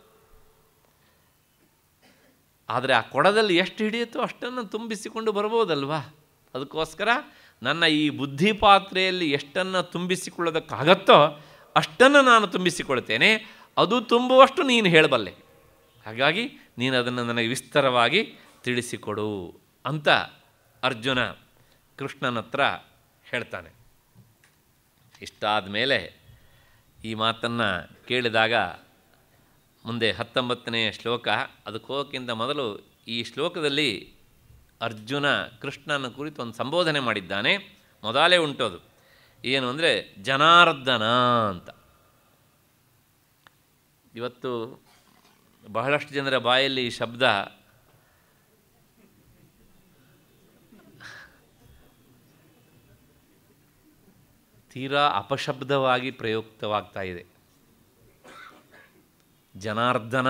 ಆದರೆ ಆ ಕೊಡದಲ್ಲಿ ಎಷ್ಟು ಹಿಡಿಯುತ್ತೋ ಅಷ್ಟನ್ನು ತುಂಬಿಸಿಕೊಂಡು ಬರ್ಬೋದಲ್ವಾ? ಅದಕ್ಕೋಸ್ಕರ ನನ್ನ ಈ ಬುದ್ಧಿ ಪಾತ್ರೆಯಲ್ಲಿ ಎಷ್ಟನ್ನು ತುಂಬಿಸಿಕೊಳ್ಳೋದಕ್ಕಾಗತ್ತೋ ಅಷ್ಟನ್ನು ನಾನು ತುಂಬಿಸಿಕೊಳ್ತೇನೆ. ಅದು ತುಂಬುವಷ್ಟು ನೀನು ಹೇಳಬಲ್ಲೆ. ಹಾಗಾಗಿ ನೀನು ಅದನ್ನು ನನಗೆ ವಿಸ್ತಾರವಾಗಿ ತಿಳಿಸಿಕೊಡು ಅಂತ ಅರ್ಜುನ ಕೃಷ್ಣನ ಹತ್ರ ಹೇಳ್ತಾನೆ. ಇಷ್ಟಾದ ಮೇಲೆ ಈ ಮಾತನ್ನು ಕೇಳಿದಾಗ ಮುಂದೆ ಹತ್ತೊಂಬತ್ತನೇ ಶ್ಲೋಕ ಅದಕ್ಕೆ ಮೊದಲು ಈ ಶ್ಲೋಕದಲ್ಲಿ ಅರ್ಜುನ ಕೃಷ್ಣನ ಕುರಿತು ಒಂದು ಸಂಬೋಧನೆ ಮಾಡಿದ್ದಾನೆ. ಮೊದಲೇ ಉಂಟೋದು. ಏನು ಅಂದರೆ, ಜನಾರ್ದನ ಅಂತ. ಇವತ್ತು ಬಹಳಷ್ಟು ಜನರ ಬಾಯಲ್ಲಿ ಈ ಶಬ್ದ ತೀರಾ ಅಪಶಬ್ದವಾಗಿ ಪ್ರಯುಕ್ತವಾಗ್ತಾ ಇದೆ. ಜನಾರ್ದನ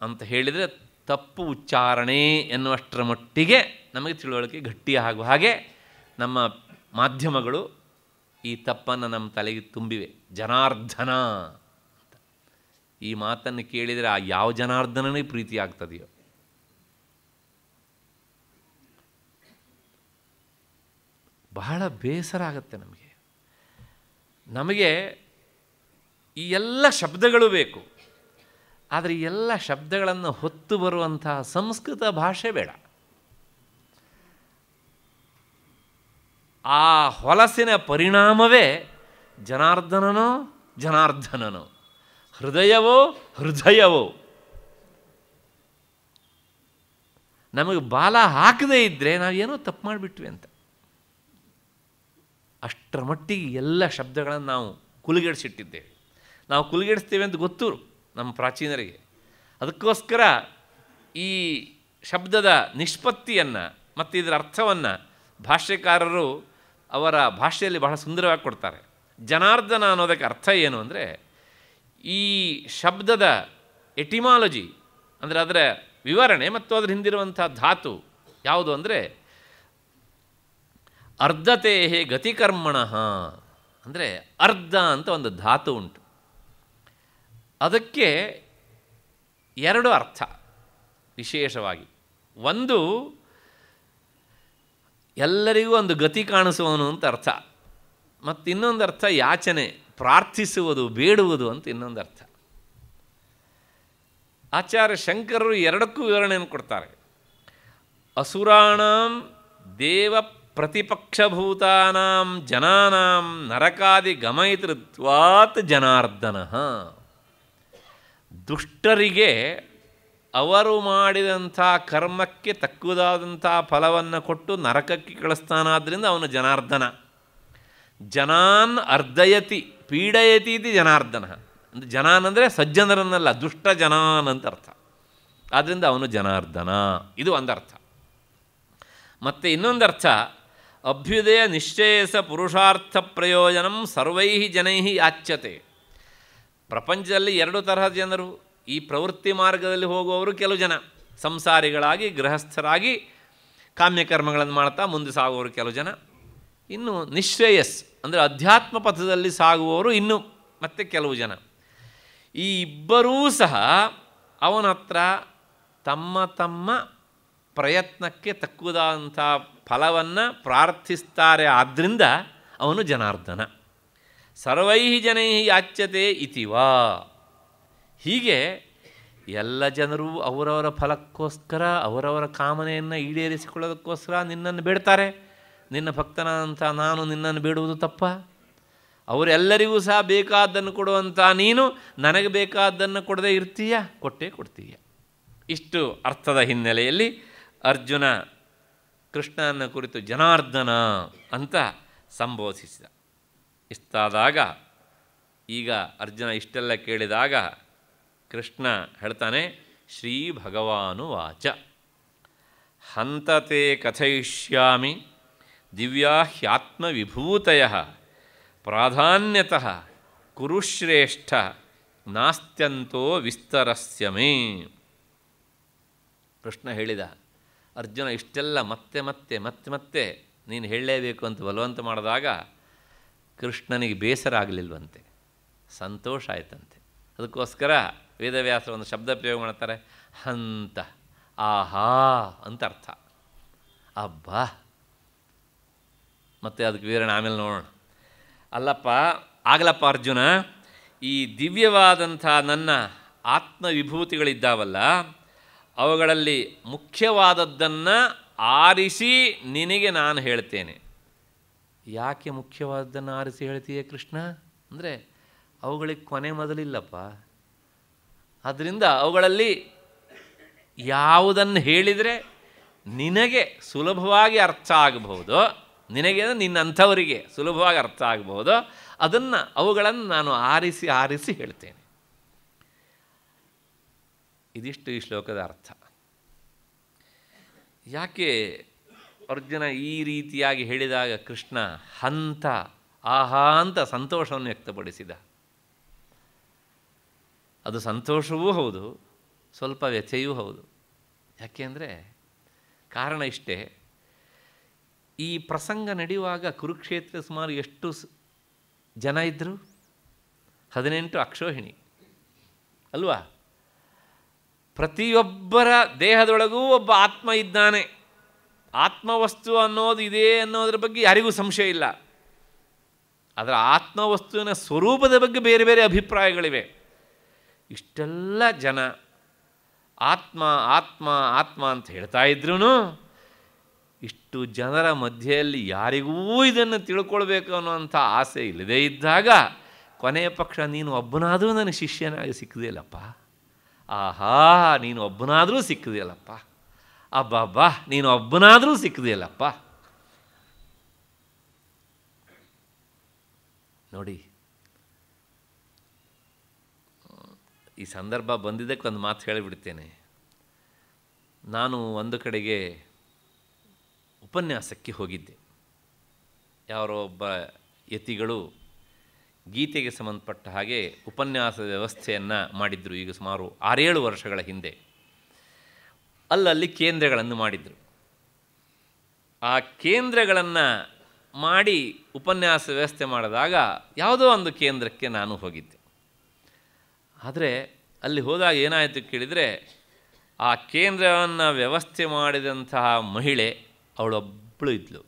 ಅಂತ ಹೇಳಿದರೆ ತಪ್ಪು ಉಚ್ಚಾರಣೆ ಎನ್ನುವಷ್ಟರ ಮಟ್ಟಿಗೆ ನಮಗೆ ತಿಳುವಳಿಕೆ ಗಟ್ಟಿ ಆಗುವ ಹಾಗೆ ನಮ್ಮ ಮಾಧ್ಯಮಗಳು ಈ ತಪ್ಪನ್ನು ನಮ್ಮ ತಲೆಗೆ ತುಂಬಿವೆ. ಜನಾರ್ಧನ ಅಂತ. ಈ ಮಾತನ್ನು ಕೇಳಿದರೆ ಆ ಯಾವ ಜನಾರ್ದನನೇ ಪ್ರೀತಿ ಆಗ್ತದೆಯೋ ಬಹಳ ಬೇಸರ ಆಗುತ್ತೆ ನಮಗೆ. ನಮಗೆ ಈ ಎಲ್ಲ ಶಬ್ದಗಳು ಬೇಕು. ಆದರೆ ಎಲ್ಲ ಶಬ್ದಗಳನ್ನು ಹೊತ್ತು ಬರುವಂತಹ ಸಂಸ್ಕೃತ ಭಾಷೆ ಬೇಡ. ಆ ಹೊಲಸಿನ ಪರಿಣಾಮವೇ ಜನಾರ್ದನನೋ ಜನಾರ್ದನನೋ. ಹೃದಯವೋ ಹೃದಯವೋ. ನಮಗೆ ಬಾಲ ಹಾಕದೇ ಇದ್ದರೆ ನಾವೇನೋ ತಪ್ಪು ಮಾಡಿಬಿಟ್ವಿ ಅಂತ. ಅಷ್ಟರ ಮಟ್ಟಿಗೆ ಎಲ್ಲ ಶಬ್ದಗಳನ್ನು ನಾವು ಕುಲುಗೆಡಿಸಿಟ್ಟಿದ್ದೇವೆ. ನಾವು ಕುಲುಗೆಡಿಸ್ತೇವೆ ಅಂತ ಗೊತ್ತು ನಮ್ಮ ಪ್ರಾಚೀನರಿಗೆ. ಅದಕ್ಕೋಸ್ಕರ ಈ ಶಬ್ದದ ನಿಷ್ಪತ್ತಿಯನ್ನು ಮತ್ತು ಇದರ ಅರ್ಥವನ್ನು ಭಾಷ್ಯಕಾರರು ಅವರ ಭಾಷೆಯಲ್ಲಿ ಬಹಳ ಸುಂದರವಾಗಿ ಕೊಡ್ತಾರೆ. ಜನಾರ್ದನ ಅನ್ನೋದಕ್ಕೆ ಅರ್ಥ ಏನು ಅಂದರೆ ಈ ಶಬ್ದದ ಎಟಿಮಾಲಜಿ ಅಂದರೆ ಅದರ ವಿವರಣೆ ಮತ್ತು ಅದರ ಹಿಂದಿರುವಂಥ ಧಾತು ಯಾವುದು ಅಂದರೆ ಅರ್ಧತೆ ಗತಿಕರ್ಮಣ ಅಂದರೆ ಅರ್ಧ ಅಂತ ಒಂದು ಧಾತು ಉಂಟು. ಅದಕ್ಕೆ ಎರಡು ಅರ್ಥ ವಿಶೇಷವಾಗಿ. ಒಂದು, ಎಲ್ಲರಿಗೂ ಒಂದು ಗತಿ ಕಾಣಿಸುವನು ಅಂತ ಅರ್ಥ. ಮತ್ತು ಇನ್ನೊಂದು ಅರ್ಥ ಯಾಚನೆ, ಪ್ರಾರ್ಥಿಸುವುದು, ಬೇಡುವುದು ಅಂತ ಇನ್ನೊಂದು ಅರ್ಥ. ಆಚಾರ್ಯ ಶಂಕರರು ಎರಡಕ್ಕೂ ವಿವರಣೆಯನ್ನು ಕೊಡ್ತಾರೆ. ಅಸುರಾಣಂ ದೇವ ಪ್ರತಿಪಕ್ಷಭೂತಾನಾಂ ಜನಾನಾಂ ನರಕಾದಿ ಗಮಯಿತೃತ್ವಾತ್ ಜನಾರ್ದನ. ದುಷ್ಟರಿಗೆ ಅವರು ಮಾಡಿದಂಥ ಕರ್ಮಕ್ಕೆ ತಕ್ಕುದಾದಂಥ ಫಲವನ್ನು ಕೊಟ್ಟು ನರಕಕ್ಕೆ ಕಳಿಸ್ತಾನಾದ್ದರಿಂದ ಅವನು ಜನಾರ್ದನ. ಜನಾನ್ ಅರ್ಧಯತಿ, ಪೀಡಯತಿ ಇದು ಜನಾರ್ದನ. ಅಂದರೆ ಜನಾನ್ ಅಂದರೆ ಸಜ್ಜನರನ್ನಲ್ಲ, ದುಷ್ಟ ಜನಾನ್ ಅಂತ ಅರ್ಥ. ಆದ್ದರಿಂದ ಅವನು ಜನಾರ್ದನ. ಇದು ಒಂದರ್ಥ. ಮತ್ತು ಇನ್ನೊಂದರ್ಥ, ಅಭ್ಯುದಯ ನಿಶ್ಚಯಸ ಪುರುಷಾರ್ಥ ಪ್ರಯೋಜನಂ ಸರ್ವೈ ಜನೈ ಯಾಚ್ಯತೆ. ಪ್ರಪಂಚದಲ್ಲಿ ಎರಡು ತರಹದ ಜನರು. ಈ ಪ್ರವೃತ್ತಿ ಮಾರ್ಗದಲ್ಲಿ ಹೋಗುವವರು ಕೆಲವು ಜನ. ಸಂಸಾರಿಗಳಾಗಿ, ಗೃಹಸ್ಥರಾಗಿ, ಕಾಮ್ಯಕರ್ಮಗಳನ್ನು ಮಾಡ್ತಾ ಮುಂದೆ ಸಾಗುವವರು ಕೆಲವು ಜನ. ಇನ್ನು ನಿಶ್ರೇಯಸ್, ಅಂದರೆ ಅಧ್ಯಾತ್ಮ ಪಥದಲ್ಲಿ ಸಾಗುವವರು ಇನ್ನು ಮತ್ತೆ ಕೆಲವು ಜನ. ಈ ಇಬ್ಬರೂ ಸಹ ಅವನ ಹತ್ರ ತಮ್ಮ ತಮ್ಮ ಪ್ರಯತ್ನಕ್ಕೆ ತಕ್ಕುದಾದಂಥ ಫಲವನ್ನು ಪ್ರಾರ್ಥಿಸ್ತಾರೆ. ಆದ್ದರಿಂದ ಅವನು ಜನಾರ್ದನ. ಸರ್ವೈ ಜನೈ ಯಾಚ್ಯತೆ ಇತಿವಾ. ಹೀಗೆ ಎಲ್ಲ ಜನರು ಅವರವರ ಫಲಕ್ಕೋಸ್ಕರ, ಅವರವರ ಕಾಮನೆಯನ್ನು ಈಡೇರಿಸಿಕೊಳ್ಳೋದಕ್ಕೋಸ್ಕರ ನಿನ್ನನ್ನು ಬೇಡ್ತಾರೆ. ನಿನ್ನ ಭಕ್ತನಂತ ನಾನು ನಿನ್ನನ್ನು ಬೇಡುವುದು ತಪ್ಪ. ಅವರೆಲ್ಲರಿಗೂ ಸಹ ಬೇಕಾದ್ದನ್ನು ಕೊಡುವಂಥ ನೀನು ನನಗೆ ಬೇಕಾದ್ದನ್ನು ಕೊಡದೇ ಇರ್ತೀಯ? ಕೊಟ್ಟೇ ಕೊಡ್ತೀಯ. ಇಷ್ಟು ಅರ್ಥದ ಹಿನ್ನೆಲೆಯಲ್ಲಿ ಅರ್ಜುನ ಕೃಷ್ಣನ ಕುರಿತು ಜನಾರ್ದನ ಅಂತ ಸಂಬೋಧಿಸಿದ. ಇಷ್ಟಾದಾಗ, ಈಗ ಅರ್ಜುನ ಇಷ್ಟೆಲ್ಲ ಕೇಳಿದಾಗ ಕೃಷ್ಣ ಹೇಳ್ತಾನೆ, ಶ್ರೀ ಭಗವಾನು ವಾಚ. ಹಂತತೆ ಕಥಯಿಷ್ಯಾಮಿ, ದಿವ್ಯಾ ಹ್ಯಾತ್ಮವಿಭೂತಯ ಪ್ರಾಧಾನ್ಯತಃ ಕುರುಶ್ರೇಷ್ಠ, ನಾಸ್ತ್ಯಂತೋ ವಿಸ್ತರಸ್ಯ ಮೇ. ಕೃಷ್ಣ ಹೇಳಿದ, ಅರ್ಜುನ ಇಷ್ಟೆಲ್ಲ ಮತ್ತೆ ಮತ್ತೆ ಮತ್ತೆ ಮತ್ತೆ ನೀನು ಹೇಳಲೇಬೇಕು ಅಂತ ಬಲವಂತ ಮಾಡಿದಾಗ ಕೃಷ್ಣನಿಗೆ ಬೇಸರ ಆಗಲಿಲ್ವಂತೆ. ಸಂತೋಷ ಆಯ್ತಂತೆ. ಅದಕ್ಕೋಸ್ಕರ ವೇದವ್ಯಾಸ ಒಂದು ಶಬ್ದ ಪ್ರಯೋಗ ಮಾಡ್ತಾರೆ, ಹಂತ, ಆಹಾ ಅಂತ ಅರ್ಥ. ಅಬ್ಬಾ. ಮತ್ತು ಅದಕ್ಕೆ ವಿವರಣೆ ಆಮೇಲೆ ನೋಡೋಣ. ಅಲ್ಲಪ್ಪ, ಆಗಲಪ್ಪ ಅರ್ಜುನ, ಈ ದಿವ್ಯವಾದಂಥ ನನ್ನ ಆತ್ಮವಿಭೂತಿಗಳಿದ್ದಾವಲ್ಲ, ಅವುಗಳಲ್ಲಿ ಮುಖ್ಯವಾದದ್ದನ್ನು ಆರಿಸಿ ನಿನಗೆ ನಾನು ಹೇಳ್ತೇನೆ. ಯಾಕೆ ಮುಖ್ಯವಾದ್ದನ್ನು ಆರಿಸಿ ಹೇಳ್ತೀಯ ಕೃಷ್ಣ? ಅಂದರೆ ಅವುಗಳಿಗೆ ಕೊನೆ ಮೊದಲಿಲ್ಲಪ್ಪ. ಆದ್ದರಿಂದ ಅವುಗಳಲ್ಲಿ ಯಾವುದನ್ನು ಹೇಳಿದರೆ ನಿನಗೆ ಸುಲಭವಾಗಿ ಅರ್ಥ ಆಗಬಹುದು. ನಿನಗೆ ಅಂದರೆ ನಿನ್ನಂಥವರಿಗೆ ಸುಲಭವಾಗಿ ಅರ್ಥ ಆಗಬಹುದು. ಅದನ್ನು ಅವುಗಳನ್ನು ನಾನು ಆರಿಸಿ ಆರಿಸಿ ಹೇಳ್ತೇನೆ. ಇದಿಷ್ಟು ಈ ಶ್ಲೋಕದ ಅರ್ಥ. ಯಾಕೆ ಅರ್ಜುನ ಈ ರೀತಿಯಾಗಿ ಹೇಳಿದಾಗ ಕೃಷ್ಣ, ಹಂತ, ಆಹಾ ಅಂತ ಸಂತೋಷವನ್ನು ವ್ಯಕ್ತಪಡಿಸಿದ. ಅದು ಸಂತೋಷವೂ ಹೌದು, ಸ್ವಲ್ಪ ವ್ಯಥೆಯೂ ಹೌದು. ಯಾಕೆಂದರೆ ಕಾರಣ ಇಷ್ಟೇ. ಈ ಪ್ರಸಂಗ ನಡೆಯುವಾಗ ಕುರುಕ್ಷೇತ್ರ ಸುಮಾರು ಎಷ್ಟು ಜನ ಇದ್ದರು ಹದಿನೆಂಟು ಅಕ್ಷೋಹಿಣಿ. ಅಲ್ವಾ? ಪ್ರತಿಯೊಬ್ಬರ ದೇಹದೊಳಗೂ ಒಬ್ಬ ಆತ್ಮ ಇದ್ದಾನೆ. ಆತ್ಮವಸ್ತು ಅನ್ನೋದು ಇದೆ ಅನ್ನೋದ್ರ ಬಗ್ಗೆ ಯಾರಿಗೂ ಸಂಶಯ ಇಲ್ಲ. ಅದರ ಆತ್ಮವಸ್ತುವಿನ ಸ್ವರೂಪದ ಬಗ್ಗೆ ಬೇರೆ ಬೇರೆ ಅಭಿಪ್ರಾಯಗಳಿವೆ. ಇಷ್ಟೆಲ್ಲ ಜನ ಆತ್ಮ ಆತ್ಮ ಆತ್ಮ ಅಂತ ಹೇಳ್ತಾ ಇದ್ರೂ ಇಷ್ಟು ಜನರ ಮಧ್ಯೆಯಲ್ಲಿ ಯಾರಿಗೂ ಇದನ್ನು ತಿಳ್ಕೊಳ್ಬೇಕು ಅನ್ನುವಂಥ ಆಸೆ ಇಲ್ಲದೇ ಇದ್ದಾಗ ಕೊನೆಯ ಪಕ್ಷ ನೀನು ಒಬ್ಬನಾದರೂ ನನ್ನ ಶಿಷ್ಯನಾಗಿ ಸಿಕ್ಕದಿಲ್ಲಪ್ಪ ಆಹಾ, ನೀನು ಒಬ್ಬನಾದರೂ ಸಿಕ್ಕದಿಲ್ಲಪ್ಪ ಅಬ್ಬಬ್ಬಾ, ನೀನು ಒಬ್ಬನಾದರೂ ಸಿಕ್ಕದಿಲ್ಲಪ್ಪ ನೋಡಿ, ಈ ಸಂದರ್ಭ ಬಂದಿದ್ದಕ್ಕೆ ಒಂದು ಮಾತು ಹೇಳಿಬಿಡ್ತೇನೆ. ನಾನು ಒಂದು ಕಡೆಗೆ ಉಪನ್ಯಾಸಕ್ಕೆ ಹೋಗಿದ್ದೆ. ಯಾರೋ ಒಬ್ಬ ಯತಿಗಳು ಗೀತೆಗೆ ಸಂಬಂಧಪಟ್ಟ ಹಾಗೆ ಉಪನ್ಯಾಸದ ವ್ಯವಸ್ಥೆಯನ್ನು ಮಾಡಿದ್ದರು ಈಗ ಸುಮಾರು ಆರೇಳು ವರ್ಷಗಳ ಹಿಂದೆ. ಅಲ್ಲಲ್ಲಿ ಕೇಂದ್ರಗಳನ್ನು ಮಾಡಿದರು. ಆ ಕೇಂದ್ರಗಳನ್ನು ಮಾಡಿ ಉಪನ್ಯಾಸ ವ್ಯವಸ್ಥೆ ಮಾಡಿದಾಗ ಯಾವುದೋ ಒಂದು ಕೇಂದ್ರಕ್ಕೆ ನಾನು ಹೋಗಿದ್ದೆ. ಆದರೆ ಅಲ್ಲಿ ಹೋದಾಗ ಏನಾಯಿತು ಕೇಳಿದರೆ ಆ ಕೇಂದ್ರವನ್ನು ವ್ಯವಸ್ಥೆ ಮಾಡಿದಂತಹ ಮಹಿಳೆ ಅವಳೊಬ್ಬಳು ಇದ್ಲು.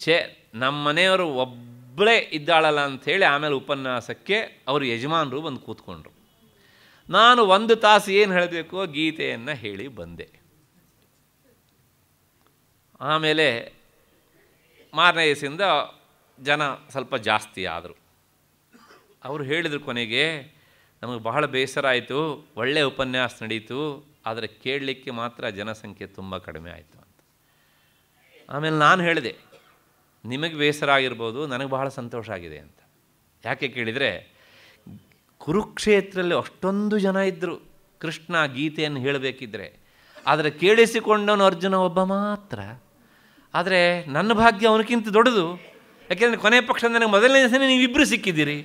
ಛೇ, ನಮ್ಮ ಮನೆಯವರು ಒಬ್ಬಳೇ ಇದ್ದಾಳಲ್ಲ ಅಂಥೇಳಿ ಆಮೇಲೆ ಉಪನ್ಯಾಸಕ್ಕೆ ಅವರು ಯಜಮಾನರು ಬಂದು ಕೂತ್ಕೊಂಡ್ರು. ನಾನು ಒಂದು ತಾಸು ಏನು ಹೇಳಬೇಕು? ಗೀತೆಯನ್ನು ಹೇಳಿ ಬಂದೆ. ಆಮೇಲೆ ಮಾರನೇ ದಿವಸದಿಂದ ಜನ ಸ್ವಲ್ಪ ಜಾಸ್ತಿ ಆದರು. ಅವರು ಹೇಳಿದರು ಕೊನೆಗೆ, ನಮಗೆ ಬಹಳ ಬೇಸರ ಆಯಿತು ಒಳ್ಳೆಯ ಉಪನ್ಯಾಸ ನಡೀತು, ಆದರೆ ಕೇಳಲಿಕ್ಕೆ ಮಾತ್ರ ಜನಸಂಖ್ಯೆ ತುಂಬ ಕಡಿಮೆ ಆಯಿತು ಅಂತ. ಆಮೇಲೆ ನಾನು ಹೇಳಿದೆ, ನಿಮಗೆ ಬೇಸರ ಆಗಿರ್ಬೋದು, ನನಗೆ ಬಹಳ ಸಂತೋಷ ಆಗಿದೆ ಅಂತ. ಯಾಕೆ ಕೇಳಿದರೆ ಕುರುಕ್ಷೇತ್ರದಲ್ಲಿ ಅಷ್ಟೊಂದು ಜನ ಇದ್ದರು ಕೃಷ್ಣ ಗೀತೆಯನ್ನು ಹೇಳಬೇಕಿದ್ರೆ. ಆದರೆ ಕೇಳಿಸಿಕೊಂಡವನು ಅರ್ಜುನ ಒಬ್ಬ ಮಾತ್ರ. ಆದರೆ ನನ್ನ ಭಾಗ್ಯ ಅವನಕ್ಕಿಂತ ದೊಡ್ಡದು. ಯಾಕೆಂದರೆ ಕೊನೆ ಪಕ್ಷ ನನಗೆ ಮೊದಲನೇ ದಿವಸನೇ ನೀವಿಬ್ಬರು ಸಿಕ್ಕಿದ್ದೀರಿ.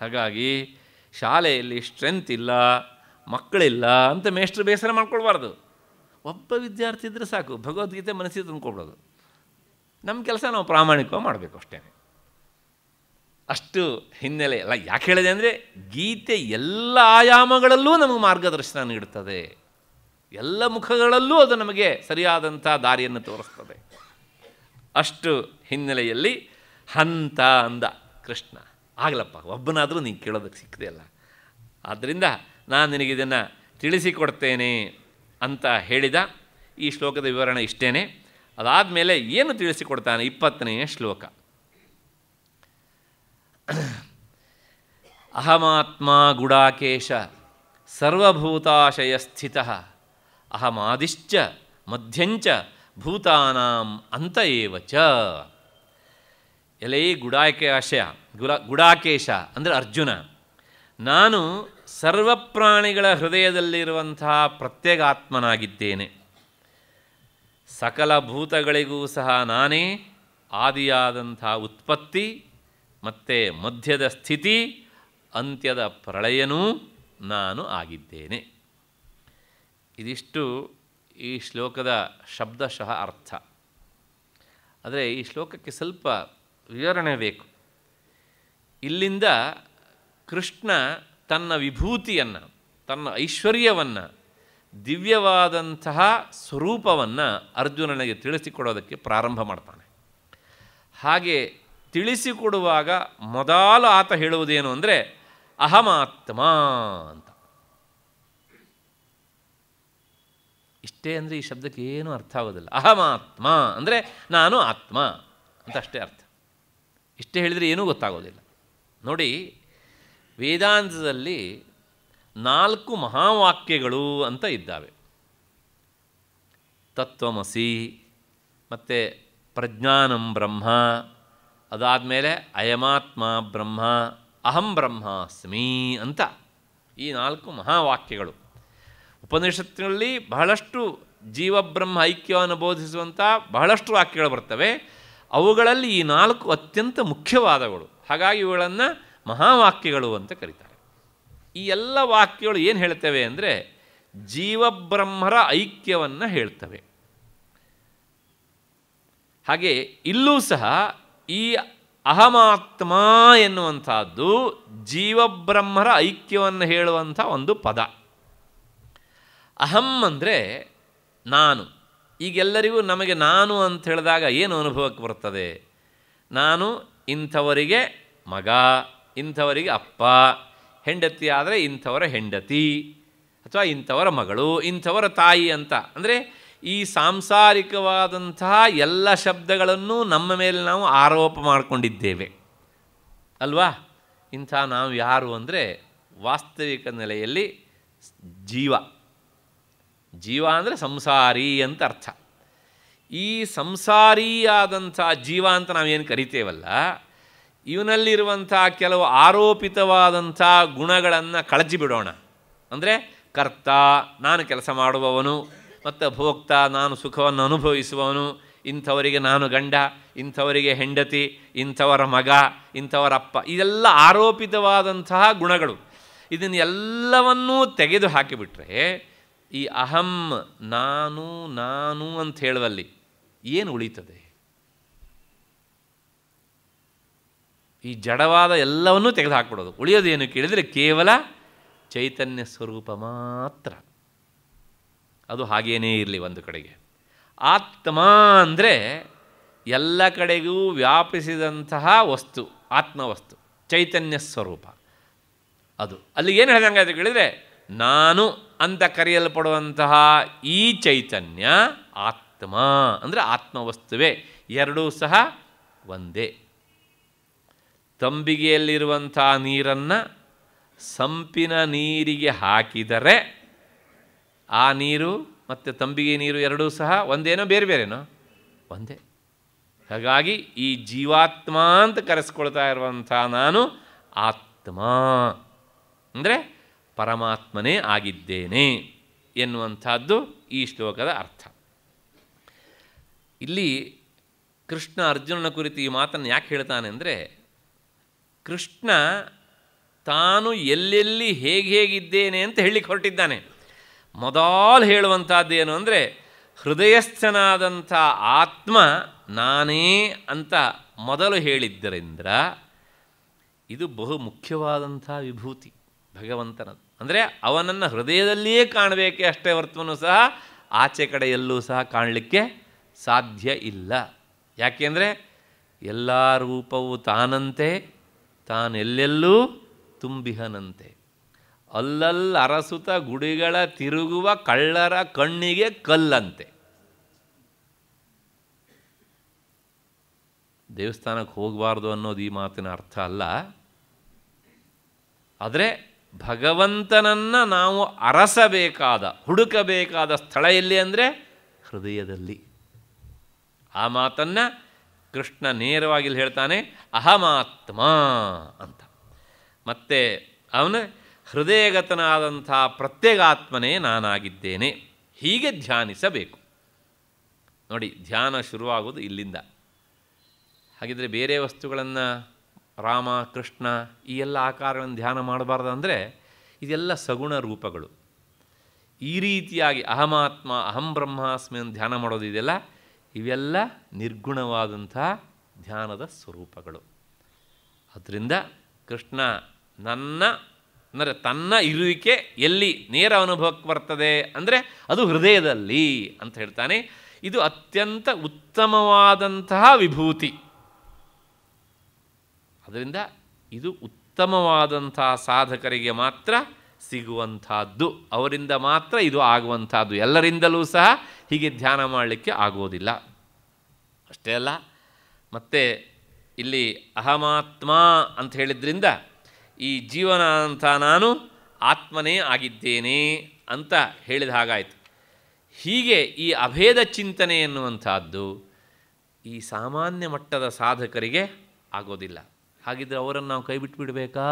ಹಾಗಾಗಿ ಶಾಲೆಯಲ್ಲಿ ಸ್ಟ್ರೆಂತ್ ಇಲ್ಲ, ಮಕ್ಕಳಿಲ್ಲ ಅಂತ ಮೇಷ್ಟ್ರು ಬೇಸರ ಮಾಡ್ಕೊಳ್ಬಾರ್ದು. ಒಬ್ಬ ವಿದ್ಯಾರ್ಥಿ ಇದ್ದರೆ ಸಾಕು. ಭಗವದ್ಗೀತೆ ಮನಸ್ಸಿಗೆ ತಂದುಕೊಡೋದು. ನಮ್ಮ ಕೆಲಸ ನಾವು ಪ್ರಾಮಾಣಿಕವಾಗಿ ಮಾಡಬೇಕು ಅಷ್ಟೇ. ಅಷ್ಟು ಹಿನ್ನೆಲೆ, ಅಲ್ಲ ಯಾಕೆ ಹೇಳಿದೆ ಅಂದರೆ ಗೀತೆ ಎಲ್ಲ ಆಯಾಮಗಳಲ್ಲೂ ನಮಗೆ ಮಾರ್ಗದರ್ಶನ ನೀಡುತ್ತದೆ ಎಲ್ಲ ಮುಖಗಳಲ್ಲೂ ಅದು ನಮಗೆ ಸರಿಯಾದಂಥ ದಾರಿಯನ್ನು ತೋರಿಸ್ತದೆ. ಅಷ್ಟು ಹಿನ್ನೆಲೆಯಲ್ಲಿ ಹಂತ ಅಂದ ಕೃಷ್ಣ. ಆಗಲಪ್ಪ, ಒಬ್ಬನಾದರೂ ನೀನು ಕೇಳೋದಕ್ಕೆ ಸಿಕ್ಕದೆ ಅಲ್ಲ ಆದ್ದರಿಂದ ನಾನು ನಿನಗಿದನ್ನು ತಿಳಿಸಿಕೊಡ್ತೇನೆ ಅಂತ ಹೇಳಿದ ಈ ಶ್ಲೋಕದ ವಿವರಣೆ ಇಷ್ಟೇನೆ. ಅದಾದಮೇಲೆ ಏನು ತಿಳಿಸಿಕೊಡ್ತಾನೆ ಇಪ್ಪತ್ತನೆಯ ಶ್ಲೋಕ? [CLEARS THROAT] ಅಹಮಾತ್ಮ ಗುಡಾಕೇಶ ಸರ್ವಭೂತಾಶಯ ಸ್ಥಿತ ಅಹಮಾದಿಶ್ಚ ಮಧ್ಯಂಚ ಭೂತಾನಾಂ ಅಂತ ಚ. ಎಲೈ ಗುಡಾಕೇಶ, ಗುಲ, ಗುಡಾಕೇಶ ಅಂದರೆ ಅರ್ಜುನ. ನಾನು ಸರ್ವಪ್ರಾಣಿಗಳ ಹೃದಯದಲ್ಲಿರುವಂತಹ ಪ್ರತ್ಯೇಗಾತ್ಮನಾಗಿದ್ದೇನೆ. ಸಕಲ ಭೂತಗಳಿಗೂ ಸಹ ನಾನೇ ಆದಿಯಾದಂಥ ಉತ್ಪತ್ತಿ, ಮತ್ತು ಮಧ್ಯದ ಸ್ಥಿತಿ, ಅಂತ್ಯದ ಪ್ರಳಯನೂ ನಾನು ಆಗಿದ್ದೇನೆ. ಇದಿಷ್ಟು ಈ ಶ್ಲೋಕದ ಶಬ್ದಶಃ ಅರ್ಥ. ಆದರೆ ಈ ಶ್ಲೋಕಕ್ಕೆ ಸ್ವಲ್ಪ ವಿವರಣೆ ಬೇಕು. ಇಲ್ಲಿಂದ ಕೃಷ್ಣ ತನ್ನ ವಿಭೂತಿಯನ್ನು, ತನ್ನ ಐಶ್ವರ್ಯವನ್ನು, ದಿವ್ಯವಾದಂತಹ ಸ್ವರೂಪವನ್ನು ಅರ್ಜುನನಿಗೆ ತಿಳಿಸಿಕೊಡೋದಕ್ಕೆ ಪ್ರಾರಂಭ ಮಾಡ್ತಾನೆ. ಹಾಗೆ ತಿಳಿಸಿಕೊಡುವಾಗ ಮೊದಲು ಆತ ಹೇಳುವುದೇನು ಅಂದರೆ, ಅಹಮಾತ್ಮ ಅಂತ. ಇಷ್ಟೇ ಅಂದರೆ ಈ ಶಬ್ದಕ್ಕೆ ಏನು ಅರ್ಥ ಆಗೋದಿಲ್ಲ. ಅಹಮಾತ್ಮ ಅಂದರೆ, ನಾನು ಆತ್ಮ ಅಂತ ಅಷ್ಟೇ ಅರ್ಥ. ಇಷ್ಟೇ ಹೇಳಿದರೆ ಏನೂ ಗೊತ್ತಾಗೋದಿಲ್ಲ. ನೋಡಿ ವೇದಾಂತದಲ್ಲಿ ನಾಲ್ಕು ಮಹಾವಾಕ್ಯಗಳು ಅಂತ ಇದ್ದಾವೆ. ತತ್ವಮಸಿ, ಮತ್ತು ಪ್ರಜ್ಞಾನಂ ಬ್ರಹ್ಮ, ಅದಾದಮೇಲೆ ಅಯಮಾತ್ಮ ಬ್ರಹ್ಮ, ಅಹಂ ಬ್ರಹ್ಮಾಸ್ಮಿ ಅಂತ ಈ ನಾಲ್ಕು ಮಹಾವಾಕ್ಯಗಳು. ಉಪನಿಷತ್ತಿನಲ್ಲಿ ಬಹಳಷ್ಟು ಜೀವಬ್ರಹ್ಮ ಐಕ್ಯವನ್ನು ಬೋಧಿಸುವಂಥ ಬಹಳಷ್ಟು ವಾಕ್ಯಗಳು ಬರ್ತವೆ. ಅವುಗಳಲ್ಲಿ ಈ ನಾಲ್ಕು ಅತ್ಯಂತ ಮುಖ್ಯವಾದಗಳು ಹಾಗಾಗಿ ಇವುಗಳನ್ನು ಮಹಾವಾಕ್ಯಗಳು ಅಂತ ಕರೀತಾರೆ. ಈ ಎಲ್ಲ ವಾಕ್ಯಗಳು ಏನು ಹೇಳ್ತವೆ ಅಂದರೆ ಜೀವಬ್ರಹ್ಮರ ಐಕ್ಯವನ್ನು ಹೇಳ್ತವೆ. ಹಾಗೆ ಇಲ್ಲೂ ಸಹ ಈ ಅಹಮಾತ್ಮ ಎನ್ನುವಂಥದ್ದು ಜೀವಬ್ರಹ್ಮರ ಐಕ್ಯವನ್ನು ಹೇಳುವಂಥ ಒಂದು ಪದ. ಅಹಂ ಅಂದರೆ ನಾನು. ಈಗೆಲ್ಲರಿಗೂ ನಮಗೆ ನಾನು ಅಂತ ಹೇಳಿದಾಗ ಏನು ಅನುಭವಕ್ಕೆ ಬರ್ತದೆ? ನಾನು ಇಂಥವರಿಗೆ ಮಗ. ಇಂಥವರಿಗೆ ಅಪ್ಪ, ಹೆಂಡತಿ ಆದರೆ ಇಂಥವರ ಹೆಂಡತಿ, ಅಥವಾ ಇಂಥವರ ಮಗಳು, ಇಂಥವರ ತಾಯಿ ಅಂತ. ಅಂದರೆ ಈ ಸಾಂಸಾರಿಕವಾದಂತಹ ಎಲ್ಲ ಶಬ್ದಗಳನ್ನು ನಮ್ಮ ಮೇಲೆ ನಾವು ಆರೋಪ ಮಾಡಿಕೊಂಡಿದ್ದೇವೆ. ಅಲ್ವಾ? ಇಂಥ ನಾವು ಯಾರು ಅಂದರೆ ವಾಸ್ತವಿಕ ನೆಲೆಯಲ್ಲಿ ಜೀವ. ಜೀವ ಅಂದರೆ ಸಂಸಾರಿ ಅಂತ ಅರ್ಥ. ಈ ಸಂಸಾರಿಯಾದಂಥ ಜೀವ ಅಂತ ನಾವೇನು ಕರಿತೇವಲ್ಲ ಇವನಲ್ಲಿರುವಂಥ ಕೆಲವು ಆರೋಪಿತವಾದಂಥ ಗುಣಗಳನ್ನು ಕಳಚಿ ಬಿಡೋಣ. ಅಂದರೆ ಕರ್ತ, ನಾನು ಕೆಲಸ ಮಾಡುವವನು, ಮತ್ತು ಭೋಕ್ತ, ನಾನು ಸುಖವನ್ನು ಅನುಭವಿಸುವವನು, ಇಂಥವರಿಗೆ ನಾನು ಗಂಡ, ಇಂಥವರಿಗೆ ಹೆಂಡತಿ, ಇಂಥವರ ಮಗ, ಇಂಥವರ ಅಪ್ಪ, ಇದೆಲ್ಲ ಆರೋಪಿತವಾದಂತಹ ಗುಣಗಳು. ಇದನ್ನು ಎಲ್ಲವನ್ನೂ ತೆಗೆದು ಹಾಕಿಬಿಟ್ರೆ, ಈ ಅಹಂ, ನಾನು ನಾನು ಅಂತ ಹೇಳುವಲ್ಲಿ ಏನು ಉಳೀತದೆ? ಈ ಜಡವಾದ ಎಲ್ಲವನ್ನೂ ತೆಗೆದು ಹಾಕ್ಬಿಡೋದು ಉಳಿಯೋದೇನು ಕೇಳಿದರೆ ಕೇವಲ ಚೈತನ್ಯ ಸ್ವರೂಪ ಮಾತ್ರ. ಅದು ಹಾಗೇನೇ ಇರಲಿ ಒಂದು ಕಡೆಗೆ. ಆತ್ಮ ಅಂದರೆ ಎಲ್ಲ ಕಡೆಗೂ ವ್ಯಾಪಿಸಿದಂತಹ ವಸ್ತು, ಆತ್ಮವಸ್ತು, ಚೈತನ್ಯ ಸ್ವರೂಪ. ಅದು. ಅಲ್ಲಿ ಏನು ಹೇಳ್ದಂಗಾಯ್ತು ಕೇಳಿದರೆ, ನಾನು ಅಂತ ಕರೆಯಲ್ಪಡುವಂತಹ ಈ ಚೈತನ್ಯ ಆತ್ಮ ಅಂದರೆ ಆತ್ಮವಸ್ತುವೇ. ಎರಡೂ ಸಹ ಒಂದೇ. ತಂಬಿಗೆಯಲ್ಲಿರುವಂಥ ನೀರನ್ನು ಸಂಪಿನ ನೀರಿಗೆ ಹಾಕಿದರೆ ಆ ನೀರು ಮತ್ತು ತಂಬಿಗೆ ನೀರು ಎರಡೂ ಸಹ ಒಂದೇನೋ ಬೇರೆ ಬೇರೆನೋ? ಒಂದೇ. ಹಾಗಾಗಿ ಈ ಜೀವಾತ್ಮ ಅಂತ ಕರೆಸ್ಕೊಳ್ತಾ ಇರುವಂಥ ನಾನು ಆತ್ಮ. ಅಂದರೆ ಪರಮಾತ್ಮನೇ ಆಗಿದ್ದೇನೆ ಎನ್ನುವಂಥದ್ದು ಈ ಶ್ಲೋಕದ ಅರ್ಥ. ಇಲ್ಲಿ ಕೃಷ್ಣ ಅರ್ಜುನನ ಕುರಿತು ಈ ಮಾತನ್ನು ಯಾಕೆ ಹೇಳ್ತಾನೆ ಅಂದರೆ ಕೃಷ್ಣ ತಾನು ಎಲ್ಲೆಲ್ಲಿ ಹೇಗೆ ಹೇಗಿದ್ದೇನೆ ಅಂತ ಹೇಳಲಿಕ್ಕೆ ಹೊರಟಿದ್ದಾನೆ. ಮೊದಲು ಹೇಳುವಂಥದ್ದೇನು ಅಂದರೆ, ಹೃದಯಸ್ಥನಾದಂಥ ಆತ್ಮ ನಾನೇ ಅಂತ ಮೊದಲು ಹೇಳಿದ್ದರಿಂದ ಇದು ಬಹು ಮುಖ್ಯವಾದಂಥ ವಿಭೂತಿ, ಭಗವಂತನದು. ಅಂದರೆ ಅವನನ್ನು ಹೃದಯದಲ್ಲಿಯೇ ಕಾಣಬೇಕೆ ಅಷ್ಟೇ ಹೊರತುನು ಸಹ ಆಚೆ ಕಡೆ ಎಲ್ಲೂ ಸಹ ಕಾಣಲಿಕ್ಕೆ ಸಾಧ್ಯ ಇಲ್ಲ. ಯಾಕೆಂದರೆ ಎಲ್ಲ ರೂಪವು ತಾನಂತೆ ತಾನೆಲ್ಲೆಲ್ಲೂ ತುಂಬಿಹನಂತೆ. ಅಲ್ಲಲ್ಲಿ ಅರಸುತ ಗುಡಿಗಳ ತಿರುಗುವ ಕಳ್ಳರ ಕಣ್ಣಿಗೆ ಕಲ್ಲಂತೆ. ದೇವಸ್ಥಾನಕ್ಕೆ ಹೋಗಬಾರ್ದು ಅನ್ನೋದು ಈ ಮಾತಿನ ಅರ್ಥ ಅಲ್ಲ. ಆದರೆ ಭಗವಂತನನ್ನು ನಾವು ಅರಸಬೇಕಾದ, ಹುಡುಕಬೇಕಾದ ಸ್ಥಳ ಎಲ್ಲಿ ಅಂದರೆ ಹೃದಯದಲ್ಲಿ. ಆ ಮಾತನ್ನು ಕೃಷ್ಣ ನೇರವಾಗಿ ಹೇಳ್ತಾನೆ, ಅಹಮಾತ್ಮ ಅಂತ. ಮತ್ತೆ ಅವನು, ಹೃದಯಗತನಾದಂಥ ಪ್ರತ್ಯೇಗಾತ್ಮನೇ ನಾನಾಗಿದ್ದೇನೆ, ಹೀಗೆ ಧ್ಯಾನಿಸಬೇಕು. ನೋಡಿ, ಧ್ಯಾನ ಶುರುವಾಗೋದು ಇಲ್ಲಿಂದ. ಹಾಗಿದ್ರೆ ಬೇರೆ ವಸ್ತುಗಳನ್ನು, ರಾಮ, ಕೃಷ್ಣ, ಈ ಎಲ್ಲ ಆಕಾರಗಳನ್ನು ಧ್ಯಾನ ಮಾಡಬಾರ್ದು ಅಂದರೆ, ಇದೆಲ್ಲ ಸಗುಣ ರೂಪಗಳು. ಈ ರೀತಿಯಾಗಿ ಅಹಮಾತ್ಮ, ಅಹಂ ಬ್ರಹ್ಮಾಸ್ಮಿ ಅಂತ ಧ್ಯಾನ ಮಾಡೋದು ಇದೆಲ್ಲ ಇವೆಲ್ಲ ನಿರ್ಗುಣವಾದಂಥ ಧ್ಯಾನದ ಸ್ವರೂಪಗಳು. ಅದರಿಂದ ಕೃಷ್ಣ ನನ್ನ, ಅಂದರೆ ತನ್ನ ಇರುವಿಕೆ ಎಲ್ಲಿ ನೇರ ಅನುಭವಕ್ಕೆ ಬರ್ತದೆ ಅಂದರೆ ಅದು ಹೃದಯದಲ್ಲಿ ಅಂತ ಹೇಳ್ತಾನೆ. ಇದು ಅತ್ಯಂತ ಉತ್ತಮವಾದಂತಹ ವಿಭೂತಿ. ಅದರಿಂದ ಇದು ಉತ್ತಮವಾದಂತಹ ಸಾಧಕರಿಗೆ ಮಾತ್ರ ಸಿಗುವಂಥದ್ದು. ಅವರಿಂದ ಮಾತ್ರ ಇದು ಆಗುವಂಥದ್ದು. ಎಲ್ಲರಿಂದಲೂ ಸಹ ಹೀಗೆ ಧ್ಯಾನ ಮಾಡಲಿಕ್ಕೆ ಆಗೋದಿಲ್ಲ ಅಷ್ಟೇ ಅಲ್ಲ, ಮತ್ತು ಇಲ್ಲಿ ಅಹಮಾತ್ಮ ಅಂತ ಹೇಳಿದ್ರಿಂದ ಈ ಜೀವನ ಅಂತ ನಾನು ಆತ್ಮನೇ ಆಗಿದ್ದೇನೆ ಅಂತ ಹೇಳಿದ ಹಾಗಾಯಿತು. ಹೀಗೆ ಈ ಅಭೇದ ಚಿಂತನೆ ಎನ್ನುವಂಥದ್ದು ಈ ಸಾಮಾನ್ಯ ಮಟ್ಟದ ಸಾಧಕರಿಗೆ ಆಗೋದಿಲ್ಲ. ಹಾಗಿದ್ದರೆ ಅವರನ್ನು ನಾವು ಕೈ ಬಿಟ್ಟುಬಿಡಬೇಕಾ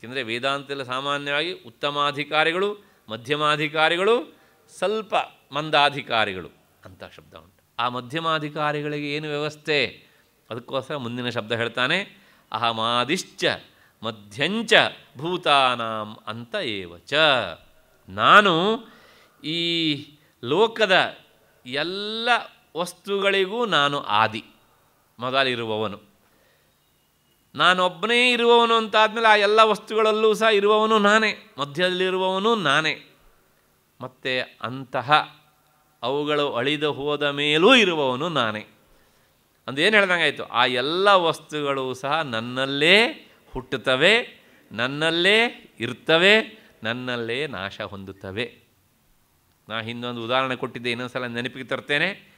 ಏಕೆಂದರೆ ವೇದಾಂತದಲ್ಲಿ ಸಾಮಾನ್ಯವಾಗಿ ಉತ್ತಮಾಧಿಕಾರಿಗಳು, ಮಧ್ಯಮಾಧಿಕಾರಿಗಳು, ಸ್ವಲ್ಪ ಮಂದಾಧಿಕಾರಿಗಳು ಅಂತ ಶಬ್ದ ಉಂಟು. ಆ ಮಧ್ಯಮಾಧಿಕಾರಿಗಳಿಗೆ ಏನು ವ್ಯವಸ್ಥೆ? ಅದಕ್ಕೋಸ್ಕರ ಮುಂದಿನ ಶಬ್ದ ಹೇಳ್ತಾನೆ, ಅಹಮಾದಿಶ್ಚ ಮಧ್ಯಂಚ ಭೂತಾನಾಂ ಅಂತ ಏವಚ ನಾನು ಈ ಲೋಕದ ಎಲ್ಲ ವಸ್ತುಗಳಿಗೂ ನಾನು ಆದಿ. ಮೊದಲಿರುವವನು. ನಾನೊಬ್ಬನೇ ಇರುವವನು ಅಂತಾದಮೇಲೆ ಆ ಎಲ್ಲ ವಸ್ತುಗಳಲ್ಲೂ ಸಹ ಇರುವವನು ನಾನೇ, ಮಧ್ಯದಲ್ಲಿರುವವನು ನಾನೇ. ಮತ್ತು ಅಂತಹ ಅವುಗಳು ಅಳಿದು ಹೋದ ಮೇಲೂ ಇರುವವನು ನಾನೇ. ಅಂದೇನು ಹೇಳ್ದಂಗಾಯಿತು? ಆ ಎಲ್ಲ ವಸ್ತುಗಳು ಸಹ ನನ್ನಲ್ಲೇ ಹುಟ್ಟುತ್ತವೆ, ನನ್ನಲ್ಲೇ ಇರ್ತವೆ, ನನ್ನಲ್ಲೇ ನಾಶ ಹೊಂದುತ್ತವೆ. ನಾ ಹಿಂದೊಂದು ಉದಾಹರಣೆ ಕೊಟ್ಟಿದ್ದೆ ಇನ್ನೊಂದು ಸಲ ನೆನಪಿಗೆ ತರ್ತೇನೆ.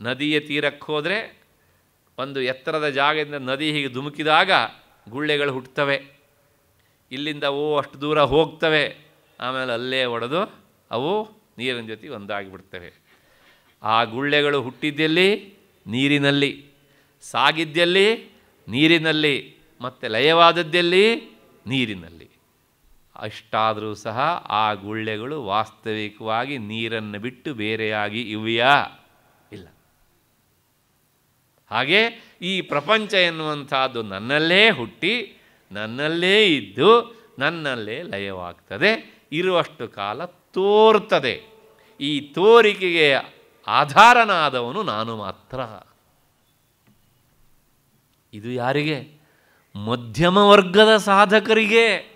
ನದಿಯ ತೀರಕ್ಕೆ ಹೋದರೆ ಒಂದು ಎತ್ತರದ ಜಾಗದಿಂದ ನದಿ ಹೀಗೆ ಧುಮುಕಿದಾಗ ಗುಳ್ಳೆಗಳು ಹುಟ್ಟುತ್ತವೆ ಇಲ್ಲಿಂದ ಅವು ಅಷ್ಟು ದೂರ ಹೋಗ್ತವೆ. ಆಮೇಲೆ ಅಲ್ಲೇ ಒಡೆದು ಅವು ನೀರಿನ ಜೊತೆ ಒಂದಾಗಿಬಿಡ್ತವೆ. ಆ ಗುಳ್ಳೆಗಳು ಹುಟ್ಟಿದ್ದಲ್ಲಿ ನೀರಿನಲ್ಲಿ, ಸಾಗಿದ್ದಲ್ಲಿ ನೀರಿನಲ್ಲಿ, ಮತ್ತು ಲಯವಾದದ್ದಲ್ಲಿ ನೀರಿನಲ್ಲಿ. ಅಷ್ಟಾದರೂ ಸಹ ಆ ಗುಳ್ಳೆಗಳು ವಾಸ್ತವಿಕವಾಗಿ ನೀರನ್ನು ಬಿಟ್ಟು ಬೇರೆಯಾಗಿ ಇವೆಯಾ? ಹಾಗೆ ಈ ಪ್ರಪಂಚ ಎನ್ನುವಂಥದ್ದು ನನ್ನಲ್ಲೇ ಹುಟ್ಟಿ, ನನ್ನಲ್ಲೇ ಇದ್ದು, ನನ್ನಲ್ಲೇ ಲಯವಾಗ್ತದೆ, ಇರುವಷ್ಟು ಕಾಲ ತೋರ್ತದೆ. ಈ ತೋರಿಕೆಗೆ ಆಧಾರನಾದವನು ನಾನು ಮಾತ್ರ. ಇದು ಯಾರಿಗೆ? ಮಧ್ಯಮ ವರ್ಗದ ಸಾಧಕರಿಗೆ.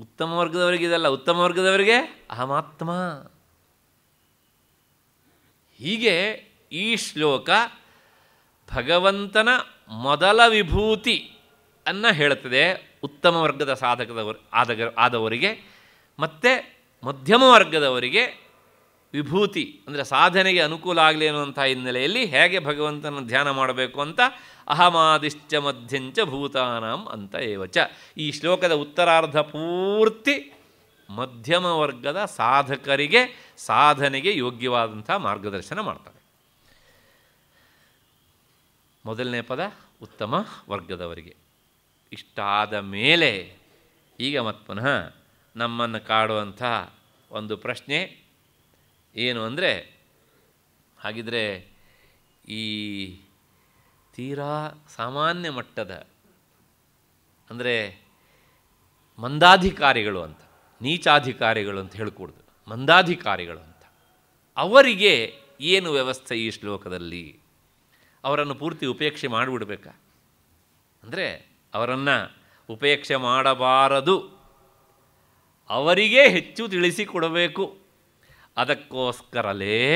ಉತ್ತಮ ವರ್ಗದವರಿಗೆ ಇದಲ್ಲ ಉತ್ತಮ ವರ್ಗದವರಿಗೆ ಅಹಮಾತ್ಮ ಹೀಗೆ ಈ ಶ್ಲೋಕ ಭಗವಂತನ ಮೊದಲ ವಿಭೂತಿ ಅನ್ನ ಹೇಳುತ್ತದೆ ಉತ್ತಮ ವರ್ಗದ ಸಾಧಕದವರು, ಆದಗ, ಆದವರಿಗೆ ಮತ್ತು ಮಧ್ಯಮ ವರ್ಗದವರಿಗೆ ವಿಭೂತಿ ಅಂದರೆ ಸಾಧನೆಗೆ ಅನುಕೂಲ ಆಗಲಿ ಅನ್ನುವಂಥ ಹಿನ್ನೆಲೆಯಲ್ಲಿ ಹೇಗೆ ಭಗವಂತನ ಧ್ಯಾನ ಮಾಡಬೇಕು ಅಂತ ಅಹಮಾದಿಶ್ಚ ಮಧ್ಯಂಚ ಭೂತಾನಾಂ ಅಂತ ಏವಚ. ಈ ಶ್ಲೋಕದ ಉತ್ತರಾರ್ಧ ಪೂರ್ತಿ ಮಧ್ಯಮ ವರ್ಗದ ಸಾಧಕರಿಗೆ ಸಾಧನೆಗೆ ಯೋಗ್ಯವಾದಂಥ ಮಾರ್ಗದರ್ಶನ ಮಾಡ್ತಾರೆ. ಮೊದಲನೇ ಪದ, ಉತ್ತಮ ವರ್ಗದವರಿಗೆ. ಇಷ್ಟಾದ ಮೇಲೆ ಈಗ ಮತ್ತು ಪುನಃ ನಮ್ಮನ್ನು ಕಾಡುವಂಥ ಒಂದು ಪ್ರಶ್ನೆ ಏನು ಅಂದರೆ, ಹಾಗಿದ್ರೆ ಈ ತೀರಾ ಸಾಮಾನ್ಯ ಮಟ್ಟದ ಅಂದರೆ ಮಂದಾಧಿಕಾರಿಗಳು ಅಂತ. ನೀಚಾಧಿಕಾರಿಗಳು ಅಂತ ಹೇಳ್ಕೂಡ್ದು, ಮಂದಾಧಿಕಾರಿಗಳು ಅಂತ. ಅವರಿಗೆ ಏನು ವ್ಯವಸ್ಥೆ ಈ ಶ್ಲೋಕದಲ್ಲಿ? ಅವರನ್ನು ಪೂರ್ತಿ ಉಪೇಕ್ಷೆ ಮಾಡಿಬಿಡ್ಬೇಕಾ? ಅಂದರೆ ಅವರನ್ನು ಉಪೇಕ್ಷೆ ಮಾಡಬಾರದು. ಅವರಿಗೆ ಹೆಚ್ಚು ತಿಳಿಸಿಕೊಡಬೇಕು. ಅದಕ್ಕೋಸ್ಕರಲೇ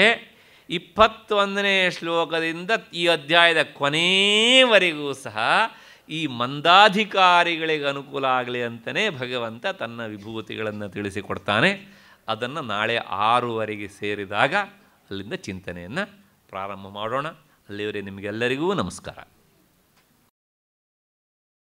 ಇಪ್ಪತ್ತೊಂದನೇ ಶ್ಲೋಕದಿಂದ ಈ ಅಧ್ಯಾಯದ ಕೊನೆಯವರೆಗೂ ಸಹ ಈ ಮಂದಾಧಿಕಾರಿಗಳಿಗೆ ಅನುಕೂಲ ಆಗಲಿ ಅಂತಲೇ ಭಗವಂತ ತನ್ನ ವಿಭೂತಿಗಳನ್ನು ತಿಳಿಸಿಕೊಡ್ತಾನೆ. ಅದನ್ನು ನಾಳೆ ಆರೂವರೆಗೆ ಸೇರಿದಾಗ ಅಲ್ಲಿಂದ ಚಿಂತನೆಯನ್ನು ಪ್ರಾರಂಭ ಮಾಡೋಣ. ಅಲ್ಲಿವರೆ ನಿಮಗೆಲ್ಲರಿಗೂ ನಮಸ್ಕಾರ.